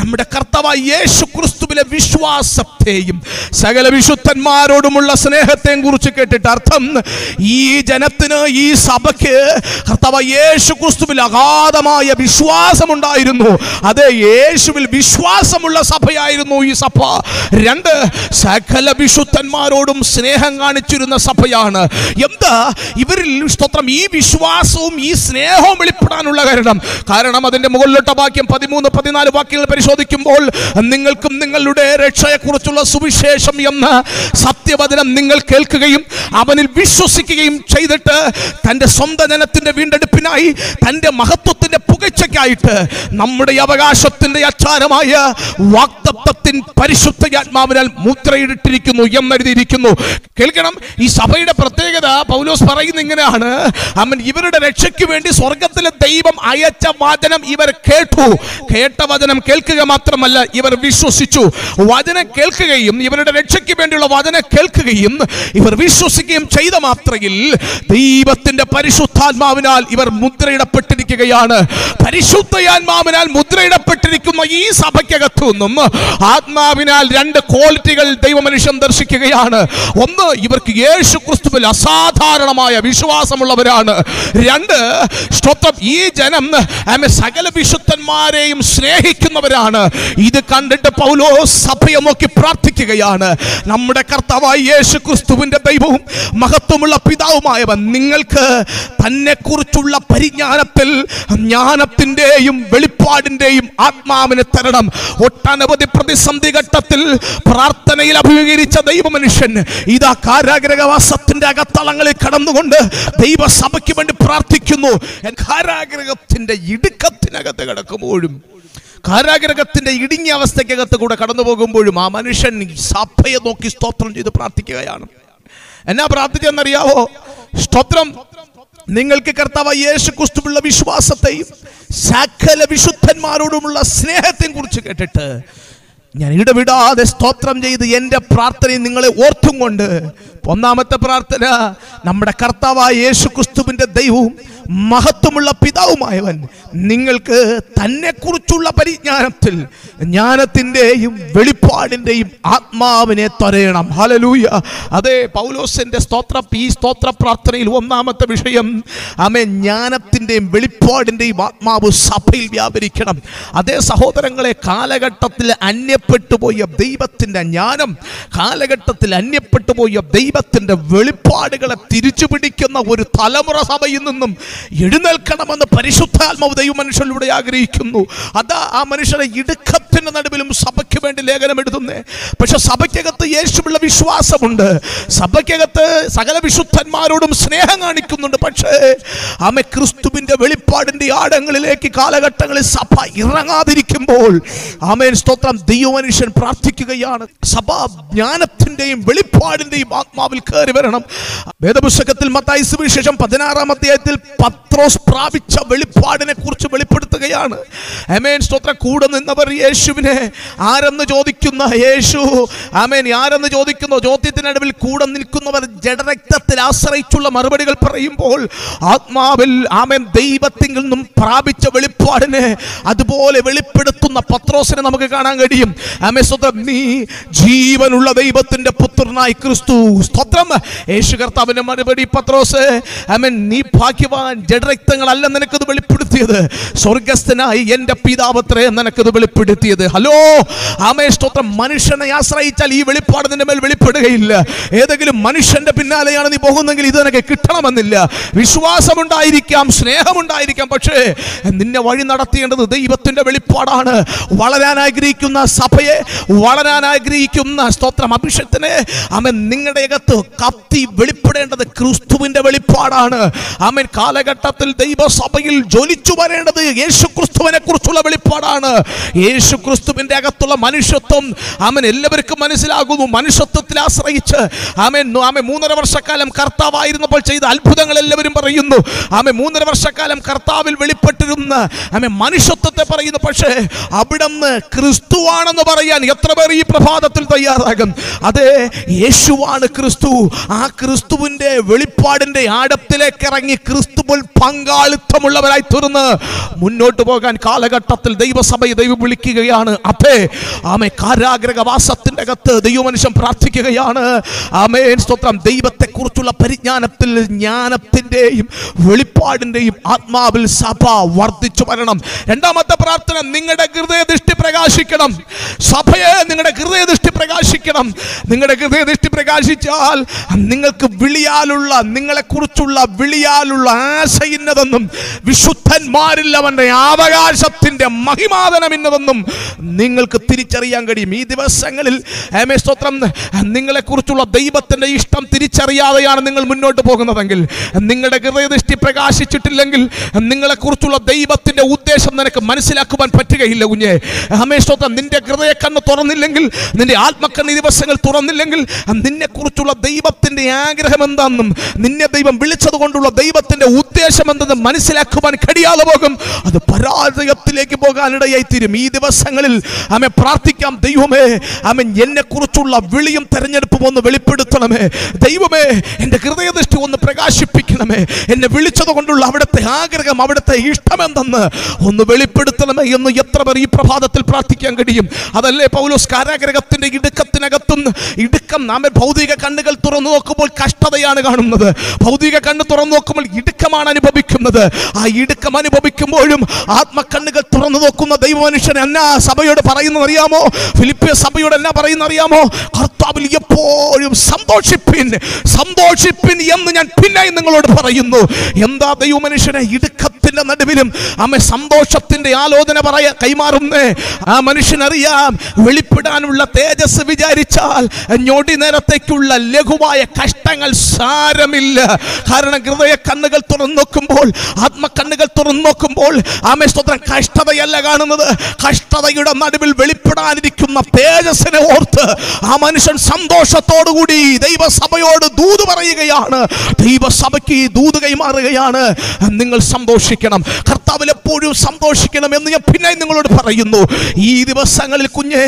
B: നമ്മുടെ കർത്തവായ യേശു ക്രിസ്തുവിലെ വിശ്വാസത്തെയും സകല വിശുദ്ധന്മാരോടുമുള്ള സ്നേഹത്തെയും കുറിച്ച് കേട്ടിട്ട് അർത്ഥം ഈ ജനത്തിന് ഈ സഭയ്ക്ക് കർത്തവായ യേശു ക്രിസ്തുവിൽ അഗാധമായ വിശ്വാസമുണ്ടായിരുന്നു അതെ യേശുവിൽ വിശ്വാസമുള്ള സഭയായിരുന്നു ഈ സഭ രണ്ട് സകല വിശുദ്ധന്മാരോടും സ്നേഹം കാണിച്ചിരുന്ന സഭയാണ് എന്താ ഇവരിൽ സ്തോത്രം ഈ വിശ്വാസവും ഈ സ്നേഹവും വെളിപ്പെടാനുള്ള കാരണം കാരണം അതിൻ്റെ മുകളിലോട്ട വാക്യം പതിമൂന്ന് പതിനാല് വാക്യങ്ങൾ പരിശോധിക്കുമ്പോൾ നിങ്ങൾക്കും നിങ്ങളുടെ രക്ഷയെക്കുറിച്ചുള്ള സുവിശേഷം എന്ന സത്യവചനം നിങ്ങൾ കേൾക്കുകയും അവനിൽ വിശ്വസിക്കുകയും ചെയ്തിട്ട് തൻ്റെ സ്വന്തം ജനത്തിൻ്റെ വീണ്ടെടുപ്പിനായി തൻ്റെ മഹത്വത്തിൻ്റെ പുകച്ചയ്ക്കായിട്ട് നമ്മുടെ അവകാശത്തിൻ്റെ അച്ചാരം സകലമായ വാക്തത്വത്തിൻ പരിശുദ്ധയാത്മാവിനാൽ മുദ്രയിട്ടിരിക്കുന്നു എന്നെഴുതിയിരിക്കുന്നു കേൾക്കണം ഈ സഭയുടെ പ്രത്യേകത പൗലോസ് പറയുന്ന ഇങ്ങനെയാണ് അമ്മൻ ഇവരുടെ രക്ഷയ്ക്ക് വേണ്ടി സ്വർഗത്തിലെ ദൈവം അയച്ച വചനം ഇവർ കേട്ടു കേട്ട വചനം കേൾക്കുക മാത്രമല്ല ഇവർ വിശ്വസിച്ചു വചനം കേൾക്കുകയും ഇവരുടെ രക്ഷയ്ക്ക് വേണ്ടിയുള്ള വചനം കേൾക്കുകയും ഇവർ വിശ്വസിക്കുകയും ചെയ്ത മാത്രയിൽ ദൈവത്തിന്റെ പരിശുദ്ധാത്മാവിനാൽ ഇവർ മുദ്രയിടപ്പെട്ടിരിക്കുകയാണ് പരിശുദ്ധയാത്മാവിനാൽ മുദ്രയിടപ്പെട്ടിരിക്കുന്ന ഈ നിന്നും ആത്മാവിനാൽ രണ്ട് ക്വാളിറ്റികൾ ദൈവമനുഷ്യൻ ദർശിക്കുകയാണ് ഒന്ന് ഇവർക്ക് യേശു ക്രിസ്തുവിൽ അസാധാരണമായ വിശ്വാസമുള്ളവരാണ് രണ്ട് സ്തോത്രം ഈ ജനം സകല വിശുദ്ധന്മാരെയും സ്നേഹിക്കുന്നവരാണ് ഇത് കണ്ടിട്ട് പൗലോ സഭയെ നോക്കി പ്രാർത്ഥിക്കുകയാണ് നമ്മുടെ കർത്താവായി യേശു ക്രിസ്തുവിൻ്റെ ദൈവവും മഹത്വമുള്ള പിതാവുമായവൻ നിങ്ങൾക്ക് തന്നെക്കുറിച്ചുള്ള പരിജ്ഞാനത്തിൽ ജ്ഞാനത്തിൻ്റെയും വെളിപ്പാടിൻ്റെയും ആത്മാവിനെ തരണം കാരണം ഒട്ടനവധി പ്രതിസന്ധി ഘട്ടത്തിൽ പ്രാർത്ഥനയിൽ അഭിമുഖീകരിച്ച ദൈവമനുഷ്യൻ ഇതാ കാരാഗ്രഹവാസത്തിന്റെ അകത്തളങ്ങളിൽ കടന്നുകൊണ്ട് ദൈവസഭയ്ക്ക് വേണ്ടി പ്രാർത്ഥിക്കുന്നു കാരാഗ്രഹത്തിന്റെ ഇടുക്കത്തിനകത്ത് കിടക്കുമ്പോഴും കാരാഗ്രഹത്തിന്റെ ഇടുങ്ങിയ അവസ്ഥയ്ക്കകത്ത് കൂടെ കടന്നു പോകുമ്പോഴും ആ മനുഷ്യൻ സഭയെ നോക്കി സ്തോത്രം ചെയ്ത് പ്രാർത്ഥിക്കുകയാണ് എന്നാ പ്രാർത്ഥിച്ചെന്നറിയാവോ സ്തോത്രം നിങ്ങൾക്ക് കർത്താവ് യേശു ക്രിസ്തുവുള്ള വിശ്വാസത്തെയും സകല വിശുദ്ധന്മാരോടുമുള്ള സ്നേഹത്തെയും കുറിച്ച് കേട്ടിട്ട് ഞാൻ ഇടവിടാതെ സ്തോത്രം ചെയ്ത് എൻ്റെ പ്രാർത്ഥനയും നിങ്ങളെ ഓർത്തും കൊണ്ട് ഒന്നാമത്തെ പ്രാർത്ഥന നമ്മുടെ കർത്താവായ യേശു ക്രിസ്തുവിൻ്റെ ദൈവവും മഹത്വമുള്ള പിതാവുമായവൻ നിങ്ങൾക്ക് തന്നെക്കുറിച്ചുള്ള പരിജ്ഞാനത്തിൽ ജ്ഞാനത്തിൻ്റെയും വെളിപ്പാടിൻ്റെയും ആത്മാവിനെ തൊരയണം ഹലലൂയ അതെ പൗലോസിൻ്റെ സ്തോത്ര ഈ സ്തോത്ര പ്രാർത്ഥനയിൽ ഒന്നാമത്തെ വിഷയം അമേ ജ്ഞാനത്തിൻ്റെയും വെളിപ്പാടിൻ്റെയും ആത്മാവ് സഭയിൽ വ്യാപരിക്കണം അതേ സഹോദരങ്ങളെ കാലഘട്ടത്തിൽ അന്യപ്പെട്ടു പോയ ദൈവത്തിൻ്റെ ജ്ഞാനം കാലഘട്ടത്തിൽ അന്യപ്പെട്ടു പോയ ദൈവത്തിൻ്റെ വെളിപ്പാടുകളെ തിരിച്ചു പിടിക്കുന്ന ഒരു തലമുറ സഭയിൽ നിന്നും എഴുന്നേൽക്കണമെന്ന് പരിശുദ്ധാത്മാവ് ദൈവ മനുഷ്യനിലൂടെ ആഗ്രഹിക്കുന്നു അതാ ആ മനുഷ്യരെ ഇടുക്കത്തിൻ്റെ നടുവിലും സഭയ്ക്ക് വേണ്ടി ലേഖനം എഴുതുന്നേ പക്ഷെ സഭയ്ക്കകത്ത് യേശുവിലുള്ള വിശ്വാസമുണ്ട് സഭയ്ക്കകത്ത് സകല വിശുദ്ധന്മാരോടും സ്നേഹം കാണിക്കുന്നുണ്ട് പക്ഷേ ആമെ ക്രിസ്തുവിൻ്റെ വെളിപ്പാടിൻ്റെ ആടങ്ങളിലേക്ക് കാലഘട്ടങ്ങളിൽ സഭ ഇറങ്ങാതിരിക്കുമ്പോൾ ആമേൻ സ്തോത്രം ദൈവമനുഷ്യൻ പ്രാർത്ഥിക്കുകയാണ് സഭ ജ്ഞാനത്തിൻ്റെയും വെളിപ്പാടിൻ്റെയും ആത്മാവിൽ കയറി വരണം വേദപുസ്തകത്തിൽ മത്തായി സുവിശേഷം പതിനാറാം അധ്യായത്തിൽ പത്രോസ് പ്രാപിച്ച വെളിപ്പാടിനെ കുറിച്ച് വെളിപ്പെടുത്തുകയാണ് അമേൻ സ്തോത്ര കൂടെ നിന്നവർ യേശുവിനെ ആരെന്ന് ചോദിക്കുന്ന യേശു അമേൻ ആരെന്ന് ചോദിക്കുന്നു ചോദ്യത്തിനടുവിൽ കൂടെ നിൽക്കുന്നവർ ജഡരക്തത്തിൽ ആശ്രയിച്ചുള്ള മറുപടികൾ പറയുമ്പോൾ ആത്മാവിൽ ആമേൻ ദൈവത്തിൽ നിന്നും പ്രാപിച്ച വെളിപ്പാടിനെ അതുപോലെ വെളിപ്പെടുത്തുന്ന പത്രോസിനെ നമുക്ക് കാണാൻ കഴിയും അമേ സ്തോത്രം നീ ജീവനുള്ള ദൈവത്തിന്റെ പുത്രനായി ക്രിസ്തു സ്തോത്രം യേശു കർത്താവിന്റെ മറുപടി പത്രോസ് അമേൻ നീ ഭാഗ്യവാൻ ഞാൻ ജഡരക്തങ്ങളല്ല നിനക്കത് വെളിപ്പെടുത്തിയത് സ്വർഗസ്ഥനായി എൻ്റെ പിതാവത്രേ നിനക്കത് വെളിപ്പെടുത്തിയത് ഹലോ ആമേഷ്ടോത്രം മനുഷ്യനെ ആശ്രയിച്ചാൽ ഈ വെളിപ്പാട് നിന്റെ മേൽ വെളിപ്പെടുകയില്ല ഏതെങ്കിലും മനുഷ്യന്റെ പിന്നാലെയാണ് നീ പോകുന്നെങ്കിൽ ഇത് നിനക്ക് കിട്ടണമെന്നില്ല വിശ്വാസമുണ്ടായിരിക്കാം സ്നേഹമുണ്ടായിരിക്കാം പക്ഷേ നിന്നെ വഴി നടത്തേണ്ടത് ദൈവത്തിൻ്റെ വെളിപ്പാടാണ് വളരാൻ ആഗ്രഹിക്കുന്ന സഭയെ വളരാൻ ആഗ്രഹിക്കുന്ന സ്തോത്രം അഭിഷേകത്തിനെ അവൻ നിങ്ങളുടെ അകത്ത് കത്തി വെളിപ്പെടേണ്ടത് ക്രിസ്തുവിൻ്റെ വെളിപ്പാടാണ് ആമേൻ കാല കാലഘട്ടത്തിൽ ദൈവസഭയിൽ ജ്വലിച്ചു വരേണ്ടത് ക്രിസ്തുവിനെ കുറിച്ചുള്ള വെളിപ്പാടാണ് യേശുക്രിസ്തുവിൻ്റെ അകത്തുള്ള മനുഷ്യത്വം അവൻ എല്ലാവർക്കും മനസ്സിലാകുന്നു മനുഷ്യത്വത്തിൽ ആശ്രയിച്ച് അവൻ ആമെ മൂന്നര വർഷക്കാലം കർത്താവായിരുന്നപ്പോൾ ചെയ്ത അത്ഭുതങ്ങൾ എല്ലാവരും പറയുന്നു ആമെ മൂന്നര വർഷക്കാലം കർത്താവിൽ വെളിപ്പെട്ടിരുന്ന ആമെ മനുഷ്യത്വത്തെ പറയുന്നു പക്ഷേ അവിടെ ക്രിസ്തുവാണെന്ന് പറയാൻ എത്ര പേർ ഈ പ്രഭാതത്തിൽ തയ്യാറാകും അതെ യേശുവാണ് ക്രിസ്തു ആ ക്രിസ്തുവിൻ്റെ വെളിപ്പാടിൻ്റെ ആടത്തിലേക്ക് ഇറങ്ങി ക്രിസ്തു മുഴുവൻ പങ്കാളിത്തമുള്ളവരായി തീർന്ന് മുന്നോട്ട് പോകാൻ കാലഘട്ടത്തിൽ ദൈവസഭയെ ദൈവം വിളിക്കുകയാണ് അപ്പേ ആമേ കാരാഗ്രഹവാസത്തിൻ്റെ അകത്ത് ദൈവമനുഷ്യൻ പ്രാർത്ഥിക്കുകയാണ് ആമേൻ സ്തോത്രം ദൈവത്തെക്കുറിച്ചുള്ള പരിജ്ഞാനത്തിൽ ജ്ഞാനത്തിൻ്റെയും വെളിപ്പാടിൻ്റെയും ആത്മാവിൽ സഭ വർദ്ധിച്ചു വരണം രണ്ടാമത്തെ പ്രാർത്ഥന നിങ്ങളുടെ ഹൃദയദൃഷ്ടി പ്രകാശിക്കണം സഭയെ നിങ്ങളുടെ ഹൃദയദൃഷ്ടി പ്രകാശിക്കണം നിങ്ങളുടെ ഹൃദയദൃഷ്ടി പ്രകാശിച്ചാൽ നിങ്ങൾക്ക് വിളിയാലുള്ള നിങ്ങളെക്കുറിച്ചുള്ള വിളിയാലുള്ള ആശ ഇന്നതെന്നും വിശുദ്ധന്മാരിൽ അവൻ്റെ അവകാശത്തിൻ്റെ മഹിമാതനം ഇന്നതെന്നും നിങ്ങൾക്ക് തിരിച്ചറിയാൻ കഴിയും ഈ ദിവസങ്ങളിൽ സ്തോത്രം നിങ്ങളെക്കുറിച്ചുള്ള ദൈവത്തിൻ്റെ ഇഷ്ടം തിരിച്ചറിയാതെയാണ് നിങ്ങൾ മുന്നോട്ട് പോകുന്നതെങ്കിൽ നിങ്ങളുടെ ഹൃദയദൃഷ്ടി പ്രകാശിച്ചിട്ടില്ലെങ്കിൽ നിങ്ങളെക്കുറിച്ചുള്ള ദൈവത്തിൻ്റെ ഉദ്ദേശം നിനക്ക് മനസ്സിലാക്കുവാൻ പറ്റുകയില്ല കുഞ്ഞെ സ്തോത്രം നിന്റെ ഹൃദയ തുറന്നില്ലെങ്കിൽ നിന്റെ ആത്മക്കണ്ണ് ദിവസങ്ങൾ തുറന്നില്ലെങ്കിൽ നിന്നെക്കുറിച്ചുള്ള ദൈവത്തിൻ്റെ ആഗ്രഹം എന്താണെന്നും നിന്നെ ദൈവം വിളിച്ചത് കൊണ്ടുള്ള ദൈവത്തിൻ്റെ ഉദ്ദേശം എന്തെന്ന് മനസ്സിലാക്കുവാൻ കഴിയാതെ പോകും അത് പരാജയത്തിലേക്ക് പോകാനിടയായി തീരും ഈ ദിവസങ്ങളിൽ ആമെ പ്രാർത്ഥിക്കാം ദൈവമേ ആമൻ എന്നെ കുറിച്ചുള്ള വിളിയും തെരഞ്ഞെടുപ്പും ഒന്ന് വെളിപ്പെടുത്തണമേ ദൈവമേ എൻ്റെ ഹൃദയദൃഷ്ടി ഒന്ന് പ്രകാശിപ്പിക്കും ചെയ്യണമേ എന്നെ വിളിച്ചത് കൊണ്ടുള്ള അവിടുത്തെ ആഗ്രഹം അവിടുത്തെ ഇഷ്ടമെന്തെന്ന് ഒന്ന് വെളിപ്പെടുത്തണമേ എന്ന് എത്ര പേർ ഈ പ്രഭാതത്തിൽ പ്രാർത്ഥിക്കാൻ കഴിയും അതല്ലേ പൗലോസ് കാരാഗ്രഹത്തിന്റെ ഇടുക്കത്തിനകത്തും ഇടുക്കം നാം ഭൗതിക കണ്ണുകൾ തുറന്നു നോക്കുമ്പോൾ കഷ്ടതയാണ് കാണുന്നത് ഭൗതിക കണ്ണ് തുറന്നു നോക്കുമ്പോൾ ഇടുക്കമാണ് അനുഭവിക്കുന്നത് ആ ഇടുക്കം അനുഭവിക്കുമ്പോഴും ആത്മക്കണ്ണുകൾ തുറന്നു നോക്കുന്ന ദൈവമനുഷ്യൻ എന്നാ സഭയോട് പറയുന്നത് അറിയാമോ ഫിലിപ്പിയ സഭയോട് എന്നാ പറയുന്ന അറിയാമോ കർത്താവിൽ എപ്പോഴും സന്തോഷിപ്പിൻ സന്തോഷിപ്പിൻ എന്ന് ഞാൻ പിന്നെയും നിങ്ങളോട് പറയുന്നു എന്താ ദൈവ മനുഷ്യനെ ഇടുക്കത്തിന്റെ നടുവിലും അമ്മ സന്തോഷത്തിന്റെ ആലോചന പറയ കൈമാറുന്നേ ആ മനുഷ്യനറിയാം വെളിപ്പെടാനുള്ള തേജസ് വിചാരിച്ചാൽ ഞൊടി നേരത്തേക്കുള്ള ലഘുവായ കഷ്ടങ്ങൾ സാരമില്ല കാരണം ഹൃദയ കണ്ണുകൾ തുറന്നു നോക്കുമ്പോൾ ആത്മക്കണ്ണുകൾ തുറന്നു നോക്കുമ്പോൾ ആമേ സ്വന്തം കഷ്ടതയല്ല കാണുന്നത് കഷ്ടതയുടെ നടുവിൽ വെളിപ്പെടാനിരിക്കുന്ന തേജസ്സിനെ ഓർത്ത് ആ മനുഷ്യൻ സന്തോഷത്തോടുകൂടി ദൈവസഭയോട് ദൂത് പറയുകയാണ് ദൈവസഭയ്ക്ക് ഈ ദൂത് കൈമാറുകയാണ് നിങ്ങൾ സന്തോഷിക്കണം കർത്താവിൽ എപ്പോഴും സന്തോഷിക്കണം എന്ന് ഞാൻ പിന്നെ നിങ്ങളോട് പറയുന്നു ഈ ദിവസങ്ങളിൽ കുഞ്ഞെ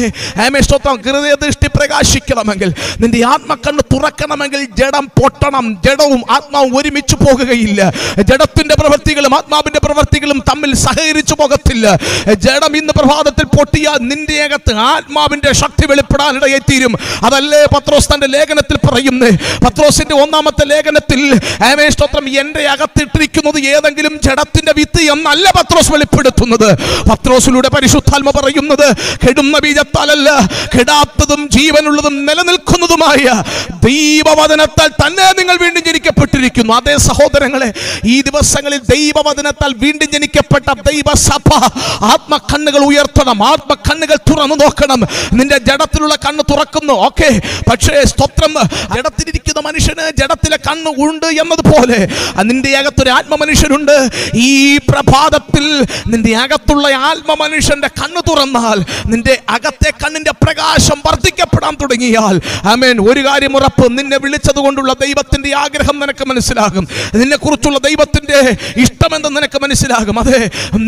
B: ആമേശ്വത്വം ഹൃദയദൃഷ്ടി പ്രകാശിക്കണമെങ്കിൽ നിന്റെ ആത്മക്കണ്ണ് തുറക്കണമെങ്കിൽ ജഡം പൊട്ടണം ജഡവും ആത്മാവും ഒരുമിച്ച് പോകുകയില്ല ജഡത്തിന്റെ പ്രവൃത്തികളും ആത്മാവിന്റെ പ്രവൃത്തികളും തമ്മിൽ സഹകരിച്ചു പോകത്തില്ല ജഡം ഇന്ന് പ്രഭാതത്തിൽ പൊട്ടിയാൽ നിന്റെ അകത്ത് ആത്മാവിന്റെ ശക്തി വെളിപ്പെടാനിടയായി തീരും അതല്ലേ പത്രോസ് തന്റെ ലേഖനത്തിൽ പറയുന്നത് പത്രോസിന്റെ ഒന്നാമത്തെ ലേഖനത്തിൽ ആമേ സ്തോത്രം എൻ്റെ അകത്തിട്ടിരിക്കുന്നത് ഏതെങ്കിലും ജടത്തിന്റെ വിത്ത് എന്നല്ല പത്രോസ് വെളിപ്പെടുത്തുന്നത് പത്രോസിലൂടെ പരിശുദ്ധാത്മ പറയുന്നത് കെടുന്ന ബീജത്താലല്ല കെടാത്തതും ജീവനുള്ളതും നിലനിൽക്കുന്നതുമായ ദൈവവചനത്താൽ തന്നെ നിങ്ങൾ വീണ്ടും ജനിക്കപ്പെട്ടിരിക്കുന്നു അതേ സഹോദരങ്ങളെ ഈ ദിവസങ്ങളിൽ ദൈവവചനത്താൽ വീണ്ടും ജനിക്കപ്പെട്ട ദൈവസഭ ആത്മക്കണ്ണുകൾ ഉയർത്തണം ആത്മക്കണ്ണുകൾ തുറന്നു നോക്കണം നിന്റെ ജഡത്തിലുള്ള കണ്ണ് തുറക്കുന്നു ഓക്കെ പക്ഷേ സ്തോത്രം ജഡത്തിലിരിക്കുന്ന മനുഷ്യന് ജഡത്തിലെ കണ്ണ് ഉണ്ട് എന്നത് പോലെ നിന്റെ അകത്തൊരു ആത്മമനുഷ്യനുണ്ട് ഈ പ്രഭാതത്തിൽ നിന്റെ അകത്തുള്ള ആത്മമനുഷ്യന്റെ കണ്ണ് തുറന്നാൽ നിന്റെ അകത്തെ കണ്ണിന്റെ പ്രകാശം വർദ്ധിക്കപ്പെടാൻ തുടങ്ങിയാൽ ആമേൻ ഒരു കാര്യം ഉറപ്പ് നിന്നെ വിളിച്ചത് കൊണ്ടുള്ള ദൈവത്തിന്റെ ആഗ്രഹം നിനക്ക് മനസ്സിലാകും നിന്നെക്കുറിച്ചുള്ള ദൈവത്തിന്റെ ഇഷ്ടമെന്ന് നിനക്ക് മനസ്സിലാകും അതെ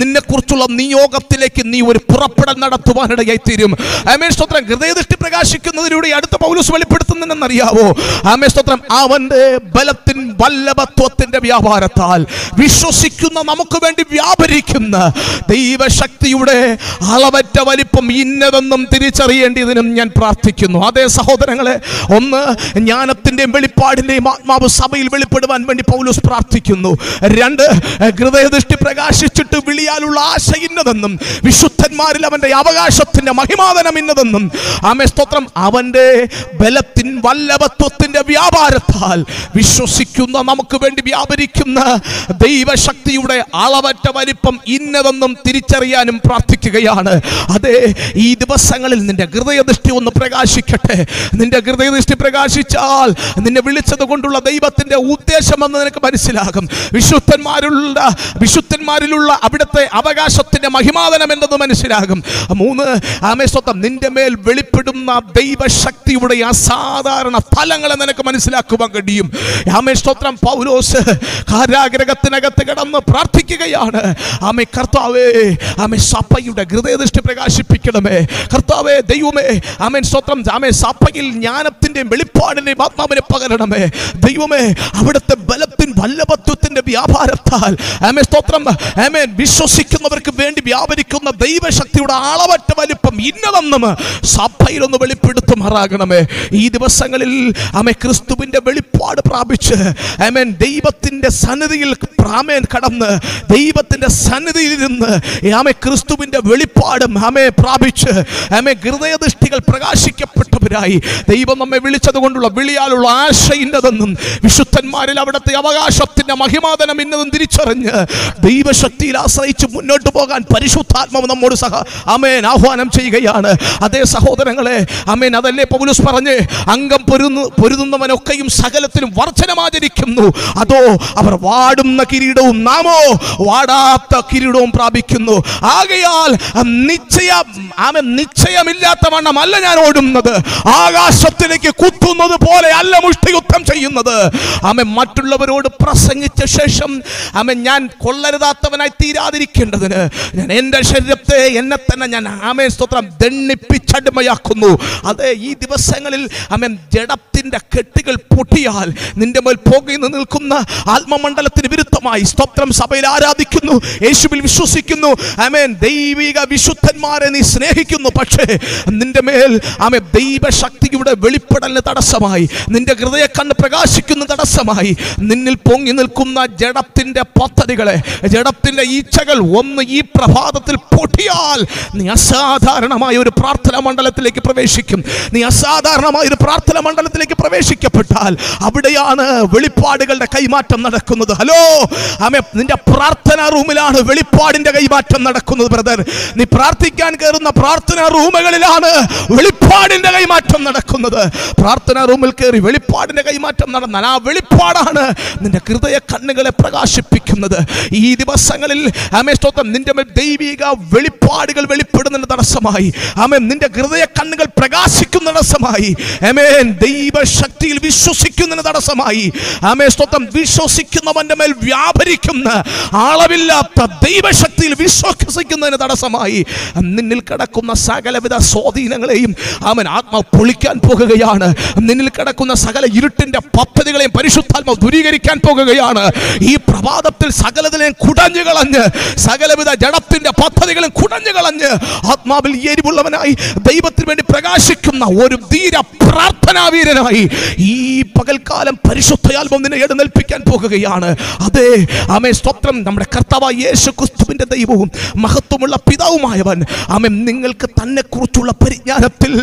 B: നിന്നെക്കുറിച്ചുള്ള നിയോഗത്തിലേക്ക് നീ ഒരു പുറപ്പെടൽ നടത്തുവാനിടയായി തീരും ആമേൻ സ്തോത്രം ഹൃദയദൃഷ്ടി പ്രകാശിക്കുന്നതിലൂടെ അടുത്ത പൗലൂസ് വെളിപ്പെടുത്തുന്നതെന്നറിയാവോ ആമേ സ്തോത്രം അവന്റെ ബലത്തിൻ വല്ലഭ അടിമത്വത്തിന്റെ വ്യാപാരത്താൽ വിശ്വസിക്കുന്ന നമുക്ക് വേണ്ടി വ്യാപരിക്കുന്ന ദൈവശക്തിയുടെ അളവറ്റ വലിപ്പം ഇന്നതെന്നും തിരിച്ചറിയേണ്ടതിനും ഞാൻ പ്രാർത്ഥിക്കുന്നു അതേ സഹോദരങ്ങളെ ഒന്ന് ജ്ഞാനത്തിന്റെയും വെളിപ്പാടിന്റെയും ആത്മാവ് സഭയിൽ വെളിപ്പെടുവാൻ വേണ്ടി പൗലൂസ് പ്രാർത്ഥിക്കുന്നു രണ്ട് ഹൃദയദൃഷ്ടി പ്രകാശിച്ചിട്ട് വിളിയാലുള്ള ആശ ഇന്നതെന്നും വിശുദ്ധന്മാരിൽ അവന്റെ അവകാശത്തിന്റെ മഹിമാതനം ഇന്നതെന്നും ആമേ സ്തോത്രം അവന്റെ ബലത്തിൻ വല്ലവത്വത്തിന്റെ വ്യാപാരത്താൽ വിശ്വസിക്കുന്ന നമുക്ക് നമുക്ക് വേണ്ടി വ്യാപരിക്കുന്ന ദൈവശക്തിയുടെ അളവറ്റ വലിപ്പം ഇന്നതെന്നും തിരിച്ചറിയാനും പ്രാർത്ഥിക്കുകയാണ് അതെ ഈ ദിവസങ്ങളിൽ നിന്റെ ഹൃദയദൃഷ്ടി ഒന്ന് പ്രകാശിക്കട്ടെ നിന്റെ ഹൃദയദൃഷ്ടി പ്രകാശിച്ചാൽ നിന്നെ വിളിച്ചത് കൊണ്ടുള്ള ദൈവത്തിൻ്റെ എന്ന് നിനക്ക് മനസ്സിലാകും വിശുദ്ധന്മാരുള്ള വിശുദ്ധന്മാരിലുള്ള അവിടുത്തെ അവകാശത്തിൻ്റെ മഹിമാതനം എന്നത് മനസ്സിലാകും മൂന്ന് ആമേശ്വത്വം നിന്റെ മേൽ വെളിപ്പെടുന്ന ദൈവശക്തിയുടെ അസാധാരണ ഫലങ്ങളെ നിനക്ക് മനസ്സിലാക്കുവാൻ കഴിയും രാമേശ്വത്രം പൗര പൗലോസ് കാരാഗ്രഹത്തിനകത്ത് കിടന്ന് പ്രാർത്ഥിക്കുകയാണ് ആമേ കർത്താവേ ആമേ സപ്പയുടെ ഹൃദയദൃഷ്ടി പ്രകാശിപ്പിക്കണമേ കർത്താവേ ദൈവമേ ആമേൻ സ്വത്രം ആമേ സപ്പയിൽ ജ്ഞാനത്തിൻ്റെയും വെളിപ്പാടിൻ്റെയും ആത്മാവിനെ പകരണമേ ദൈവമേ അവിടുത്തെ ബലത്തിൻ വല്ലഭത്വത്തിൻ്റെ വ്യാപാരത്താൽ ആമേ സ്തോത്രം ആമേൻ വിശ്വസിക്കുന്നവർക്ക് വേണ്ടി വ്യാപരിക്കുന്ന ദൈവശക്തിയുടെ ആളവറ്റ വലിപ്പം ഇന്നതെന്നും സഭയിലൊന്ന് വെളിപ്പെടുത്തുമാറാകണമേ ഈ ദിവസങ്ങളിൽ ആമേ ക്രിസ്തുവിൻ്റെ വെളിപ്പാട് പ്രാപിച്ച് ആമേൻ ദൈവത്തിൻ്റെ സന്നിധിയിൽ പ്രാമേൻ കടന്ന് ദൈവത്തിൻ്റെ സന്നിധിയിൽ നിന്ന് ആമെ ക്രിസ്തുവിൻ്റെ വെളിപ്പാടും ആമയെ പ്രാപിച്ച് ആമെ ഹൃദയദൃഷ്ടികൾ പ്രകാശിക്കപ്പെട്ടവരായി ദൈവം നമ്മെ വിളിച്ചതുകൊണ്ടുള്ള വിളിയാലുള്ള ആശ ഇന്നതെന്നും വിശുദ്ധന്മാരിൽ അവിടുത്തെ അവകാശത്തിൻ്റെ മഹിമാതനം ഇന്നതും തിരിച്ചറിഞ്ഞ് ദൈവശക്തിയിൽ ആശ്രയിച്ച് മുന്നോട്ട് പോകാൻ പരിശുദ്ധാത്മാവ് നമ്മോട് സഹ അമേൻ ആഹ്വാനം ചെയ്യുകയാണ് അതേ സഹോദരങ്ങളെ അമേൻ അതല്ലേ പൗലുസ് പറഞ്ഞ് അംഗം പൊരുന്നു പൊരുതുന്നവനൊക്കെയും സകലത്തിലും വർധനമാചരിക്കുന്നു അതോ അവർ വാടുന്ന കിരീടവും നാമോ വാടാത്ത കിരീടവും പ്രാപിക്കുന്നു ആകയാൽ നിശ്ചയ ആമ നിശ്ചയമില്ലാത്ത വണ്ണമല്ല ഞാൻ ഓടുന്നത് ആകാശത്തിലേക്ക് കുത്തുന്നത് പോലെ അല്ല മുഷ്ടിയുദ്ധം ചെയ്യുന്നത് ആമ മറ്റുള്ളവരോട് പ്രസംഗിച്ച ശേഷം ആമ ഞാൻ കൊള്ളരുതാത്തവനായി തീരാതിരിക്കേണ്ടതിന് ഞാൻ എൻ്റെ ശരീരത്തെ എന്നെ തന്നെ ഞാൻ ആമേ സ്തോത്രം ദണ്ണിപ്പിച്ചടിമയാക്കുന്നു അതെ ഈ ദിവസങ്ങളിൽ ആമൻ ജഡത്തിൻ്റെ കെട്ടുകൾ പൊട്ടിയാൽ നിന്റെ മേൽ പോകുന്ന നിൽക്കും നിൽക്കുന്ന ആത്മമണ്ഡലത്തിന് വിരുദ്ധമായി സ്തോത്രം സഭയിൽ ആരാധിക്കുന്നു യേശുവിൽ വിശ്വസിക്കുന്നു ആമേൻ ദൈവിക വിശുദ്ധന്മാരെ നീ സ്നേഹിക്കുന്നു പക്ഷേ നിന്റെ മേൽ ആമേ ദൈവശക്തിയുടെ വെളിപ്പെടലിന് തടസ്സമായി നിന്റെ ഹൃദയ കണ്ണ് പ്രകാശിക്കുന്ന തടസ്സമായി നിന്നിൽ പൊങ്ങി നിൽക്കുന്ന ജഡത്തിൻ്റെ പദ്ധതികളെ ജഡത്തിൻ്റെ ഈച്ചകൾ ഒന്ന് ഈ പ്രഭാതത്തിൽ പൊട്ടിയാൽ നീ അസാധാരണമായ ഒരു പ്രാർത്ഥന മണ്ഡലത്തിലേക്ക് പ്രവേശിക്കും നീ അസാധാരണമായ ഒരു പ്രാർത്ഥന മണ്ഡലത്തിലേക്ക് പ്രവേശിക്കപ്പെട്ടാൽ അവിടെയാണ് വെളിപ്പാടുകൾ ആളുകളുടെ കൈമാറ്റം നടക്കുന്നത് ഹലോ ആമേ നിന്റെ പ്രാർത്ഥനാ റൂമിലാണ് വെളിപ്പാടിന്റെ കൈമാറ്റം നടക്കുന്നത് ബ്രദർ നീ പ്രാർത്ഥിക്കാൻ കയറുന്ന പ്രാർത്ഥനാ റൂമുകളിലാണ് വെളിപ്പാടിന്റെ കൈമാറ്റം നടക്കുന്നത് പ്രാർത്ഥനാ റൂമിൽ കയറി വെളിപ്പാടിന്റെ കൈമാറ്റം നടന്നാൽ ആ വെളിപ്പാടാണ് നിന്റെ ഹൃദയ കണ്ണുകളെ പ്രകാശിപ്പിക്കുന്നത് ഈ ദിവസങ്ങളിൽ ആമേ സ്തോത്രം നിന്റെ ദൈവിക വെളിപ്പാടുകൾ വെളിപ്പെടുന്നതിന് തടസ്സമായി ആമേ നിന്റെ ഹൃദയ കണ്ണുകൾ പ്രകാശിക്കുന്ന തടസ്സമായി ആമേൻ ദൈവശക്തിയിൽ വിശ്വസിക്കുന്നതിന് തടസ്സമായി ആമേ സ്തോത്രം വാഗ്ദത്തം വിശ്വസിക്കുന്നവന്റെ മേൽ വ്യാപരിക്കുന്ന അളവില്ലാത്ത ദൈവശക്തിയിൽ വിശ്വസിക്കുന്നതിന് തടസ്സമായി നിന്നിൽ കിടക്കുന്ന സകലവിധ സ്വാധീനങ്ങളെയും അവൻ ആത്മ പൊളിക്കാൻ പോകുകയാണ് നിന്നിൽ കിടക്കുന്ന സകല ഇരുട്ടിന്റെ പദ്ധതികളെയും പരിശുദ്ധാത്മാവ് ദൂരീകരിക്കാൻ പോകുകയാണ് ഈ പ്രഭാതത്തിൽ സകലതിനെയും കുടഞ്ഞു കളഞ്ഞ് സകലവിധ ജഡത്തിന്റെ പദ്ധതികളും കുടഞ്ഞു കളഞ്ഞ് ആത്മാവിൽ എരിവുള്ളവനായി ദൈവത്തിന് വേണ്ടി പ്രകാശിക്കുന്ന ഒരു ധീര പ്രാർത്ഥനാവീരനായി ഈ പകൽക്കാലം പരിശുദ്ധയാൽ നിന്നെ എഴുന്നേൽപ്പിക്കാൻ പോകുകയാണ് അതെ ആമേ സ്ത്രോത്രം നമ്മുടെ കർത്താവായ യേശു ക്രിസ്തുവിൻ്റെ ദൈവവും മഹത്വമുള്ള പിതാവുമായവൻ ആമേ നിങ്ങൾക്ക് തന്നെക്കുറിച്ചുള്ള പരിജ്ഞാനത്തിൽ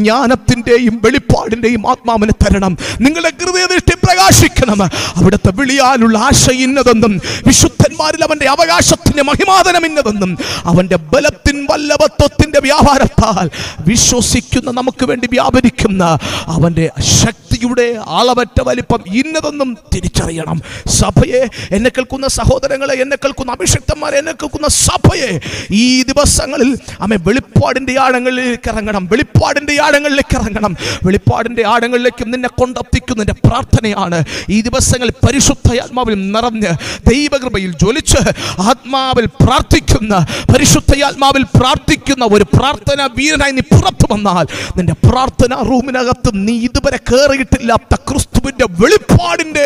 B: ജ്ഞാനത്തിൻ്റെയും വെളിപ്പാടിൻ്റെയും ആത്മാവിനെ തരണം നിങ്ങളുടെ ഹൃദയദൃഷ്ടി പ്രകാശിക്കണം അവിടുത്തെ വിളിയാലുള്ള ആശ ഇന്നതെന്നും വിശുദ്ധന്മാരിൽ അവൻ്റെ അവകാശത്തിൻ്റെ മഹിമാതനം ഇന്നതെന്നും അവൻ്റെ ബലത്തിൻ വല്ലഭത്വത്തിൻ്റെ വ്യാപാരത്താൽ വിശ്വസിക്കുന്ന നമുക്ക് വേണ്ടി വ്യാപരിക്കുന്ന അവൻ്റെ ശക്തിയുടെ അളവറ്റ വലിപ്പം ഇന്നതെന്നും തിരിച്ചറിയണം സഭയെ എന്നെ കേൾക്കുന്ന സഹോദരങ്ങളെ എന്നെ കേൾക്കുന്ന അഭിഷക്തന്മാരെ എന്നെ കേൾക്കുന്ന സഭയെ ഈ ദിവസങ്ങളിൽ അമ്മ വെളിപ്പാടിൻ്റെ ആഴങ്ങളിലേക്ക് ഇറങ്ങണം വെളിപ്പാടിൻ്റെ ആഴങ്ങളിലേക്ക് ഇറങ്ങണം വെളിപ്പാടിൻ്റെ ആഴങ്ങളിലേക്കും നിന്നെ കൊണ്ടെത്തിക്കുന്നതിൻ്റെ പ്രാർത്ഥനയാണ് ഈ ദിവസങ്ങളിൽ പരിശുദ്ധ ആത്മാവിൽ നിറഞ്ഞ് ദൈവകൃപയിൽ ജ്വലിച്ച് ആത്മാവിൽ പ്രാർത്ഥിക്കുന്ന ആത്മാവിൽ പ്രാർത്ഥിക്കുന്ന ഒരു പ്രാർത്ഥന വീരനായി നീ പുറത്തു വന്നാൽ നിന്റെ പ്രാർത്ഥന റൂമിനകത്ത് നീ ഇതുവരെ കയറിയിട്ടില്ലാത്ത ക്രിസ്തുവിൻ്റെ വെളിപ്പാടിൻ്റെ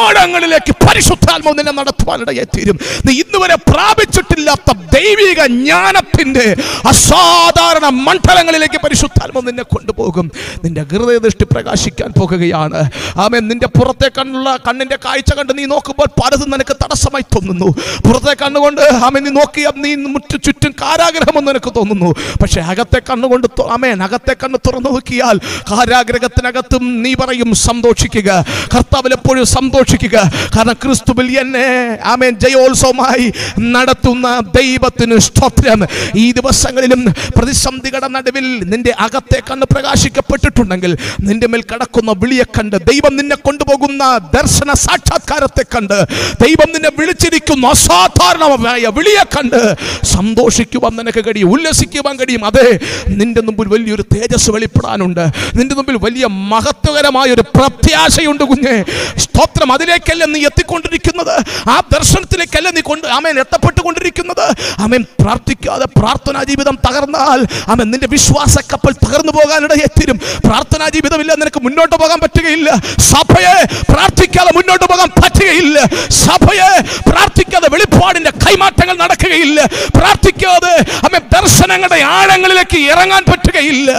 B: ആഴങ്ങളിലേക്ക് പരിശുദ്ധാത്മാവ് നിന്നെ നടത്തുവാനിടയെ തീരും നീ ഇന്നുവരെ പ്രാപിച്ചിട്ടില്ലാത്ത ദൈവിക ജ്ഞാനത്തിൻ്റെ അസാധാരണ മണ്ഡലങ്ങളിലേക്ക് പരിശുദ്ധാത്മാവ് നിന്നെ കൊണ്ടുപോകും നിന്റെ ഹൃദയദൃഷ്ടി പ്രകാശിക്കാൻ പോകുകയാണ് ആമേ നിന്റെ പുറത്തെ കണ്ണുള്ള കണ്ണിൻ്റെ കാഴ്ച കണ്ട് നീ നോക്കുമ്പോൾ പലതും നിനക്ക് തടസ്സമായി തോന്നുന്നു പുറത്തെ കണ്ണുകൊണ്ട് ആമേൻ നീ നോക്കിയാൽ നീ മുറ്റു ചുറ്റും കാരാഗ്രഹമെന്ന് നിനക്ക് തോന്നുന്നു പക്ഷേ അകത്തെ കണ്ണുകൊണ്ട് ആമേൻ അകത്തെ കണ്ണ് തുറന്നു നോക്കിയാൽ കാരാഗ്രഹത്തിനകത്തും നീ പറയും സന്തോഷിക്കുക കർത്താവിൽ എപ്പോഴും സന്തോഷിക്കുക കാരണം ക്രിസ്തുവിൽ എന്നെ ആമേൻ ജയോത്സവമായി നടത്തുന്ന ദൈവത്തിന് സ്തോത്രം ഈ ദിവസങ്ങളിലും പ്രതിസന്ധികളുടെ നടുവിൽ നിന്റെ അകത്തെ കണ്ണ് പ്രകാശിക്കപ്പെട്ടിട്ടുണ്ടെങ്കിൽ നിന്റെ മേൽ കടക്കുന്ന വിളിയെ കണ്ട് ദൈവം നിന്നെ കൊണ്ടുപോകുന്ന ദർശന സാക്ഷാത്കാരത്തെ കണ്ട് ദൈവം നിന്നെ വിളിച്ചിരിക്കുന്നു അസാധാരണമായ വിളിയെ കണ്ട് സന്തോഷിക്കുവാൻ നിനക്ക് കഴിയും ഉല്ലസിക്കുവാൻ കഴിയും അതെ നിന്റെ മുമ്പിൽ വലിയൊരു തേജസ് വെളിപ്പെടാനുണ്ട് നിന്റെ മുമ്പിൽ വലിയ മഹത്വകരമായ ഒരു പ്രത്യാശയുണ്ട് കുഞ്ഞെ സ്തോത്രം അതിലേക്കല്ല നീ എത്തിക്കൊണ്ടിരിക്കുന്നത് ആ ദർശനത്തിലേക്കല്ല നീ കൊണ്ട് അമേൻ എത്തപ്പെട്ടുകൊണ്ടിരിക്കുന്നത് അമേൻ പ്രാർത്ഥിക്കാതെ പ്രാർത്ഥനാ ജീവിതം തകർന്നാൽ അമേൻ നിന്റെ വിശ്വാസ കപ്പൽ തകർന്നു പോകാനിടയെത്തിരും പ്രാർത്ഥനാ ജീവിതമില്ല നിനക്ക് മുന്നോട്ട് പോകാൻ പറ്റുകയില്ല സഭയെ പ്രാർത്ഥിക്കാതെ മുന്നോട്ട് പോകാൻ പറ്റുകയില്ല സഭയെ പ്രാർത്ഥിക്കാതെ വെളിപ്പാടിന്റെ കൈമാറ്റങ്ങൾ നടക്കുകയില്ല പ്രാർത്ഥിക്കാതെ അമ്മ ദർശനങ്ങളുടെ ആഴങ്ങളിലേക്ക് ഇറങ്ങാൻ പറ്റുകയില്ല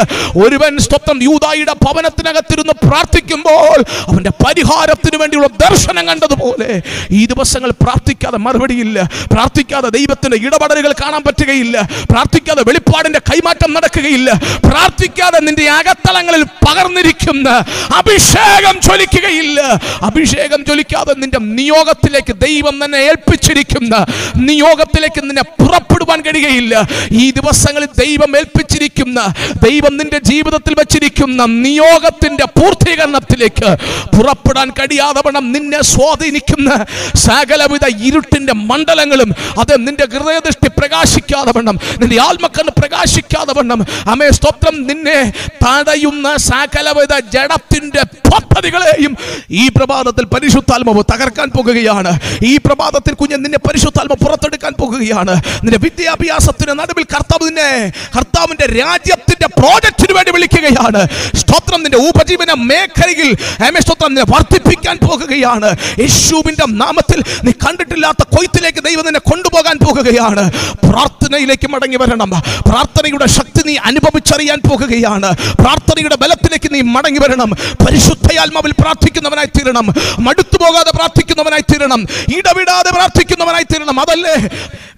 B: ഒരുവൻ സ്വപ്നം യൂതായിയുടെ ഭവനത്തിനകത്തിരുന്ന് പ്രാർത്ഥിക്കുമ്പോൾ അവന്റെ പരിഹാരത്തിന് വേണ്ടി വേണ്ടിയുള്ള ദർശനം കണ്ടതുപോലെ ഈ ദിവസങ്ങൾ പ്രാർത്ഥിക്കാതെ മറുപടിയില്ല പ്രാർത്ഥിക്കാതെ ദൈവത്തിന്റെ ഇടപെടലുകൾ കാണാൻ പറ്റുകയില്ല പ്രാർത്ഥിക്കാതെ വെളിപ്പാടിന്റെ കൈമാറ്റം നടക്കുകയില്ല പ്രാർത്ഥിക്കാതെ നിന്റെ അകത്തളങ്ങളിൽ പകർന്നിരിക്കുന്ന അഭിഷേകം ചൊലിക്കുകയില്ല അഭിഷേകം ചൊലിക്കാതെ നിന്റെ നിയോഗത്തിലേക്ക് ദൈവം തന്നെ ഏൽപ്പിച്ചിരിക്കുന്ന നിയോഗത്തിലേക്ക് നിന്നെ പുറപ്പെടുവാൻ കഴിയുകയില്ല ഈ ദിവസങ്ങളിൽ ദൈവം ഏൽപ്പിച്ചിരിക്കുന്ന ദൈവം നിന്റെ ജീവിതത്തിൽ വച്ചിരിക്കുന്ന നിയോഗത്തിന്റെ പൂർത്തീകരണത്തിലേക്ക് പുറപ്പെടാൻ കഴിയാതെ തവണ നിന്നെ സ്വാധീനിക്കുന്ന സകലവിധ ഇരുട്ടിൻ്റെ മണ്ഡലങ്ങളും അത് നിന്റെ ഹൃദയദൃഷ്ടി പ്രകാശിക്കാതെ വണ്ണം നിന്റെ ആത്മക്കണ് പ്രകാശിക്കാതെ വണ്ണം അമേ സ്തോത്രം നിന്നെ തടയുന്ന സകലവിധ ജഡത്തിൻ്റെ പദ്ധതികളെയും ഈ പ്രഭാതത്തിൽ പരിശുദ്ധാത്മാവ് തകർക്കാൻ പോകുകയാണ് ഈ പ്രഭാതത്തിൽ കുഞ്ഞ് നിന്നെ പരിശുദ്ധാത്മ പുറത്തെടുക്കാൻ പോകുകയാണ് നിന്റെ വിദ്യാഭ്യാസത്തിന് നടുവിൽ കർത്താവ് നിന്നെ കർത്താവിൻ്റെ രാജ്യത്തിൻ്റെ പ്രോജക്റ്റിന് വേണ്ടി വിളിക്കുകയാണ് സ്തോത്രം നിന്റെ ഉപജീവന മേഖലയിൽ അമേ സ്തോത്രം വർദ്ധിപ്പിക്കാൻ പോകുകയാണ് യേശുവിൻ്റെ നാമത്തിൽ നീ കണ്ടിട്ടില്ലാത്ത കൊയ്ത്തിലേക്ക് ദൈവം നിന്നെ കൊണ്ടുപോകാൻ പോകുകയാണ് പ്രാർത്ഥനയിലേക്ക് മടങ്ങി വരണം പ്രാർത്ഥനയുടെ ശക്തി നീ അനുഭവിച്ചറിയാൻ പോകുകയാണ് പ്രാർത്ഥനയുടെ ബലത്തിലേക്ക് നീ മടങ്ങി വരണം പരിശുദ്ധയാത്മാവിൽ പ്രാർത്ഥിക്കുന്നവനായി തീരണം മടുത്തു പോകാതെ പ്രാർത്ഥിക്കുന്നവനായി തീരണം ഇടവിടാതെ പ്രാർത്ഥിക്കുന്നവനായി തീരണം അതല്ലേ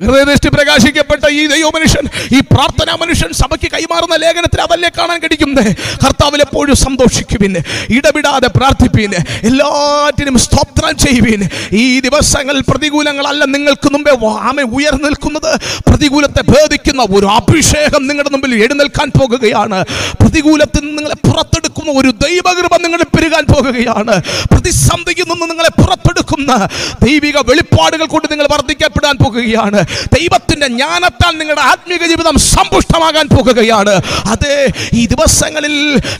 B: ഹൃദയദൃഷ്ടി പ്രകാശിക്കപ്പെട്ട ഈ ദൈവ മനുഷ്യൻ ഈ പ്രാർത്ഥനാ മനുഷ്യൻ സഭയ്ക്ക് കൈമാറുന്ന ലേഖനത്തിൽ അതല്ലേ കാണാൻ കഴിയുന്നത് കർത്താവിൽ എപ്പോഴും സന്തോഷിക്കുവിന് ഇടവിടാതെ പ്രാർത്ഥിപ്പിന് എല്ലാ എല്ലാറ്റിനും സ്തോത്രം ചെയ്യുവീൻ ഈ ദിവസങ്ങൾ പ്രതികൂലങ്ങളല്ല നിങ്ങൾക്ക് മുമ്പേ ആമ ഉയർന്നു നിൽക്കുന്നത് പ്രതികൂലത്തെ ഭേദിക്കുന്ന ഒരു അഭിഷേകം നിങ്ങളുടെ മുമ്പിൽ എഴുന്നേൽക്കാൻ പോകുകയാണ് പ്രതികൂലത്തിൽ നിങ്ങളെ പുറത്തെടുക്കും പുറത്തെടുക്കുന്ന ഒരു ദൈവകൃപ നിങ്ങളെ പെരുകാൻ പോകുകയാണ് പ്രതിസന്ധിയിൽ നിന്ന് നിങ്ങളെ പുറത്തെടുക്കുന്ന ദൈവിക വെളിപ്പാടുകൾ കൊണ്ട് നിങ്ങൾ വർദ്ധിക്കപ്പെടാൻ പോകുകയാണ് ദൈവത്തിൻ്റെ ജ്ഞാനത്താൽ നിങ്ങളുടെ ആത്മീക ജീവിതം സമ്പുഷ്ടമാകാൻ പോകുകയാണ് അതെ ഈ ദിവസങ്ങളിൽ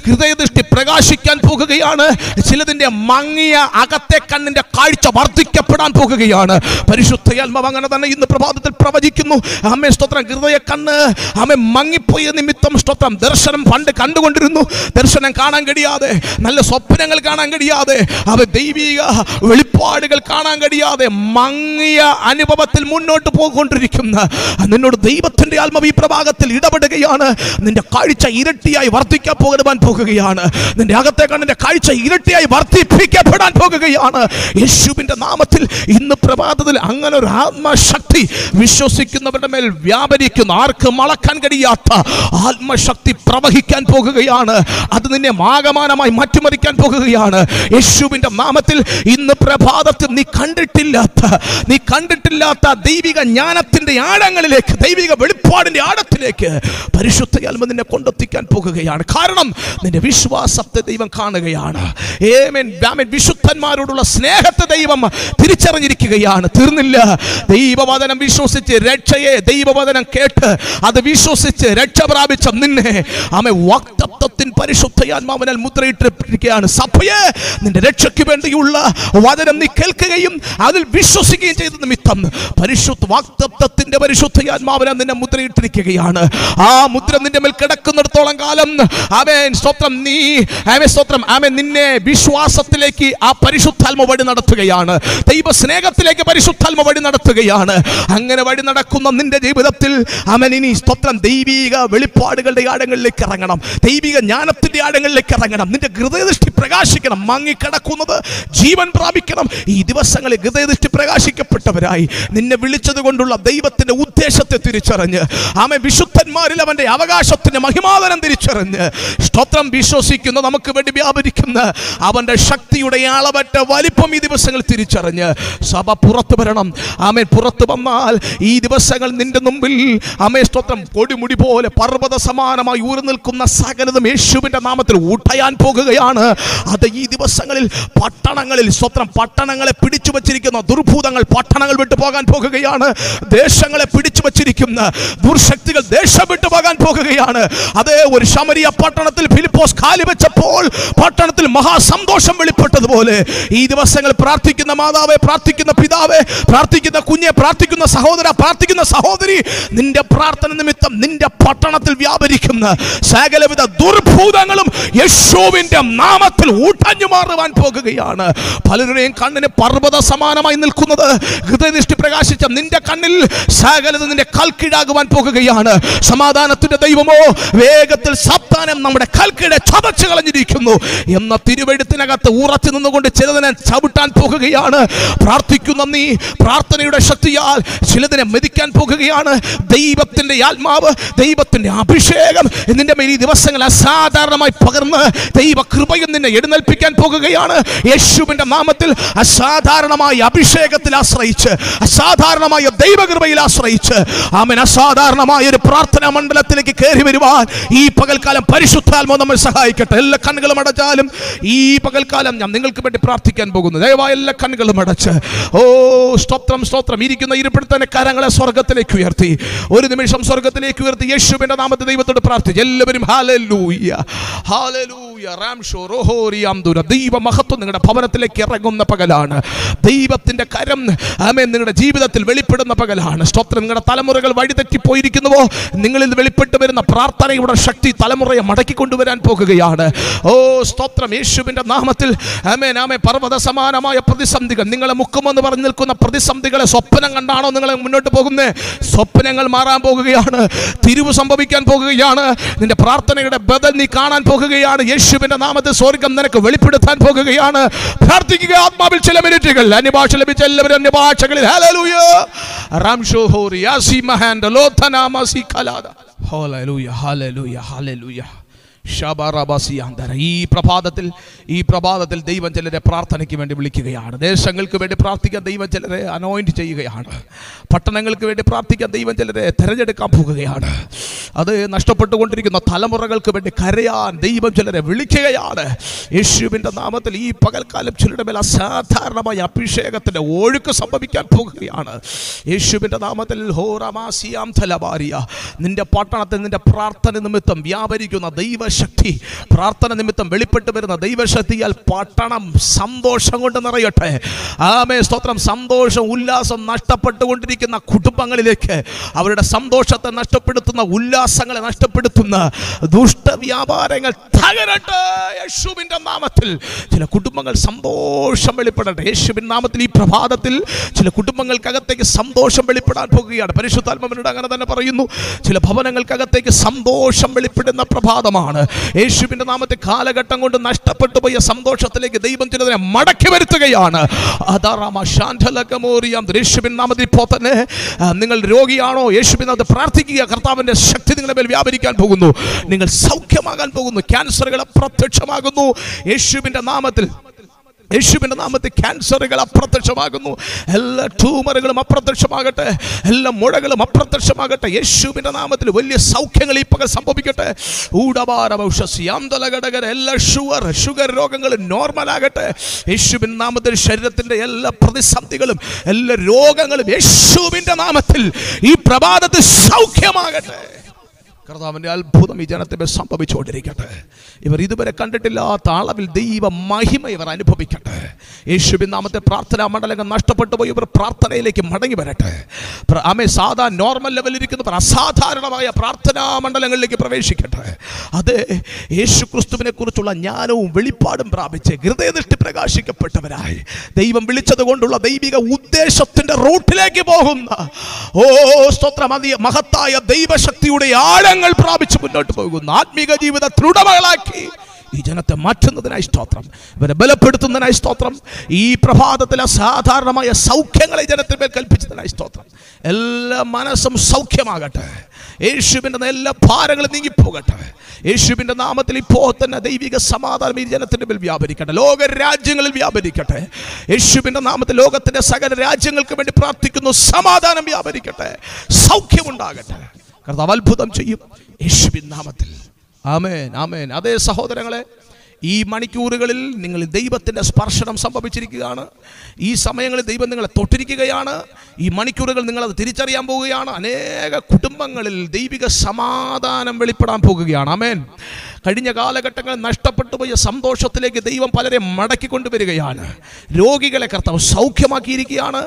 B: ഹൃദയദൃഷ്ടി പ്രകാശിക്കാൻ പോകുകയാണ് ചിലതിൻ്റെ മങ്ങിയ അകത്തെ കണ്ണിൻ്റെ കാഴ്ച വർദ്ധിക്കപ്പെടാൻ പോകുകയാണ് പരിശുദ്ധയാത്മാവ് അങ്ങനെ തന്നെ ഇന്ന് പ്രഭാതത്തിൽ പ്രവചിക്കുന്നു അമ്മേ സ്തോത്രം ഹൃദയ കണ്ണ് അമ്മ മങ്ങിപ്പോയ നിമിത്തം സ്തോത്രം ദർശനം പണ്ട് കണ്ടുകൊണ്ടിരുന്നു ദർശനം കാണാൻ കഴിയാതെ നല്ല സ്വപ്നങ്ങൾ കാണാൻ കഴിയാതെ അവ ദൈവിക വെളിപ്പാടുകൾ കാണാൻ കഴിയാതെ മങ്ങിയ അനുഭവത്തിൽ മുന്നോട്ട് പോകൊണ്ടിരിക്കുന്ന നിന്നോട് ദൈവത്തിൻ്റെ ആത്മവി പ്രഭാഗത്തിൽ ഇടപെടുകയാണ് നിന്റെ കാഴ്ച ഇരട്ടിയായി വർദ്ധിക്കാൻ പോകാൻ പോകുകയാണ് നിന്റെ അകത്തെ നിന്റെ കാഴ്ച ഇരട്ടിയായി വർദ്ധിപ്പിക്കപ്പെടാൻ പോകുകയാണ് യേശുവിൻ്റെ നാമത്തിൽ ഇന്ന് പ്രഭാതത്തിൽ അങ്ങനെ ഒരു ആത്മശക്തി വിശ്വസിക്കുന്നവരുടെ മേൽ വ്യാപരിക്കുന്നു ആർക്കും അളക്കാൻ കഴിയാത്ത ആത്മശക്തി പ്രവഹിക്കാൻ പോകുകയാണ് അത് നിന്നെ ആകമാനമായി മാറ്റിമറിക്കാൻ പോകുകയാണ് യേശുവിൻ്റെ നാമത്തിൽ ഇന്ന് പ്രഭാതത്തിൽ നീ കണ്ടിട്ടില്ലാത്ത നീ കണ്ടിട്ടില്ലാത്ത ദൈവിക ജ്ഞാനത്തിൻ്റെ ആഴങ്ങളിലേക്ക് ദൈവിക വെളിപ്പാടിൻ്റെ ആഴത്തിലേക്ക് പരിശുദ്ധയാൽമ നിന്നെ കൊണ്ടെത്തിക്കാൻ പോകുകയാണ് കാരണം നിന്റെ വിശ്വാസത്തെ ദൈവം കാണുകയാണ് ഏമൻ രാമൻ വിശുദ്ധന്മാരോടുള്ള സ്നേഹത്തെ ദൈവം തിരിച്ചറിഞ്ഞിരിക്കുകയാണ് തീർന്നില്ല ദൈവവചനം വിശ്വസിച്ച് രക്ഷയെ ദൈവവചനം കേട്ട് അത് വിശ്വസിച്ച് രക്ഷ പ്രാപിച്ച നിന്നെ ആമെ വക്തത്വത്തിൻ പരിശുദ്ധയാൽ പരിശുദ്ധാത്മാവിനാൽ മുദ്രയിട്ടിരിക്കുകയാണ് സഭയെ നിന്റെ രക്ഷയ്ക്ക് വേണ്ടിയുള്ള വചനം നീ കേൾക്കുകയും അതിൽ വിശ്വസിക്കുകയും ചെയ്ത നിമിത്തം പരിശുദ്ധ വാക്തത്വത്തിന്റെ പരിശുദ്ധാത്മാവിനെ നിന്നെ മുദ്രയിട്ടിരിക്കുകയാണ് ആ മുദ്ര നിന്റെ മേൽ കിടക്കുന്നിടത്തോളം കാലം അവേൻ സ്തോത്രം നീ അവൻ സ്തോത്രം അവൻ നിന്നെ വിശ്വാസത്തിലേക്ക് ആ പരിശുദ്ധാത്മ വഴി നടത്തുകയാണ് ദൈവ സ്നേഹത്തിലേക്ക് പരിശുദ്ധാത്മ വഴി നടത്തുകയാണ് അങ്ങനെ വഴി നടക്കുന്ന നിന്റെ ജീവിതത്തിൽ അവൻ ഇനി സ്തോത്രം ദൈവിക വെളിപ്പാടുകളുടെ ആഴങ്ങളിലേക്ക് ഇറങ്ങണം ദൈവിക ജ്ഞാനത്തിന്റെ ആഴങ്ങളിൽ ഉള്ളിലേക്ക് ഇറങ്ങണം നിന്റെ ഹൃദയദൃഷ്ടി പ്രകാശിക്കണം മങ്ങിക്കിടക്കുന്നത് ജീവൻ പ്രാപിക്കണം ഈ ദിവസങ്ങളിൽ ഹൃദയദൃഷ്ടി പ്രകാശിക്കപ്പെട്ടവരായി നിന്നെ വിളിച്ചത് കൊണ്ടുള്ള ദൈവത്തിന്റെ ഉദ്ദേശത്തെ തിരിച്ചറിഞ്ഞ് ആമെ വിശുദ്ധന്മാരിൽ അവന്റെ അവകാശത്തിന്റെ മഹിമാതനം തിരിച്ചറിഞ്ഞ് സ്തോത്രം വിശ്വസിക്കുന്ന നമുക്ക് വേണ്ടി വ്യാപരിക്കുന്ന അവന്റെ ശക്തിയുടെ അളവറ്റ വലിപ്പം ഈ ദിവസങ്ങൾ തിരിച്ചറിഞ്ഞ് സഭ പുറത്തു വരണം ആമേൻ പുറത്തു വന്നാൽ ഈ ദിവസങ്ങൾ നിന്റെ മുമ്പിൽ ആമേ സ്തോത്രം കൊടിമുടി പോലെ പർവ്വത സമാനമായി ഊറി നിൽക്കുന്ന സകലതും യേശുവിൻ്റെ നാമത്തിൽ ഊട്ടയാൻ പോകുകയാണ് അത് ഈ ദിവസങ്ങളിൽ പട്ടണങ്ങളിൽ സ്വത്രം പട്ടണങ്ങളെ പിടിച്ചു വച്ചിരിക്കുന്ന ദുർഭൂതങ്ങൾ പട്ടണങ്ങൾ വിട്ടു പോകാൻ പോകുകയാണ് ദേശങ്ങളെ പിടിച്ചു വച്ചിരിക്കുന്ന ദുർശക്തികൾ ദേശം വിട്ടു പോകാൻ പോകുകയാണ് അതേ ഒരു ശമരിയ പട്ടണത്തിൽ ഫിലിപ്പോസ് കാലി വെച്ചപ്പോൾ പട്ടണത്തിൽ മഹാസന്തോഷം വെളിപ്പെട്ടതുപോലെ ഈ ദിവസങ്ങൾ പ്രാർത്ഥിക്കുന്ന മാതാവെ പ്രാർത്ഥിക്കുന്ന പിതാവെ പ്രാർത്ഥിക്കുന്ന കുഞ്ഞെ പ്രാർത്ഥിക്കുന്ന സഹോദര പ്രാർത്ഥിക്കുന്ന സഹോദരി നിന്റെ പ്രാർത്ഥന നിമിത്തം നിന്റെ പട്ടണത്തിൽ വ്യാപരിക്കുന്ന സകലവിധ ദുർഭൂതങ്ങളും യേശുവിന്റെ നാമത്തിൽ ഊട്ടഞ്ഞു മാറുവാൻ പോകുകയാണ് പലരുടെയും കണ്ണിന് പർവ്വത സമാനമായി നിൽക്കുന്നത് ഹൃദയനിഷ്ഠി പ്രകാശിച്ച നിന്റെ കണ്ണിൽ സകലത് നിന്റെ കൽക്കീഴാകുവാൻ പോകുകയാണ് സമാധാനത്തിന്റെ ദൈവമോ വേഗത്തിൽ സാത്താനം നമ്മുടെ കൽക്കീഴെ ചതച്ചു കളഞ്ഞിരിക്കുന്നു എന്ന തിരുവെടുത്തിനകത്ത് ഉറച്ചു നിന്നുകൊണ്ട് ചിലതിനെ ചവിട്ടാൻ പോകുകയാണ് പ്രാർത്ഥിക്കുന്ന നീ പ്രാർത്ഥനയുടെ ശക്തിയാൽ ചിലതിനെ മെതിക്കാൻ പോകുകയാണ് ദൈവത്തിന്റെ ആത്മാവ് ദൈവത്തിന്റെ അഭിഷേകം എന്നിന്റെ മേൽ ഈ ദിവസങ്ങൾ അസാധാരണമായി പകർന്ന് ദൈവ കൃപയും നിന്നെ എഴുന്നേൽപ്പിക്കാൻ പോകുകയാണ് യേശുവിൻ്റെ നാമത്തിൽ അസാധാരണമായ അഭിഷേകത്തിൽ ആശ്രയിച്ച് അസാധാരണമായ ദൈവകൃപയിൽ ആശ്രയിച്ച് അവൻ അസാധാരണമായ ഒരു പ്രാർത്ഥനാ മണ്ഡലത്തിലേക്ക് കയറി വരുവാൻ ഈ പകൽക്കാലം പരിശുദ്ധാത്മ നമ്മൾ സഹായിക്കട്ടെ എല്ലാ കണ്ണുകളും അടച്ചാലും ഈ പകൽക്കാലം ഞാൻ നിങ്ങൾക്ക് വേണ്ടി പ്രാർത്ഥിക്കാൻ പോകുന്നു ദയവായ എല്ലാ കണ്ണുകളും അടച്ച് ഓ സ്തോത്രം സ്തോത്രം ഇരിക്കുന്ന ഇരിപ്പിട കരങ്ങളെ സ്വർഗത്തിലേക്ക് ഉയർത്തി ഒരു നിമിഷം സ്വർഗത്തിലേക്ക് ഉയർത്തി യേശുവിൻ്റെ നാമത്തെ ദൈവത്തോട് പ്രാർത്ഥിച്ചു എല്ലാവരും ഹാലൂയ്യ ഹാ ദൈവമഹത്വം നിങ്ങളുടെ ഭവനത്തിലേക്ക് ഇറങ്ങുന്ന പകലാണ് ദൈവത്തിന്റെ കരം ആമേ നിങ്ങളുടെ ജീവിതത്തിൽ വെളിപ്പെടുന്ന പകലാണ് സ്തോത്രം നിങ്ങളുടെ തലമുറകൾ വഴിതെറ്റിപ്പോയിരിക്കുന്നുവോ നിങ്ങളിൽ വെളിപ്പെട്ടു വരുന്ന പ്രാർത്ഥനയുടെ ശക്തി തലമുറയെ മടക്കി കൊണ്ടുവരാൻ പോകുകയാണ് ഓ സ്തോത്രം യേശുവിന്റെ നാമത്തിൽ ആമേ പർവ്വത സമാനമായ പ്രതിസന്ധികൾ നിങ്ങളെ മുക്കുമെന്ന് പറഞ്ഞു നിൽക്കുന്ന പ്രതിസന്ധികളെ സ്വപ്നം കണ്ടാണോ നിങ്ങളെ മുന്നോട്ട് പോകുന്നത് സ്വപ്നങ്ങൾ മാറാൻ പോകുകയാണ് തിരിവ് സംഭവിക്കാൻ പോകുകയാണ് നിന്റെ പ്രാർത്ഥനയുടെ ബദൽ നീ കാണാൻ പോകുകയാണ് പോകുകയാണ് യേശുവിന്റെ നാമത്തെ സ്വർഗം നിനക്ക് വെളിപ്പെടുത്താൻ പോകുകയാണ് പ്രാർത്ഥിക്കുക ആത്മാവിൽ ചില മിനിറ്റുകൾ അന്യഭാഷ ലഭിച്ച എല്ലാവരും അന്യഭാഷകളിൽ ഹലലൂയ ഹോലലൂയ ഹോലലൂയ ഹോലലൂയ ഈ പ്രഭാതത്തിൽ ഈ പ്രഭാതത്തിൽ ദൈവം ചിലരെ പ്രാർത്ഥനയ്ക്ക് വേണ്ടി വിളിക്കുകയാണ് ദേശങ്ങൾക്ക് വേണ്ടി പ്രാർത്ഥിക്കാൻ ദൈവം ചിലരെ അനോയിൻറ്റ് ചെയ്യുകയാണ് പട്ടണങ്ങൾക്ക് വേണ്ടി പ്രാർത്ഥിക്കാൻ ദൈവം ചിലരെ തിരഞ്ഞെടുക്കാൻ പോകുകയാണ് അത് നഷ്ടപ്പെട്ടുകൊണ്ടിരിക്കുന്ന തലമുറകൾക്ക് വേണ്ടി കരയാൻ ദൈവം ചിലരെ വിളിക്കുകയാണ് യേശുവിൻ്റെ നാമത്തിൽ ഈ പകൽക്കാലം ചിലരുടെ മേൽ അസാധാരണമായ അഭിഷേകത്തിൻ്റെ ഒഴുക്ക് സംഭവിക്കാൻ പോകുകയാണ് യേശുവിൻ്റെ നാമത്തിൽ ഹോറമാസിയാം തലബാരിയ നിൻ്റെ പട്ടണത്തിൽ നിൻ്റെ പ്രാർത്ഥന നിമിത്തം വ്യാപരിക്കുന്ന ദൈവ ദൈവശക്തി പ്രാർത്ഥന നിമിത്തം വെളിപ്പെട്ട് വരുന്ന ദൈവശക്തിയാൽ പട്ടണം സന്തോഷം കൊണ്ട് നിറയട്ടെ ആമേ സ്തോത്രം സന്തോഷം ഉല്ലാസം നഷ്ടപ്പെട്ടുകൊണ്ടിരിക്കുന്ന കുടുംബങ്ങളിലേക്ക് അവരുടെ സന്തോഷത്തെ നഷ്ടപ്പെടുത്തുന്ന ഉല്ലാസങ്ങളെ നഷ്ടപ്പെടുത്തുന്ന ദുഷ്ടവ്യാപാരങ്ങൾ തകരട്ടെ യേശുവിൻ്റെ നാമത്തിൽ ചില കുടുംബങ്ങൾ സന്തോഷം വെളിപ്പെടട്ടെ യേശുവിൻ നാമത്തിൽ ഈ പ്രഭാതത്തിൽ ചില കുടുംബങ്ങൾക്കകത്തേക്ക് സന്തോഷം വെളിപ്പെടാൻ പോകുകയാണ് പരിശുദ്ധാത്മവനോട് അങ്ങനെ തന്നെ പറയുന്നു ചില ഭവനങ്ങൾക്കകത്തേക്ക് സന്തോഷം വെളിപ്പെടുന്ന പ്രഭാതമാണ് യേശുവിൻ്റെ നാമത്തെ കാലഘട്ടം കൊണ്ട് നഷ്ടപ്പെട്ടു പോയ സന്തോഷത്തിലേക്ക് ദൈവം ചിലതിനെ മടക്കി വരുത്തുകയാണ് തന്നെ നിങ്ങൾ രോഗിയാണോ യേശുവിൻ അത് പ്രാർത്ഥിക്കുക കർത്താവിൻ്റെ ശക്തി നിങ്ങളുടെ മേൽ വ്യാപരിക്കാൻ പോകുന്നു നിങ്ങൾ സൗഖ്യമാകാൻ പോകുന്നു ക്യാൻസറുകൾ അപ്രത്യക്ഷമാകുന്നു യേശുവിൻ്റെ നാമത്തിൽ യേശുവിൻ്റെ നാമത്തിൽ ക്യാൻസറുകൾ അപ്രത്യക്ഷമാകുന്നു എല്ലാ ട്യൂമറുകളും അപ്രത്യക്ഷമാകട്ടെ എല്ലാ മുഴകളും അപ്രത്യക്ഷമാകട്ടെ യേശുവിൻ്റെ നാമത്തിൽ വലിയ സൗഖ്യങ്ങൾ ഈ പകൽ സംഭവിക്കട്ടെ ഊടവാരമൗഷസിയാന്തലഘടകർ എല്ലാ ഷുഗർ ഷുഗർ രോഗങ്ങൾ നോർമലാകട്ടെ യേശുവിൻ്റെ നാമത്തിൽ ശരീരത്തിൻ്റെ എല്ലാ പ്രതിസന്ധികളും എല്ലാ രോഗങ്ങളും യേശുവിൻ്റെ നാമത്തിൽ ഈ പ്രഭാതത്തിൽ സൗഖ്യമാകട്ടെ കർത്താവിൻ്റെ അത്ഭുതം ഈ ജനത്തെ സംഭവിച്ചുകൊണ്ടിരിക്കട്ടെ ഇവർ ഇതുവരെ കണ്ടിട്ടില്ലാത്ത അളവിൽ ദൈവ മഹിമ ഇവർ അനുഭവിക്കട്ടെ യേശുബിൻ നാമത്തെ പ്രാർത്ഥനാ മണ്ഡലങ്ങൾ നഷ്ടപ്പെട്ടു പോയി ഇവർ പ്രാർത്ഥനയിലേക്ക് മടങ്ങി വരട്ടെ ആമേ സാധാ നോർമൽ ലെവലിൽ ഇരിക്കുന്നവർ അസാധാരണമായ പ്രാർത്ഥനാ മണ്ഡലങ്ങളിലേക്ക് പ്രവേശിക്കട്ടെ അത് യേശു ക്രിസ്തുവിനെ കുറിച്ചുള്ള ജ്ഞാനവും വെളിപ്പാടും പ്രാപിച്ച് ഹൃദയദൃഷ്ടി പ്രകാശിക്കപ്പെട്ടവരായി ദൈവം വിളിച്ചത് കൊണ്ടുള്ള ദൈവിക ഉദ്ദേശത്തിൻ്റെ റൂട്ടിലേക്ക് പോകുന്ന ഓ സ്തോത്രം മഹത്തായ ദൈവശക്തിയുടെ ആഴ ഫലങ്ങൾ പ്രാപിച്ച് മുന്നോട്ട് പോകുന്നു ആത്മീക ജീവിത ദൃഢമകളാക്കി ഈ ജനത്തെ മാറ്റുന്നതിനായി സ്തോത്രം ഇവരെ ബലപ്പെടുത്തുന്നതിനായി സ്തോത്രം ഈ പ്രഭാതത്തിലെ സാധാരണമായ സൗഖ്യങ്ങളെ ജനത്തിന് മേൽ കൽപ്പിച്ചതിനായി സ്തോത്രം എല്ലാ മനസ്സും സൗഖ്യമാകട്ടെ യേശുവിൻ്റെ എല്ലാ ഭാരങ്ങളും നീങ്ങിപ്പോകട്ടെ യേശുവിൻ്റെ നാമത്തിൽ ഇപ്പോൾ തന്നെ ദൈവിക സമാധാനം ഈ ജനത്തിൻ്റെ മേൽ വ്യാപരിക്കട്ടെ ലോക രാജ്യങ്ങളിൽ വ്യാപരിക്കട്ടെ യേശുവിൻ്റെ നാമത്തിൽ ലോകത്തിൻ്റെ സകല രാജ്യങ്ങൾക്ക് വേണ്ടി പ്രാർത്ഥിക്കുന്നു സമാധാനം വ്യാപരിക്കട്ടെ സൗഖ്യമുണ്ടാകട്ടെ കർത്താവ് അത്ഭുതം ചെയ്യും യേശുവിൻ നാമത്തിൽ ആമേൻ ആമേൻ അതേ സഹോദരങ്ങളെ ഈ മണിക്കൂറുകളിൽ നിങ്ങൾ ദൈവത്തിൻ്റെ സ്പർശനം സംഭവിച്ചിരിക്കുകയാണ് ഈ സമയങ്ങളിൽ ദൈവം നിങ്ങളെ തൊട്ടിരിക്കുകയാണ് ഈ മണിക്കൂറുകൾ നിങ്ങളത് തിരിച്ചറിയാൻ പോവുകയാണ് അനേക കുടുംബങ്ങളിൽ ദൈവിക സമാധാനം വെളിപ്പെടാൻ പോകുകയാണ് അമേൻ കഴിഞ്ഞ കാലഘട്ടങ്ങൾ നഷ്ടപ്പെട്ടു പോയ സന്തോഷത്തിലേക്ക് ദൈവം പലരെ മടക്കിക്കൊണ്ടുവരികയാണ് രോഗികളെ കർത്താവ് സൗഖ്യമാക്കിയിരിക്കുകയാണ്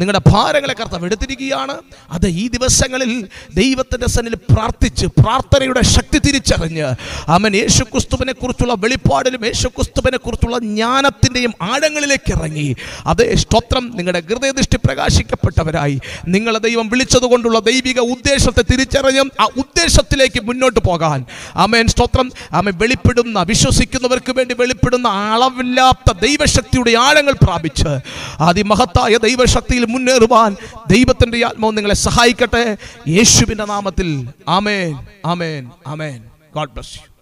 B: നിങ്ങളുടെ ഭാരങ്ങളെ കർത്താവ് എടുത്തിരിക്കുകയാണ് അത് ഈ ദിവസങ്ങളിൽ ദൈവത്തിൻ്റെ സന്നിൽ പ്രാർത്ഥിച്ച് പ്രാർത്ഥനയുടെ ശക്തി തിരിച്ചറിഞ്ഞ് അവൻ യേശുക്രിസ്തുവിനെ കുറിച്ചുള്ള വെളിപ്പാടിലും യേശുക്രിസ്തുവിനെ കുറിച്ചുള്ള ജ്ഞാനത്തിൻ്റെയും ആഴങ്ങളിലേക്ക് ഇറങ്ങി അതേ സ്തോത്രം നിങ്ങളുടെ ഹൃദയദൃഷ്ടി പ്രകാശിക്കപ്പെട്ടവരായി നിങ്ങളെ ദൈവം വിളിച്ചതുകൊണ്ടുള്ള ദൈവിക ഉദ്ദേശത്തെ തിരിച്ചറിഞ്ഞ് ആ ഉദ്ദേശത്തിലേക്ക് മുന്നോട്ട് പോകാൻ അമേൻ സ്തോത്രം ആമെ വെളിപ്പെടുന്ന വിശ്വസിക്കുന്നവർക്ക് വേണ്ടി വെളിപ്പെടുന്ന അളവില്ലാത്ത ദൈവശക്തിയുടെ ആഴങ്ങൾ പ്രാപിച്ച് അതിമഹത്തായ ദൈവശക്തിയിൽ മുന്നേറുവാൻ ദൈവത്തിൻ്റെ ആത്മാവ് നിങ്ങളെ സഹായിക്കട്ടെ യേശുവിൻ്റെ നാമത്തിൽ ആമേൻ ആമേൻ ആമേൻ ഗോഡ് ബ്ലസ് യു